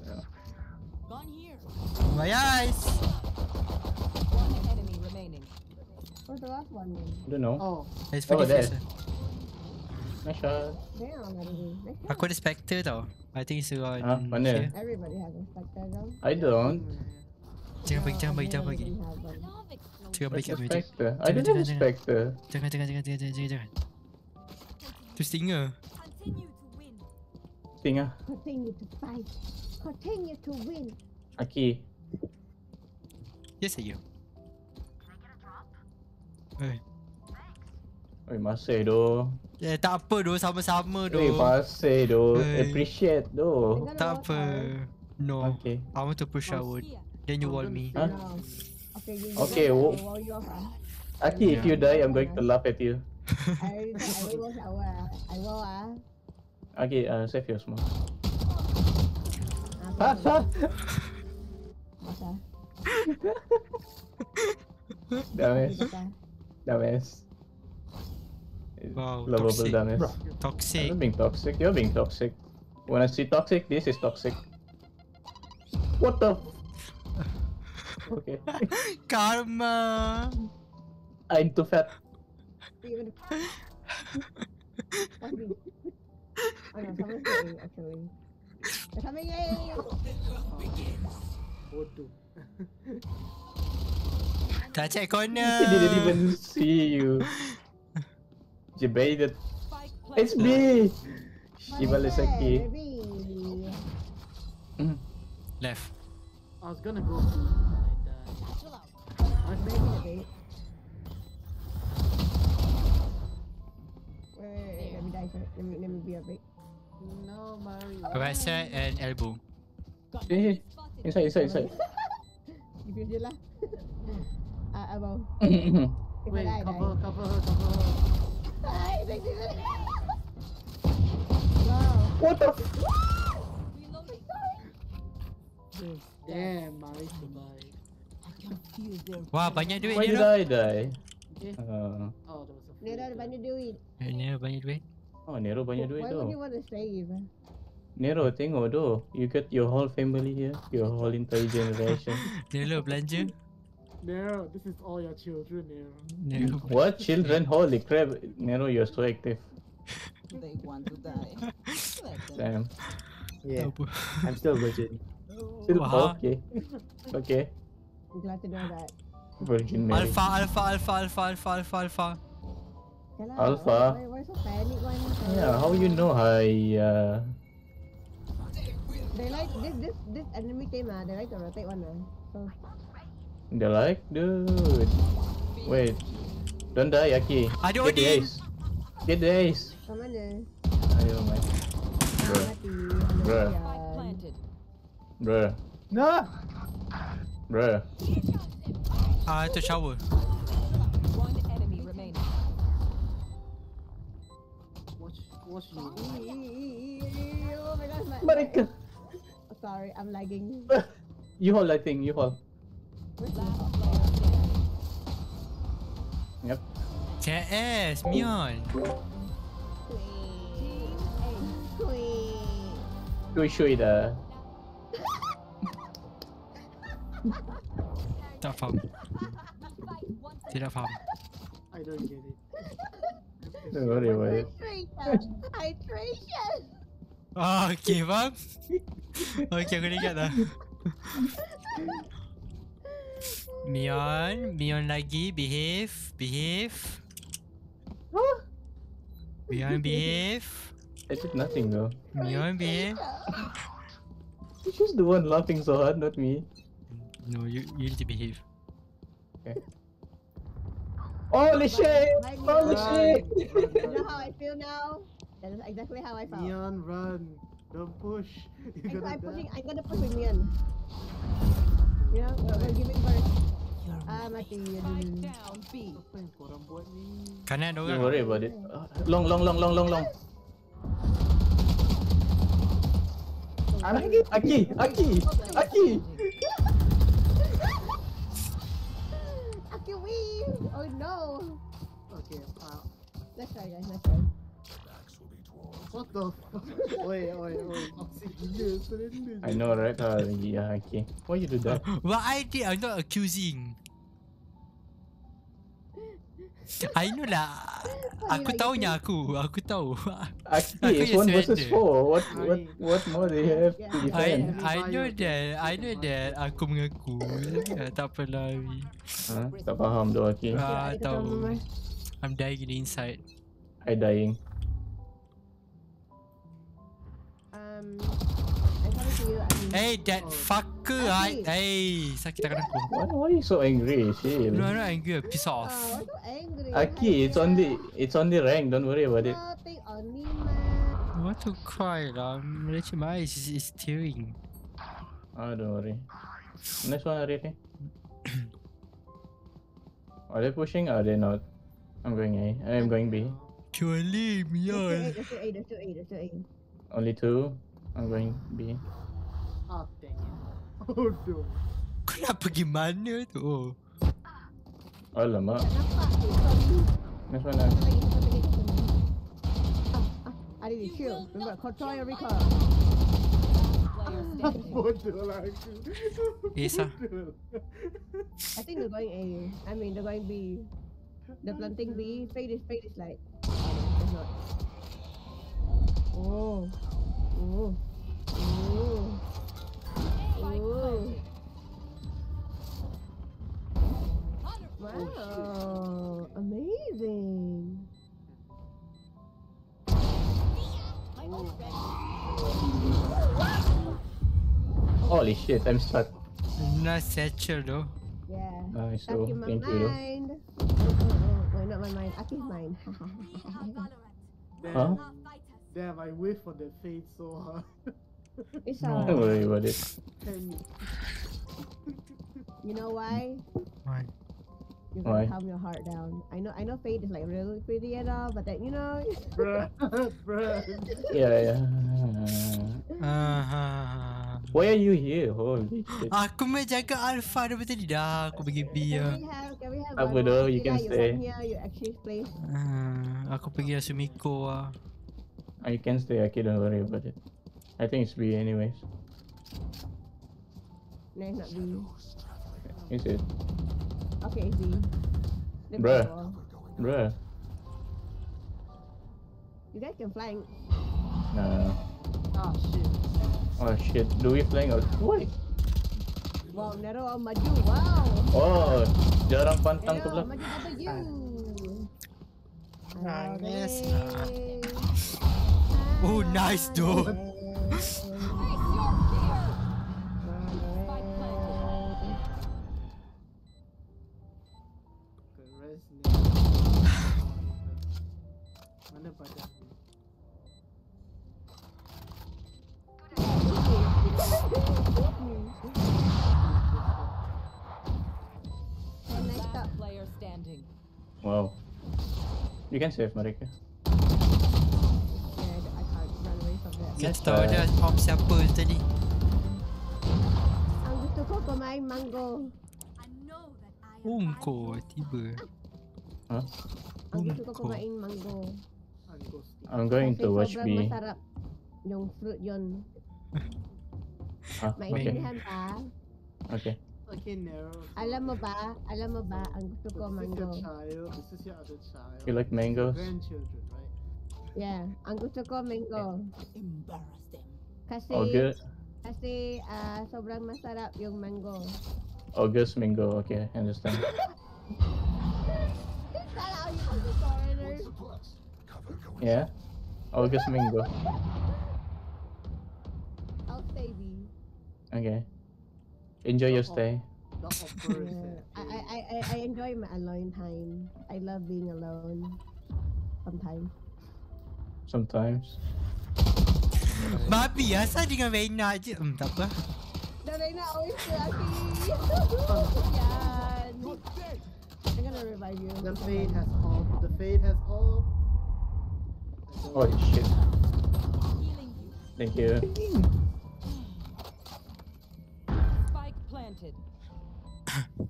Gone here. My eyes. One enemy remaining. Where's the last one then? I don't know. Oh, It's Oh, pretty there. fast. Nice shot. Damn, already. Next Aku ada Spectre tau. I think it's around Ah, mana? Everybody has a spectre though. I don't. Jangan bagi, jangan bagi, jangan bagi. Everybody has one. Jangan bagi kat meja. I Jangan, don't jangan, have jangan. Spectre. Jangan, jangan, jangan, jangan, jangan, jangan. Tu stinger. Thing ah. Continue to fight. Continue to win. Aki. Yes, saya. Eh, Oi, masih doh. eh tak apa doh, sama-sama doh. Oi, masih doh. Hey. Appreciate doh. Tak apa. No. Okay. I want to push forward. Then you wall me. Huh? Okay, you Okay, ah. Aki, if you die, I'm going to laugh at you. I will ah. I will ah. Okay, uh, save your smoke. Ah, Ha ha. Masa. Dumbass. Masa. Dumbass. Wow, Lovable toxic. dumbass. Toxic. I'm being toxic. You're being toxic. When I see toxic, this is toxic. What the? *laughs* okay. Karma. I'm too fat. Even. What's me? Oh no, someone's getting actually. They're coming in. bodoh. *laughs* Tak check He *laughs* didn't even see you. You baited. It's me. Shiba Lesaki. Baby. Hmm. Left. I was gonna go to I died. I was making a bait. Wait, wait, wait, let me die first. Let me, let me be a bait. No, Mario. Right side and elbow. Hey, inside, inside, inside. Give you lah. Ah, abang. *laughs* Wait, I cover, die. cover her, cover her. Ay, sexy na. Wow. What the? F- Damn. Wah, banyak duit Why ni did. I die? Okay. Uh, Oh, there was a Nero ada banyak duit. Eh, Ni banyak duit. oh, Nero banyak duit Why would you want to save? Nero, tengok doh. You got your whole family here. Your whole entire generation. *laughs* Ni lo belanja. Nero, this is all your children, Nero. Ni lo what? Children? Holy crap. Nero, you're so active. *laughs* They want to die. Let. *laughs* Damn. Yeah. I'm still virgin. Still, Wah. okay. Okay. I'm glad to know that. Virgin Mary. Alpha, alpha, alpha, alpha, alpha, alpha, alpha. Yeah lah, Alpha. Why, why so panic one? Yeah, how you know I, uh... They like this this this enemy team ah. They like to rotate one ah. So They're like, dude. Wait. Don't die, Aki. Ada Get the Odin. ace. Get the ace. kat mana? Ayo, man. Bruh. Mati. Bruh. Spike planted. Bruh. No. Bruh. Ah, tu shower. One Sorry, I'm lagging. *laughs* You hold, I think. You hold. Last player standing. Yep. KS, Mion. Shui shui dah. Tak faham. Tidak faham. I don't get it. Don't worry about it. Hydration. Ah, okay, faham? Okay, aku dah ingat dah. Mion, Mion lagi, behave, behave. Mion behave. I did nothing though. Mion behave. She's the one laughing so hard, not me. No, you you need to behave. Okay. Holy shit! Holy shit! You know how I feel now? That is exactly how I felt. Neon, run. Don't push. *laughs* You're I'm, I'm gonna pushing. I'm gonna push with Neon. You know, we're, we're giving birth. Ah, mati. down B. Apa yang korang buat ni? Kanan Don't worry about it. Uh, long, long, long, long, long, long. Aki, Aki, Aki, Aki. *laughs* Aki win! Oh no! Okay, uh, Let's try guys, let's try. What the fuck? oi, oi, oi. Toxic gila, surrender. I know, right? Uh, yeah, Aki. Why you do that? *laughs* What I did, I'm not accusing. I know lah. Aku tahunya aku. Aku tahu. Aki, *laughs* Aku it's one versus four. What, what, what more you have to I defend? I know that. I know that. Aku mengaku. Ya, tak apalah. Wi. Huh? Tak faham tu, Aki. Ah, tahu. I'm dying inside. I dying. Um, I'm coming to you. Aki. Hey, that fucker. I, hey, sakit tangan aku. Why, why are you so angry? Chill. No, I'm not angry. Piss off. Oh, I'm so angry. Aki, it's on the, it's on the rank. Don't worry about it. Nothing on me, man. I want to cry lah. Legit, my eyes is, is tearing. Ah, don't worry. Next one, Arif. *coughs* Are they pushing? Are they not? I'm going A. I'm going B. Kecuali There's still Mion. there's still eight, there's still eight, there's still eight. Only two. I'm going B. Ah, dang it. Oh no. Kau nak pergi mana tu? Alamak. Eh. Next one. Ah, ah, Adi, chill. Remember, control your recoil. *laughs* *laughs* Bodoh lah aku. Yes ah. Bodoh. I think they're going A. I mean, they're going B. They're planting B. Fade is, fade is like. Not. Oh. Oh. Oh. Oh. Wow. Amazing. Holy shit, I'm stuck. Nice satchel though. Yeah. Nice, Stuck in my thank you. mind. Oh, oh, oh, oh, not my mind. Aki's mind. *laughs* Huh? Damn, I wait for the fade so hard. *laughs* it's Don't alright. worry about it. You know why? Why? You Why? gotta calm your heart down. I know, I know, Fate is like really pretty and all, but then you know. *laughs* Bruh, *laughs* bruh. Yeah, yeah. Ah. Why are you here? Holy shit. Aku menjaga Alpha daripada tadi dah. Aku pergi B Can lah. we have, can we Apa one tu? more You can Kira, stay. You come here, you exchange place. Ah, aku pergi Asumiko lah. I can stay, Aki, don't worry about it. I think it's B anyways. No, it's not B. Is it? Okay, it's B. Let's Bruh. go. Bruh. You guys can flank. Nah. Ah, shit. Oh shit. Do we flank or wait? Wow, Nero on maju. Wow. Oh, jarang pantang ke Nero, belakang. maju W. Nangis. Okay. Oh, nice though. Keras ni. Mana badan ni? Last player standing. Wow. You can save mereka. Kita tahu dah op siapa tadi. Ang gusto ko kumain mango. Kau tiba. Huh? Ang gusto ko Mango. kumain mango. I'm going to watch B. masarap yung fruit yon. *laughs* Ah, okay. Maintindihan pa. Okay. Okay. Alam mo ba? Alam mo ba? Ang gusto ko This is mango. your child. This is your other child. You like mangoes? Grandchildren, right? Yeah, ang gusto ko mango. Embarrass them. Kasi good. kasi ah sobrang masarap yung mango. August Mingo. Okay, I understand. *laughs* yeah. August Mingo. I'll. Okay. Enjoy your stay. The offer Yeah. I, I, I, I- I enjoy my alone time. I love being alone. Sometimes. Sometimes. Babi asal dengan Reyna je. Hmm, tak apa. The Reyna always feel. Yan. I'm gonna revive you. The fade has all. The fade has all. Holy shit. Thank you. Spike planted. *laughs*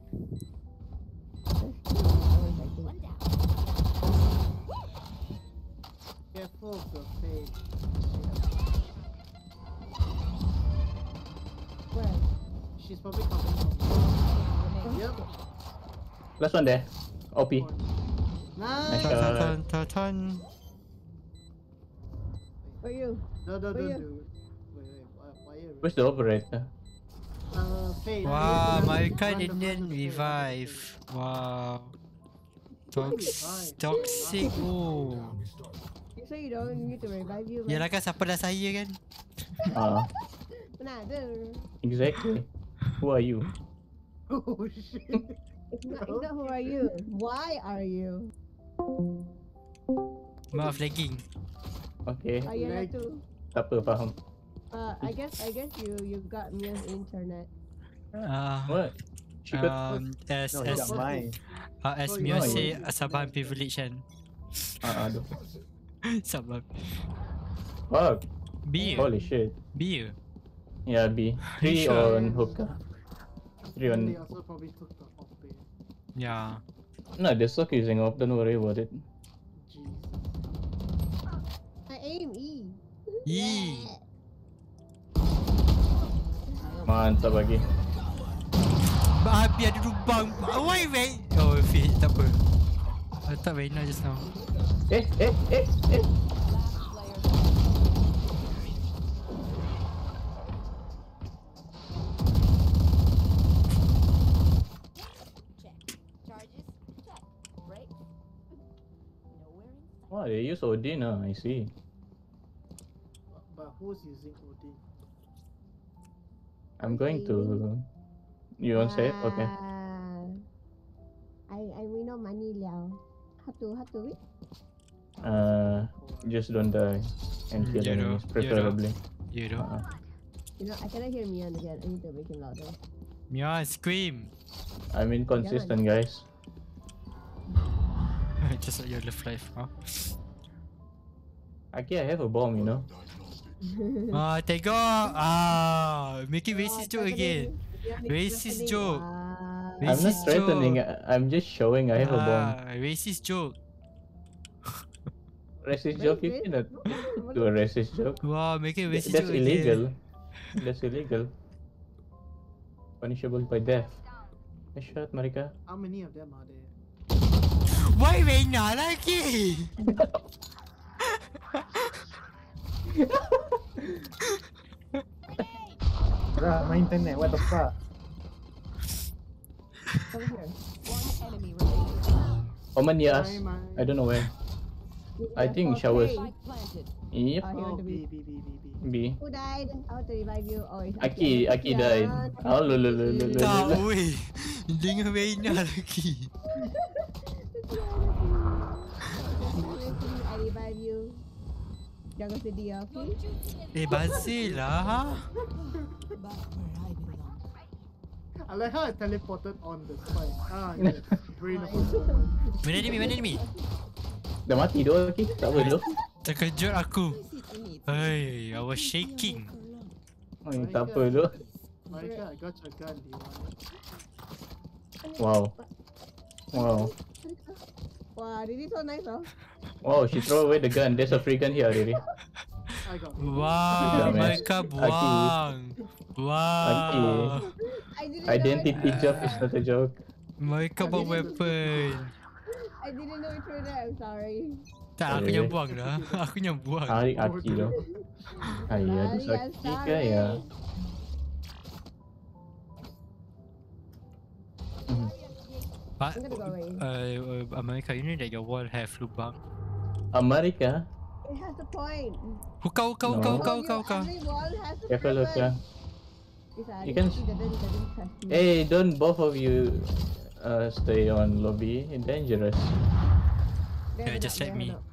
Careful of the. Where? She's probably coming from. Yep. Last one there. OP. Nice. For you. No, no, For don't you. do it. Wait, wait, why, why are Where's the operator? Uh, fade. Wow, Fade, my run card the front didn't of the fade, revive. Wow. Tox toxic. Oh. Say you don't need to revive you. Yalah kan siapa dah saya kan? Ah, *laughs* Mana ada. exactly. Who are you? Oh shit. It's not, it's not who are you. Why are you? Maaf lagging. Okay. Yeah, that too. Tak apa, faham. Uh, I guess I guess you you got me on internet. Ah. What? She got- Um, as No, as mine. uh, as Oh, Mio say Sabahan privilege kan. Ah, aduh. Sabahan. Fuck. B. Holy shit. B. Yeah, B. Three sure? on hookah. Three They on. also probably took the off. Yeah. No, they suck using off. Don't worry about it. I aim E. E. Mantap lagi. Babi ada lubang. Why wait? Oh, fit. Tak apa. I thought Reyna just now. Eh, eh, eh, eh. Charges? Check. Break? Nowhere in Oh, they use Odin. Ah, I see. But who's using Odin? I'm going to. You want to say it? Okay. Ah, I I we know money liao. How to how to read? Uh, just don't die and kill You know, enemies, you know. preferably. You know. Uh-uh. You know I cannot hear Mian again. I need to make him louder. Mia scream. I'm inconsistent, guys. *laughs* just like your love life. Huh? Aki, I have a bomb, you know. ah, tengok. Ah, making racist joke again. Racist threatening. joke. I'm not Racist threatening. joke. I- I'm just showing I have a bomb. Ah, racist joke. *laughs* Racist joke? You cannot do a racist joke. Wow, making Th- racist That's joke illegal. again. *laughs* That's illegal. Punishable by death. Nice shot, Marika. How many of them are there? Why Reyna lagi? *laughs* Bruh, my internet, what the fuck? Over here. One enemy remaining. Omen near us. Mine, mine. I don't know where. I think showers. Yep. Oh, B, be. B, B, B, B. B. Who died? I want to revive you. Oh, it's Aki, Aki died. Oh, lo, lo, lo, lo, lo, Tak weh. Dengan Reina lagi. I revive you. Jangan sedih, okay? Eh, bazir lah. *laughs* Back where I belong. I like how I teleported on the spike. Ah, *laughs* yes. Brain of a woman. Mana enemy, mana enemy? Dah mati tu Aki. Tak apa dulu. Terkejut aku. Hey, I was shaking. Oh, tak apa dulu. Marika, I got your gun. Do you want it? Wow. Wow. Wah, this is so nice, oh. Wow, she throw away the gun. There's a free gun here already. Wow, mereka buang. Wow. I didn't Identity joke is not a joke. Mereka buang weapon. I didn't know it there. I'm sorry. Tak, aku yang buang dah. *laughs* Aku yang buang. Ari Aki tu. Ayah, ada sakit ke ya? But, uh, America, you know that your wall have lubang. America? It has a point. Hookah, hookah, No. hookah, hookah, Oh, hookah. Every wall has a Careful, look, purpose. yeah. It's, You can- actually doesn't, doesn't trust me. Hey, don't both of you uh, stay on lobby. It's dangerous. They Yeah, just up, let me. have it up.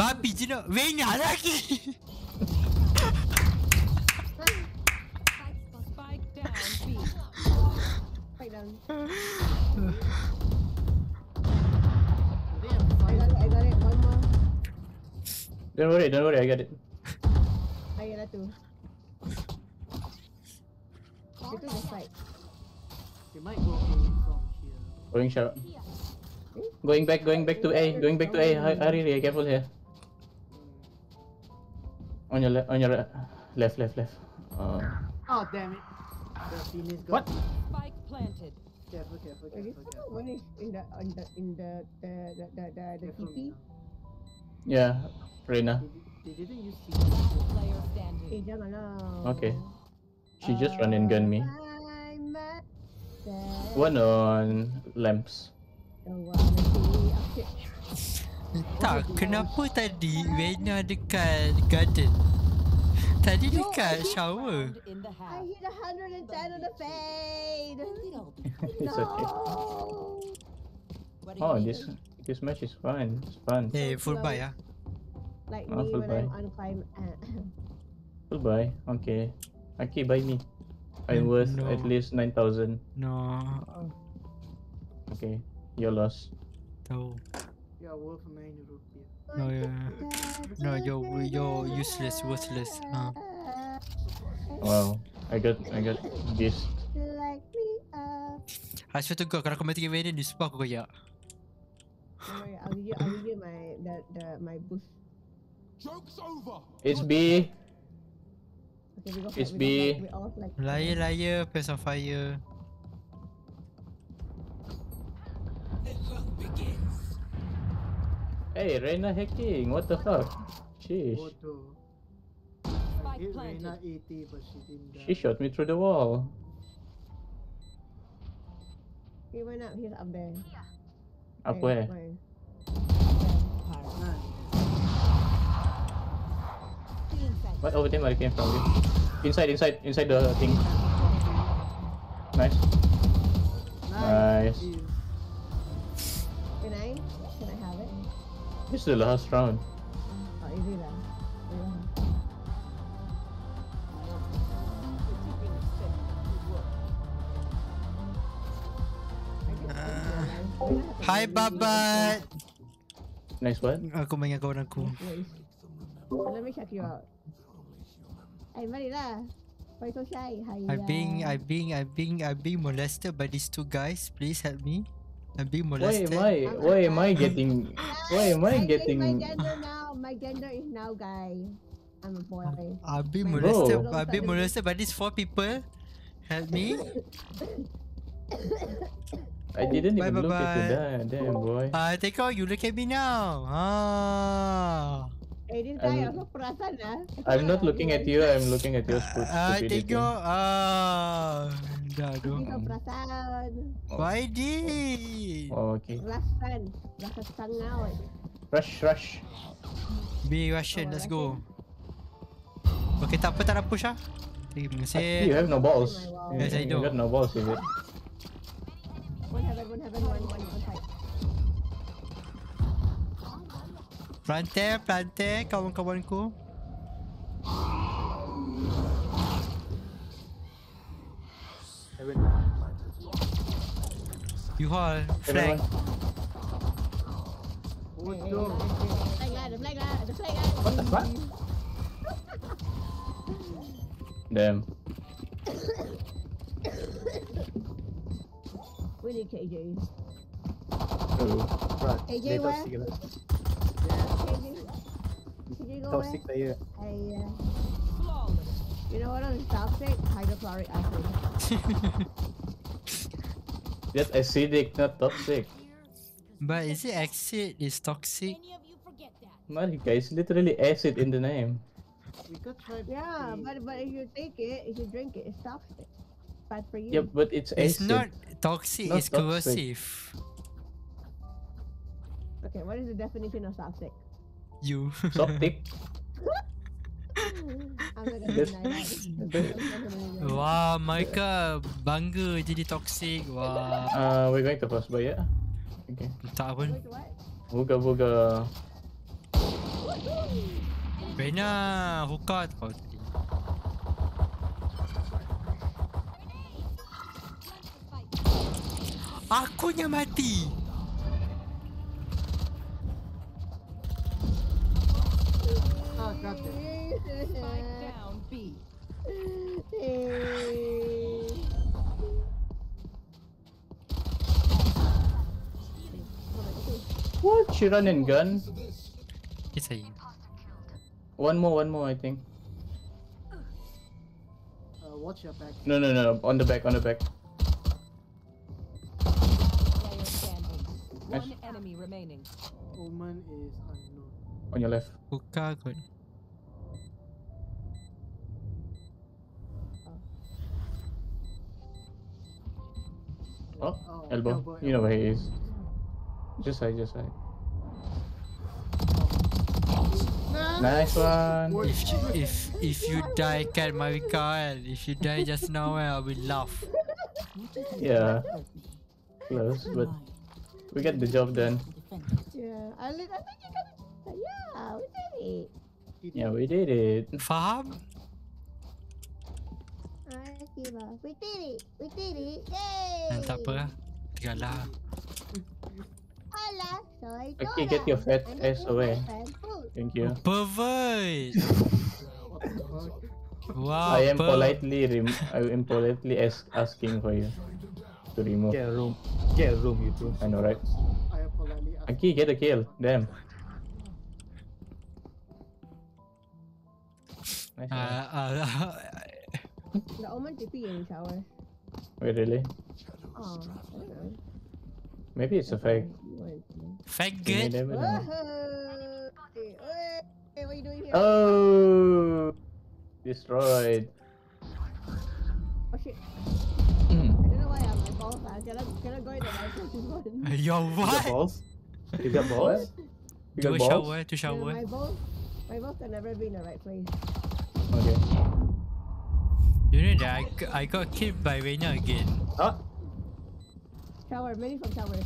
Babi je nak Wena lagi *laughs* Spike down B. Spike down. *laughs* I got it, I got it. One more. Don't worry, don't worry, I got it. I got it too. They took the fight. They might go from here. Going shot. Going back, going back to A, going back to A. Hurry, hurry, careful here. On your left, on your left, left, left. Uh, Oh damn it! The Phoenix What? got Spike planted. Careful, careful, careful, careful. one is in the on the in the the the the the, the TP. yeah, Reina. They didn't use Player standing. Eh, jangan lah. Okay. She just run and gun me. Sad- One on lamps. Tak, kenapa tadi Wena dekat garden? Tadi dekat shower. I half. hit 110 on the fade. It's okay. What do you Oh, this this match is fun. It's fun. Eh, full buy ah. Like Ah, me full when buy. I'm on climb. Full buy. Okay. Okay, buy me. I'm worth No. at least nine thousand. No. Okay, you're lost. Tahu. Yeah, worth nine rupiah. No, yeah. No, you're you're useless, worthless. Ha. Wow, I got I got this. like me. I swear to God, kalau kau mati dengan Wena, ni sebab aku koyak. Don't I'll give you, I'll give you my the, the my boost. Joke's over. It's B. Okay, we go It's we B. flag, we all flag. Liar, liar, pants on fire. Hey, Reyna hacking. What the fuck? Sheesh. Bodoh. I hit Reyna 80, but she didn't die. She shot me through the wall. He went up, he's up there. Up There, where? where? What over there? Where it came from? Inside, inside, inside the thing. Nice. Nice. Can This is the last round. Oh, easy lah. Yeah. Hi, Babat. Nice what? Aku ah, main dengan kawan aku. So let me check you out. Hey, marilah. Why so shy? Hi. I'm being, I'm being, I'm being, I'm being molested by these two guys. Please help me. I'm being Why am I? Why am I getting? Why am I I changed my gender now. My gender is now guy. I'm a boy. I'm being molested. gender I'm being molested by these four people. Help me. I didn't Bye, even look bye, into bye. that. Damn boy. Ah, take out. You look at me now. Ah. This guy I'm- also perasan lah. I'm not looking at you. I'm looking at your stu- Ah, stupidity. tengok. Ah. Dah tu. Dia kau perasan. Why did? Oh, okay. Perasan. Rasa. Rush, rush. Be Russian. Let's go. Okay, tak apa tak nak push ah. Terima kasih. You have no balls. Yes, I You do. got no balls, is it? One heaven, one heaven, one, one, one side. Planter, planter, kawan-kawanku. You all flank. Flag flag flag. What the fuck? Damn. We need KJ. True. Right. AJ where? toxic lah. KJ. KJ go Toxic player. I, uh, you know what? what is toxic? Hydrochloric acid. That's acidic, not toxic. But is it acid? Is toxic? Marika, it's literally acid in the name. We could try. Yeah, but but if you take it, if you drink it, it's toxic. bad for you. Yeah, but it's acid. It's not toxic, Not it's toxic. corrosive. Okay, what is the definition of toxic? You. Soptic. *laughs* *laughs* Wah, mereka bangga jadi toxic. Wah. Uh, we're going to pass by ya. Okay. Tak pun. What? Buga buga. Bena, hookah kau tadi. Akunya mati. Goddamn. down B. What? She run and gun? It's a One more, one more, I think. Uh, watch your back. No, no, no. On the back, on the back. Player standing. Nice. One enemy remaining. Omen is unknown. On your left. hookah kot. Oh, Oh, elbow. elbow, You know where he is. Just side, just side. Nice one. If if if you die kan Marika kan If you die just now kan I will laugh Yeah. Close, but we get the job done. Yeah, I, I think you got it. Yeah, we did it. Yeah, we did it. Fab? Alright, Kiva. We did it. We did it. Yay! Tak apa lah Tinggal lah Hola, soy Okay, get your fat And ass away. my friend Pooh. Thank you. Pervert Wow I am per- politely rem- I am politely as- asking for you to remove. Get a room. Get a room, you two. I know, right? I am politely asking. Aki, get a kill. Damn. Nice. one. Ah, ah, The Omen TP in shower. Wait, really? Oh, I don't know. Maybe it's a fake. Faggot You never know. Whoa! Hey, hey, what are you doing here? Oh, destroyed. Oh shit. Hmm. I don't know why I'm my balls. I cannot, cannot go in the license one. Yo You got what? balls? You got *laughs* balls? You Do got a balls? shower To Yeah, shower my balls, my balls can never be in the right place. Okay. You know that I, I got killed by Reyna again Huh? Tower, many from tower.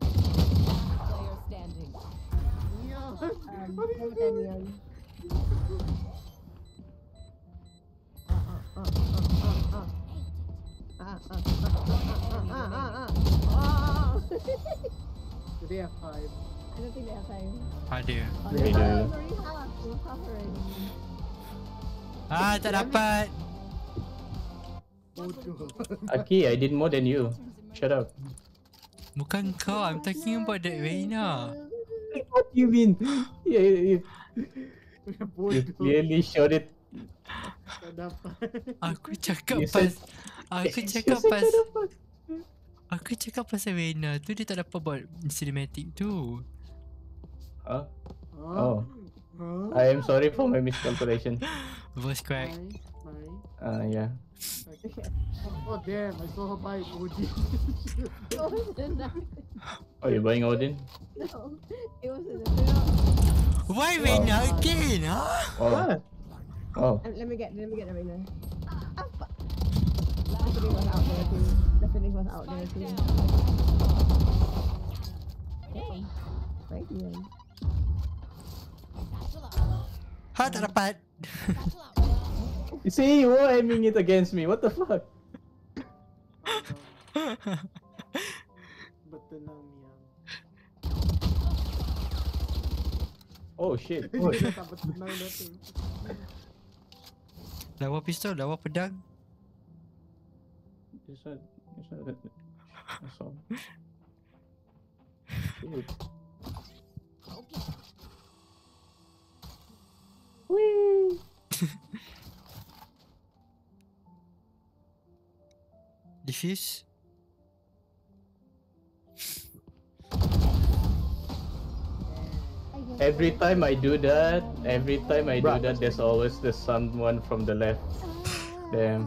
Player standing. Um, one ten young. Uh, uh, uh, uh, uh, uh. Uh, uh, uh, uh, uh, uh, uh, uh. Oh. Do they have five? Ada half already. Ah tak dapat Aki, I did more than you. Shut up. Bukan kau I'm talking about that Reina What do you mean? Yeah, you, you, you clearly showed it. Tak dapat. Aku cakap You pas said- Aku cakap pas. Aku cakap pasal Reina tu dia tak dapat buat cinematic tu Huh? Huh? Oh. Huh? I am sorry for my miscalculation. *laughs* Voice crack My, my. Uh, yeah. *laughs* Oh damn, I saw her buy Odin. *laughs* It wasn't that. Oh, you're buying Odin? No, it wasn't that. Why Reyna again huh? Oh. Oh. Uh, Let me get, let me get the arena. Ah, fuck. Definitely was out there too. Definitely was out there too. Damn. Thank you. Ha tak You see, you were aiming it against me. What the fuck? Bertenang um, Miang. Oh shit. Dia tak bertenang dah tu. Lawa pistol Lawa pedang This one, this one, that's all. Shit. Whee! *laughs* Diffuse Ayo. Every time I do that, every time I do Bruh. that, there's always the someone from the left. Damn.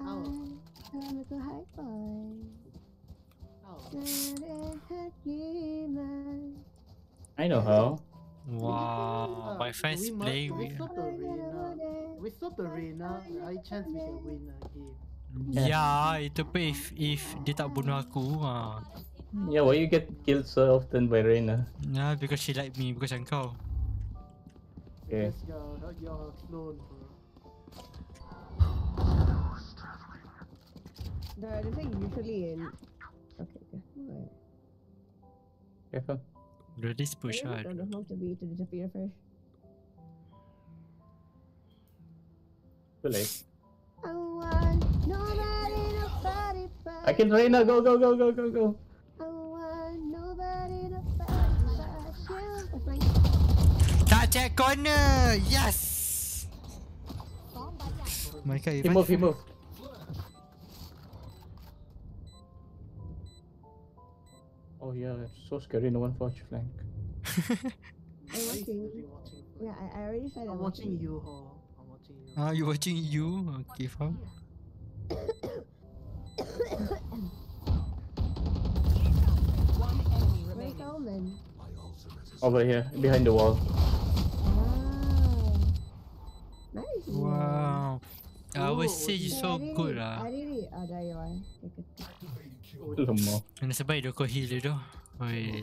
Oh. Know I know how. Wow, my friends we, mu- play we stop the arena. We stop the arena. High chance we can win a game. Ya, itu pun if if dia tak bunuh aku ah. Yeah, why you get killed so often by Reyna? Nah, because she like me because I'm kau. Okay. Yes, your your clone, bro. The the thing usually in. Okay, okay. Alright. Careful. Bro, this push I hard. don't know how to be to disappear first. Too late. I want nobody, nobody but I can Reina. Go, go, go, go, go, go. I want nobody, nobody but you. That's my Tak check corner. Yes. My god, He move, he move. Oh yeah, it's so scary. No one watch flank. *laughs* I'm watching. Yeah, I, I already said I'm watching you, Ho. I'm watching you. Ah, you watching you? Okay, faham. Where's Omen? Over here, behind the wall. Wow. Nice. Wow. I would say you so I good it. lah. I did it. Oh, there you are. Lemah. Nasib baik dia kau heal dia tu. Oi.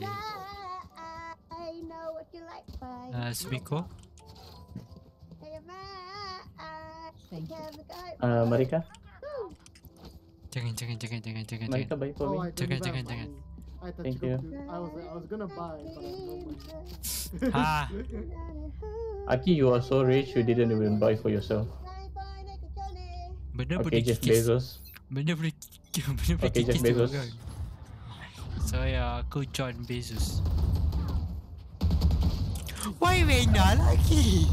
Ah, Sumiko. Thank you. Uh, Marika. Jangan, jangan, jangan, jangan, jangan, Marika, jangan. buy for me. Oh, Jangan, jangan, money. jangan. I thought Thank you. you. could do- I was I was gonna buy, but I money. Ah. *laughs* Aki, you are so rich, you didn't even buy for yourself. Benda Okay, boleh Jeff kikis. Bezos. Benda boleh Benda boleh Okay, Jeff kikis tu Bezos. kan. So ya, aku John Bezos. Why Reyna lagi?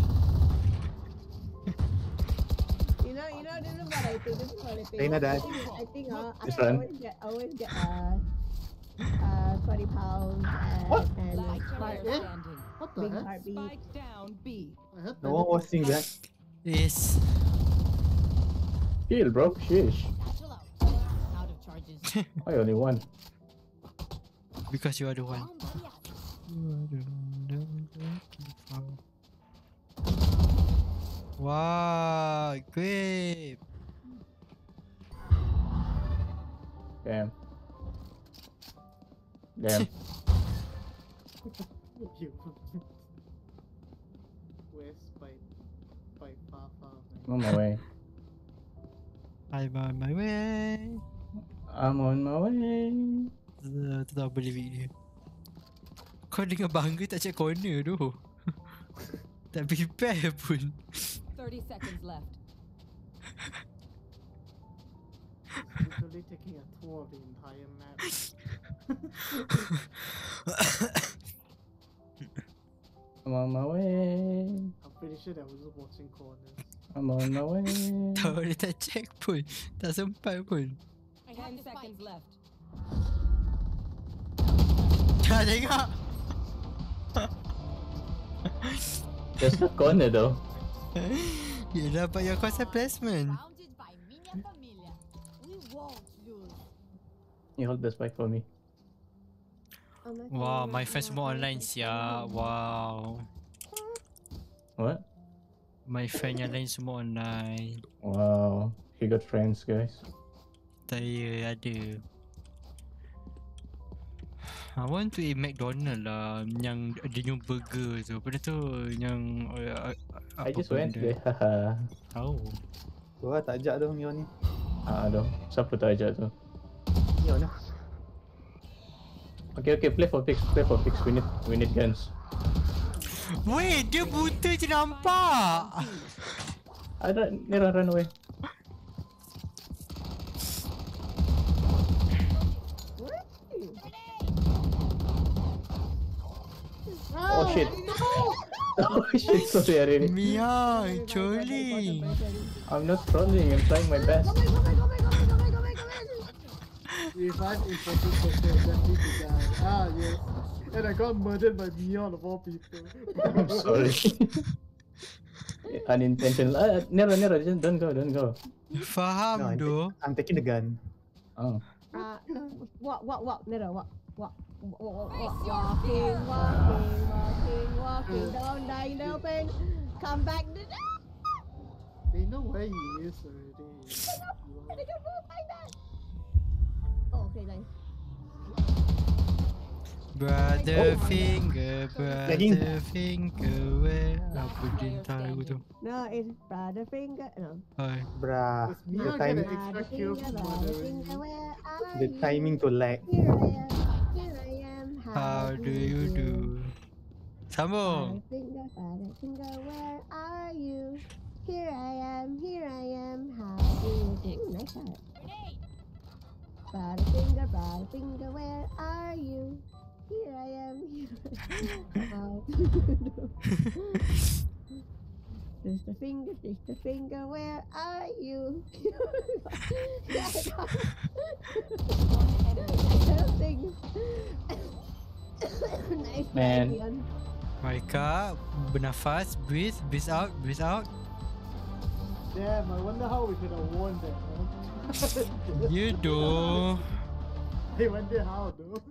You know, you know, this is what I think. This is what I think. Reyna I dah. think, I think uh, I always get, always get uh, uh, 20 pounds and, What? and like heart, What the big heck? heartbeat. down B. I heard No one was seeing that. Yes. Heal, bro. Sheesh. I only one. Because you are the one. Wow, great. Damn. Damn. West by by far far. On my way. I'm on my way. I'm on my way. Uh, tu tak boleh dia. Kau dengan bangga tak check corner tu. *laughs* tak prepare pun. 30 seconds left. Literally taking a tour of the entire map. I'm on my way. I'm pretty sure that was just watching corners. I'm on my way. tak boleh tak check pun. Tak sempat pun. 10 seconds left. Tak tengok. There's no corner though. Yelah, but your concept placement. Surrounded by Minya Familia. We won't lose. You hold the spike for me. Wow, my friends semua online sia. Wow. What? My friend yang lain semua online. Wow. he got friends, guys. Saya ada. I want to eat McDonald lah Yang the new burger tu Apa dia tu Yang uh, I just went there. Haha. Tahu Tu lah tak ajak tu Mio ni. Ah, aduh. Siapa tak ajak tu? Mio lah. Okay, okay. Play for picks. Play for picks. We need, we need guns. Wait dia buta je nampak Ada, Nira run away. Oh shit. *laughs* Oh shit, sorry Arin. Mia trolling I'm not trolling, I'm trying my best. If I'm important social, that need to die. Ah, yes. And I got murdered by Neon of all people. I'm sorry. *laughs* Unintentional. Ah, Nero, Nero, just don't go, don't go. Faham No, I'm, doh. I'm taking the gun. Oh. Uh, walk, what, what, Nero, what, walk walking, walking, walking, walking down dying open. Come back to the They know where he is already. Oh, okay, nice. Brother oh, finger, brother finger, where aku cinta aku. No, it's brother finger. No. Hi. The timing. The timing to lag. Here I am. How do you do? Father finger, finger, where are you? Here I am, here I am. How do you do? Ooh, nice shot. Father finger, where are you? Here I am, here I am. How do you do? *laughs* Just finger, a finger, where are you? *laughs* *laughs* I don't think. Man. Maika, bernafas, breathe, breathe out, breathe out. Damn, I wonder how we could have won that, man. *laughs* You do. I wonder how, though.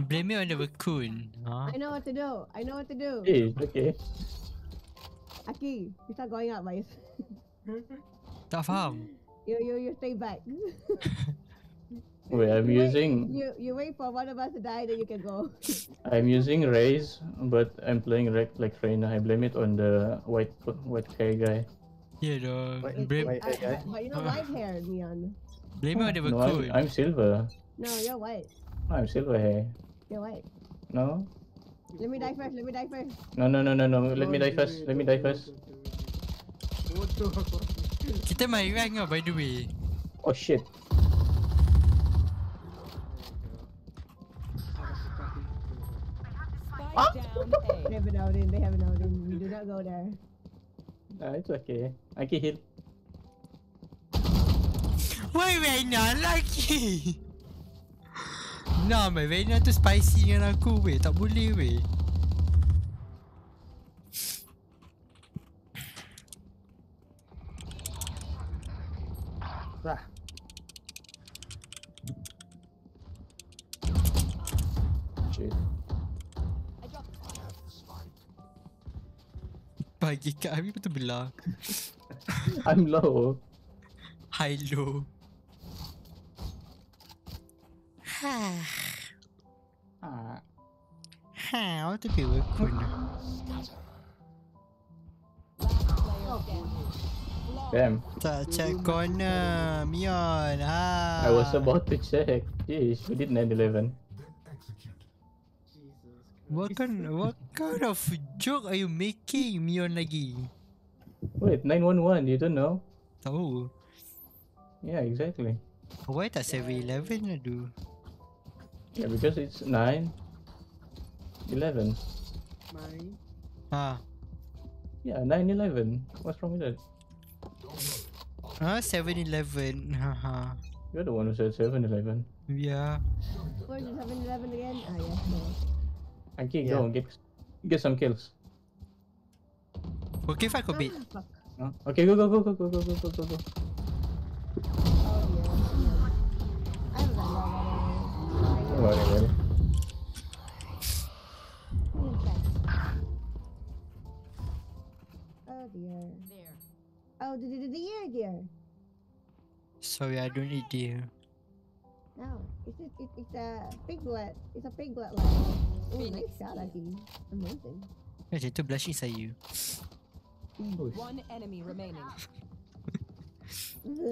Blame it on the raccoon. Huh? I know what to do. I know what to do. Hey, okay. Aki, you start going up, guys. Tak faham. You you you stay back. *laughs* Wait, I'm You wait- using You you wait for one of us to die, then you can go. *laughs* I'm using Raze, but I'm playing Rec like Reyna. I blame it on the white white hair guy. Yeah, dog. White- Blame, white hair guy. But you know, white hair, Neon. blame it on the No, I'm. I'm silver. No, you're white. I'm silver hair. You're white. No, Let me die first. Let me die first. no, no, no, no, no. Let me die first. Let me die first. don't do it. Don't. Kita main rank lah, by the way. Oh shit. They have an outing. They have an outing. You do not go there. Ah, it's okay. I can heal. Why Reyna lagi? Nah, man, Reyna tu spicy dengan aku, weh. Tak boleh, weh. Bagi kat Habib betul belah. *laughs* I'm low. High low. Ha. Ha, I want to be raccoon. Damn. Tak check corner, Mion. Ha. I was about to check. Jeez, we did 9-11. What kind, what kind of joke are you making, Mion lagi? Wait, 911, you don't know? Tahu. Yeah, exactly. Why tak 7-Eleven aduh? Yeah, because it's 9, 11. Mine. Ha. Yeah, 9-11. What's wrong with that? Ha, 7-Eleven. Ha ha. You're the one who said 7-11. Yeah. Where's the 7 Eleven again? Ah, yes. No. Okay, Yeah. go get get some kills. Okay, fuck a bit. Fuck. Huh? Okay, go go go go go go go go go go. Oh, yeah. I haven't done that Don't worry, worry. Oh, dear. Oh, the, the, the ear, dear. Sorry, I don't eat deer. No, it's just, it, it's a piglet. It's a piglet line. Oh, nice shot, Aki. Amazing. Macam tu blushing saya. One enemy remaining. *laughs*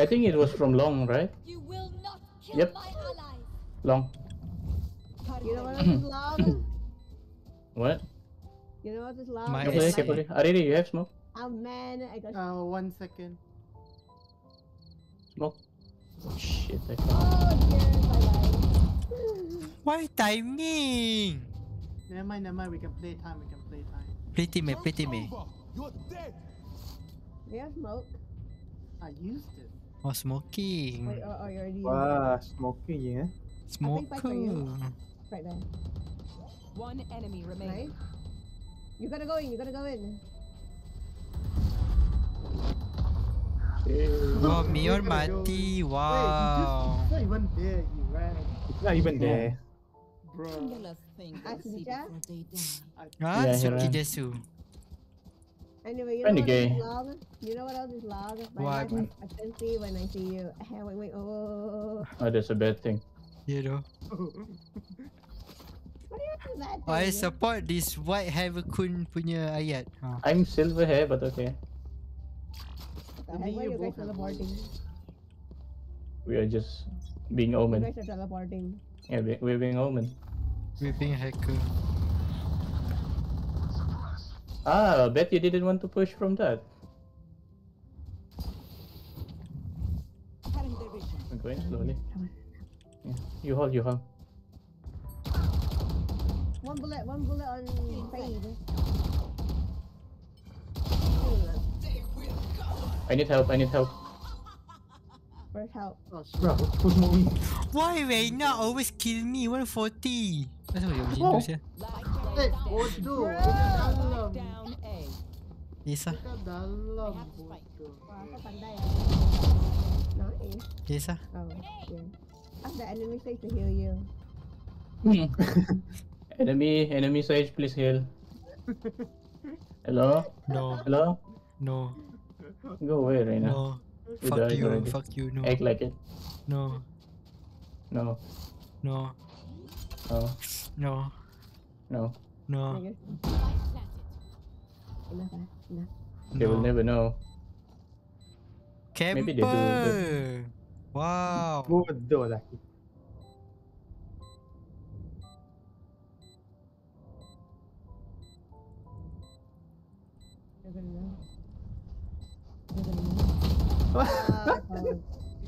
I think it was from Long, right? You will not kill Yep. my allies. Long. you know what else is long? What? You know what is long? My Carefully, S- carefully. Ariri, you have smoke? Oh man, I got. Uh, one second. Smoke. Oh shit, I can't. Oh dear, bye bye. Why timing? Never mind, never mind. We can play time. We can play time. Pretty me, pretty me. You're dead. We have smoke. I used it. Oh, smoking. Or, or, or you already. Wah, smoking je eh. think five for you. Smoker. Right there. One enemy remaining. You gotta go in. You gotta go in. Wow, Mion mati. Wow. It's not even there, he ran. It's not even there. Bro. Ah, Suja. Ah, Yeah, Suki Desu. Anyway, you Kinda know what gay. else is log? You know what else is log? My What? life expectancy when I see you. Hey, *laughs* wait, wait, oh. Oh, that's a bad thing. You know. *laughs* What do you do that? I support this White Havakun punya ayat. Ha. I'm silver hair, but okay. What? Why you guys teleporting? We are just being omen. You omen. guys are teleporting. Yeah, we- we're being omen. We're being hacker. Ah, bet you didn't want to push from that. I'm going slowly. Yeah. You hold, you hold. One bullet, one bullet on fade. I need help, I need help. First help. Bro, who's moving? Why Reyna always kill me? 140. Asal dia macam Oh. tu sia? Eh, bodoh. Dekat dalam. Yes ah. Dalam, bodoh. Wah, kau pandai. Nice. Yes. Oh, yeah. Ask the enemy Sage to heal you. *laughs* enemy, enemy sage, please heal. *laughs* Hello? No. Hello? No. Go away, Reyna. No. You Fuck you, already. fuck you, no. Act like it. No. No. No. No. No. No. No. Enough. Enough. They will never know. Camper. Maybe they do, but- Wow. Bodoh lah. You're gonna know. You're gonna know. Ah, *laughs* oh.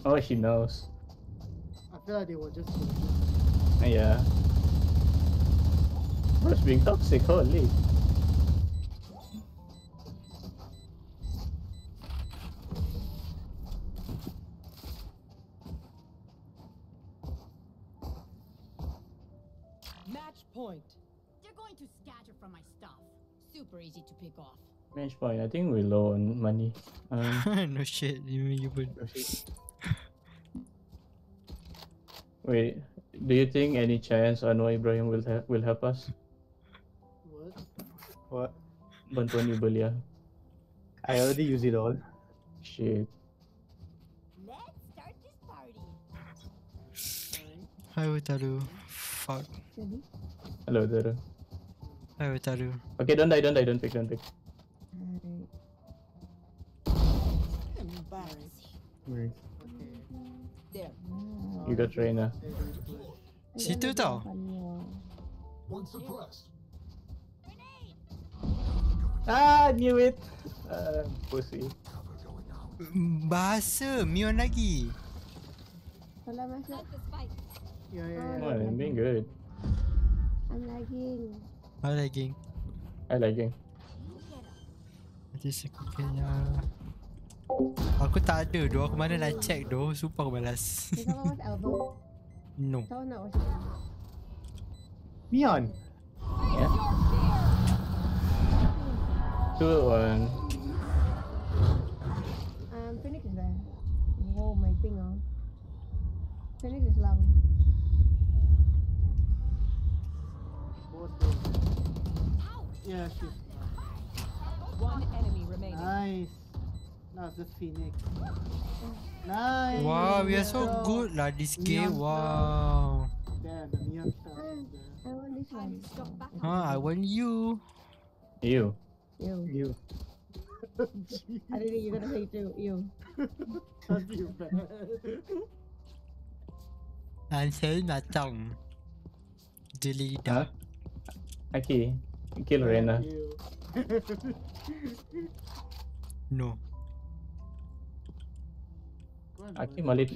Oh, she knows. I feel like they were just. Yeah. Bro's being toxic, holy. Match point. They're going to scatter from my stuff. Super easy to pick off. Match point, I think we're low on money. Um, *laughs* no shit, you you would. wait, do you think any chance Anwar Ibrahim will help will help us? What? What? Bantuan you belia. I already use it all. Shit. Let's start this party. Hai Utaru. Fuck. Hello there. Hai Utaru. Okay, don't die, don't die, don't pick, don't pick. Wait. There. You got Reyna. Situ tau. One suppressed. Ah, knew it. Uh, pussy. Bahasa Mion lagi. Salah masuk. Yeah, yeah, Oh, Come I'm being good. I'm lagging. Apa lagi? I like it. Nanti aku kena Aku tak ada doh Aku mana nak check doh Sumpah aku malas Can someone watch elbow? No Someone not watching elbow. Mion. Yeah. Two one. Um, Phoenix is there. Whoa, my ping oh. Phoenix is long. Yeah, she's. One enemy remaining. Nice. Now the Phoenix. Nice. Wow we are so Yo. good lah this Neon game star. Wow Damn, the neon star. I want this one. Huh I want you You. You. You. I didn't think you're gonna say too. You. That's you bad. Ansel Delete. Jelida Okay. kill Reyna no. Aki malit.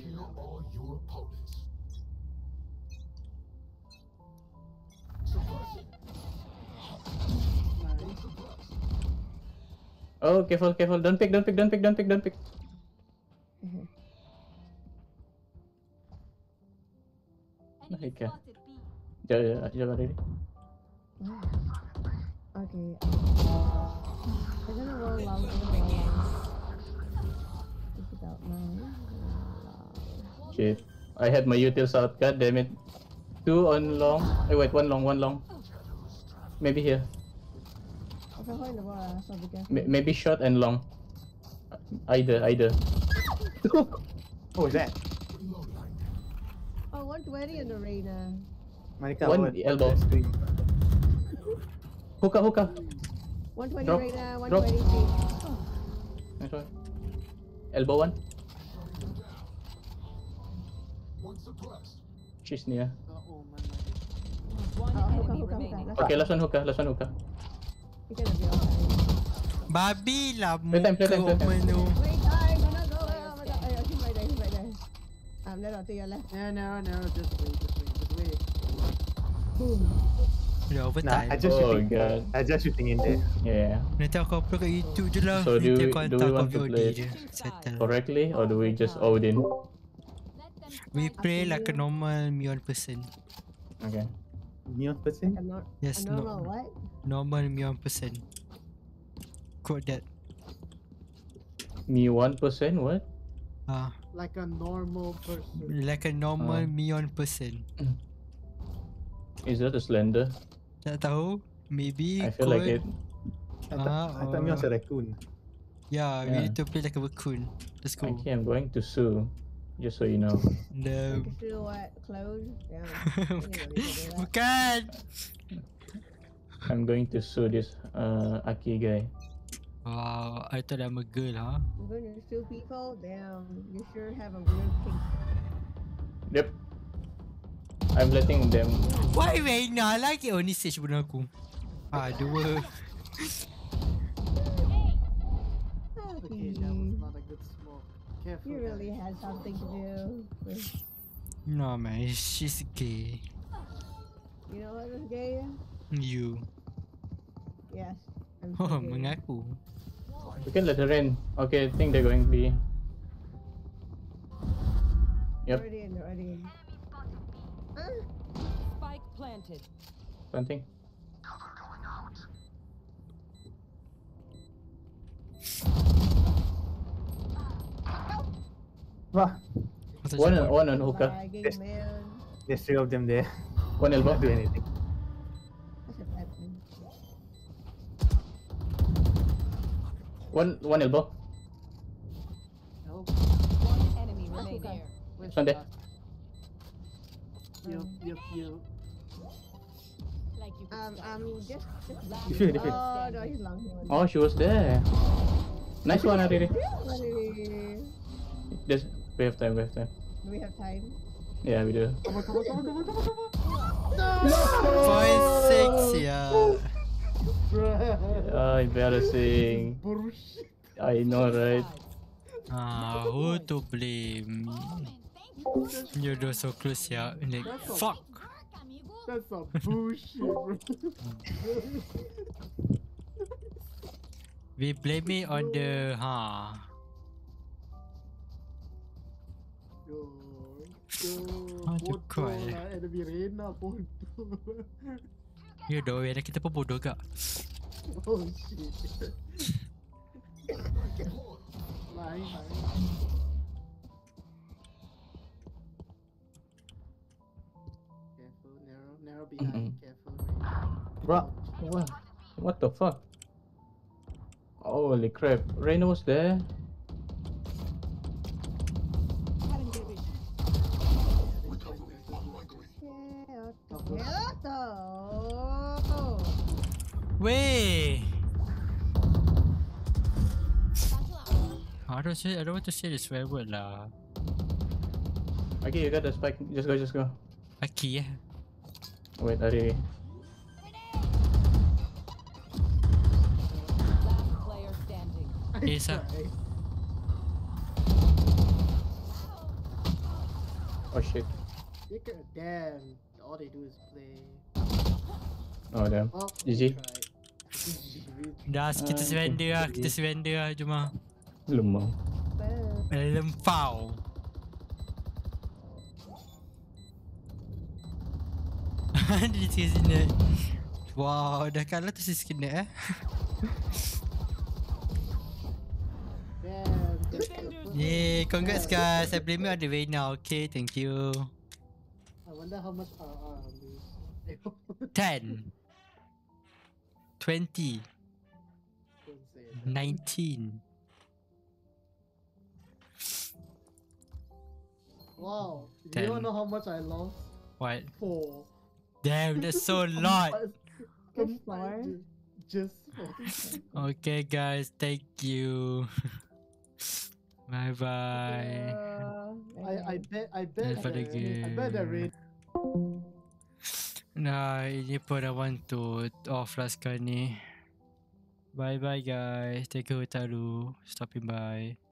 Oh, careful, careful. Don't pick, don't pick, don't pick, don't pick, don't pick. Baik Yeah, yeah, yeah. jauh dari ini. Okay. I'm gonna roll long. I'm gonna roll long. It's about nine. Shit. I had my utils out, god damn it. Two on long. Eh, wait, one long, one long. Maybe here. If I hold the ball, so be careful. M- maybe short and long. Either, either. *laughs* What was that? Oh, 120 in the arena. Monica, One what- elbow. What screen? Hookah, hookah. 120 Drop, arena, drop. 120 feet. Nice one. Elbow one. She's near. Oh, hookah, hookah, hookah. Last Okay, last one hookah, last one hookah. You're gonna be alright. Babi lah Playtime, muka playtime, playtime. Omen tu. Wait, time, no, no, go. Oh my god. Oh, he's right there, he's right there. Um, no, no, to your left. Yeah, no, no, just wait, just wait, just wait. Boom. Dah Nah, overtime. I just Oh, shooting. God. I just shooting in there. Yeah. Nanti aku upload kat YouTube je lah. So do we, aku do hantar we kau want to play je. Settle. correctly or do we just Odin? We play like a normal Mion person. Okay. Neon person? A, nor- Yes, a normal no. what? Normal Mion person. Quote that. Me one percent? What? Ah, Like a normal person. like a normal Ah. Mion person. Is that a slender? Tak tahu. Maybe I feel like kot. it. I thought, I thought Neon's a raccoon. Yeah, we Yeah. need to play like a raccoon. Let's go. Okay, I'm going to sue. Just so you know. No. Like a what? Clothes? Yeah. *laughs* Bukan. I'm going to sue this uh Aki guy. Wow, I thought I'm a girl, huh? You're going to sue people? Damn, you sure have a weird kink. Yep. I'm letting them. Why Reyna lagi oh ni stage benda aku. Ah, dua. Okay, that was not a good smoke. Careful. You really guys. had something to do. with- No man, she's gay. You know what is gay? You. Yes. I'm Oh, so gay. mengaku. We can let her in. Okay, I think they're going to be. Yep, Already in, already in. Huh? Spike planted. planting. Cover Wah, One on one on hookah. Lagging, Yes. man. there's three of them there. One elbow. Not do anything. That's a bad thing. One one elbow. Help. One enemy That's remaining. okay. Where's Sunday. the last- Yup, yup, yup. Like you Um, stop. um, just, just Last Defend, player defend. Oh, no, he's long. Oh, she was there. Nice one, Ariri. Really? Just we have time. We have time. Do we have time? Yeah, we do. Come on, come on, come on, come on, come on, come on. Point six, yeah. Bruh. Oh, embarrassing. Bullshit. I know, right? Ah, who to blame? You're doing so close, yeah. Like, fuck. That's some bullshit, bro. We blame it on the bodoh lah enemy Rena bodoh. Ya doh, ya kita pun bodoh gak. oh shit. Lain, lain. Narrow, narrow behind, careful. Bro, what? What the fuck? Holy crap! Reyna was there. Yeah. Wait. I don't say. I don't want to say the swear word lah. Okay, you got the spike. Just go, just go. Aki eh. Wait, player standing. Asa. Oh shit. You damn, all they do is play. Oh damn. Oh, GG. GG. Dah, kita Ah, surrender lah. Kita surrender lah. Lah. Lemah. Lempau. *laughs* Dia skinhead. Wow, dah kalah tu si skinhead eh. Damn, that's the first- Yay, congrats guys. I blame you on the way now. Okay, thank you. I wonder how much RR I'll lose. 10 20 Don't say it. 19 Wow. You Ten. don't know how much I lost? What? Four. Damn, that's so *laughs* oh lot. Just four? Just. *laughs* Okay, guys, thank you. *laughs* bye bye. I, I bet I bet That's for the the- I bet the game. rate Nah, ini pun dah want to off lah sekarang ni. Bye bye guys. Thank you Hotaru. Stopping by.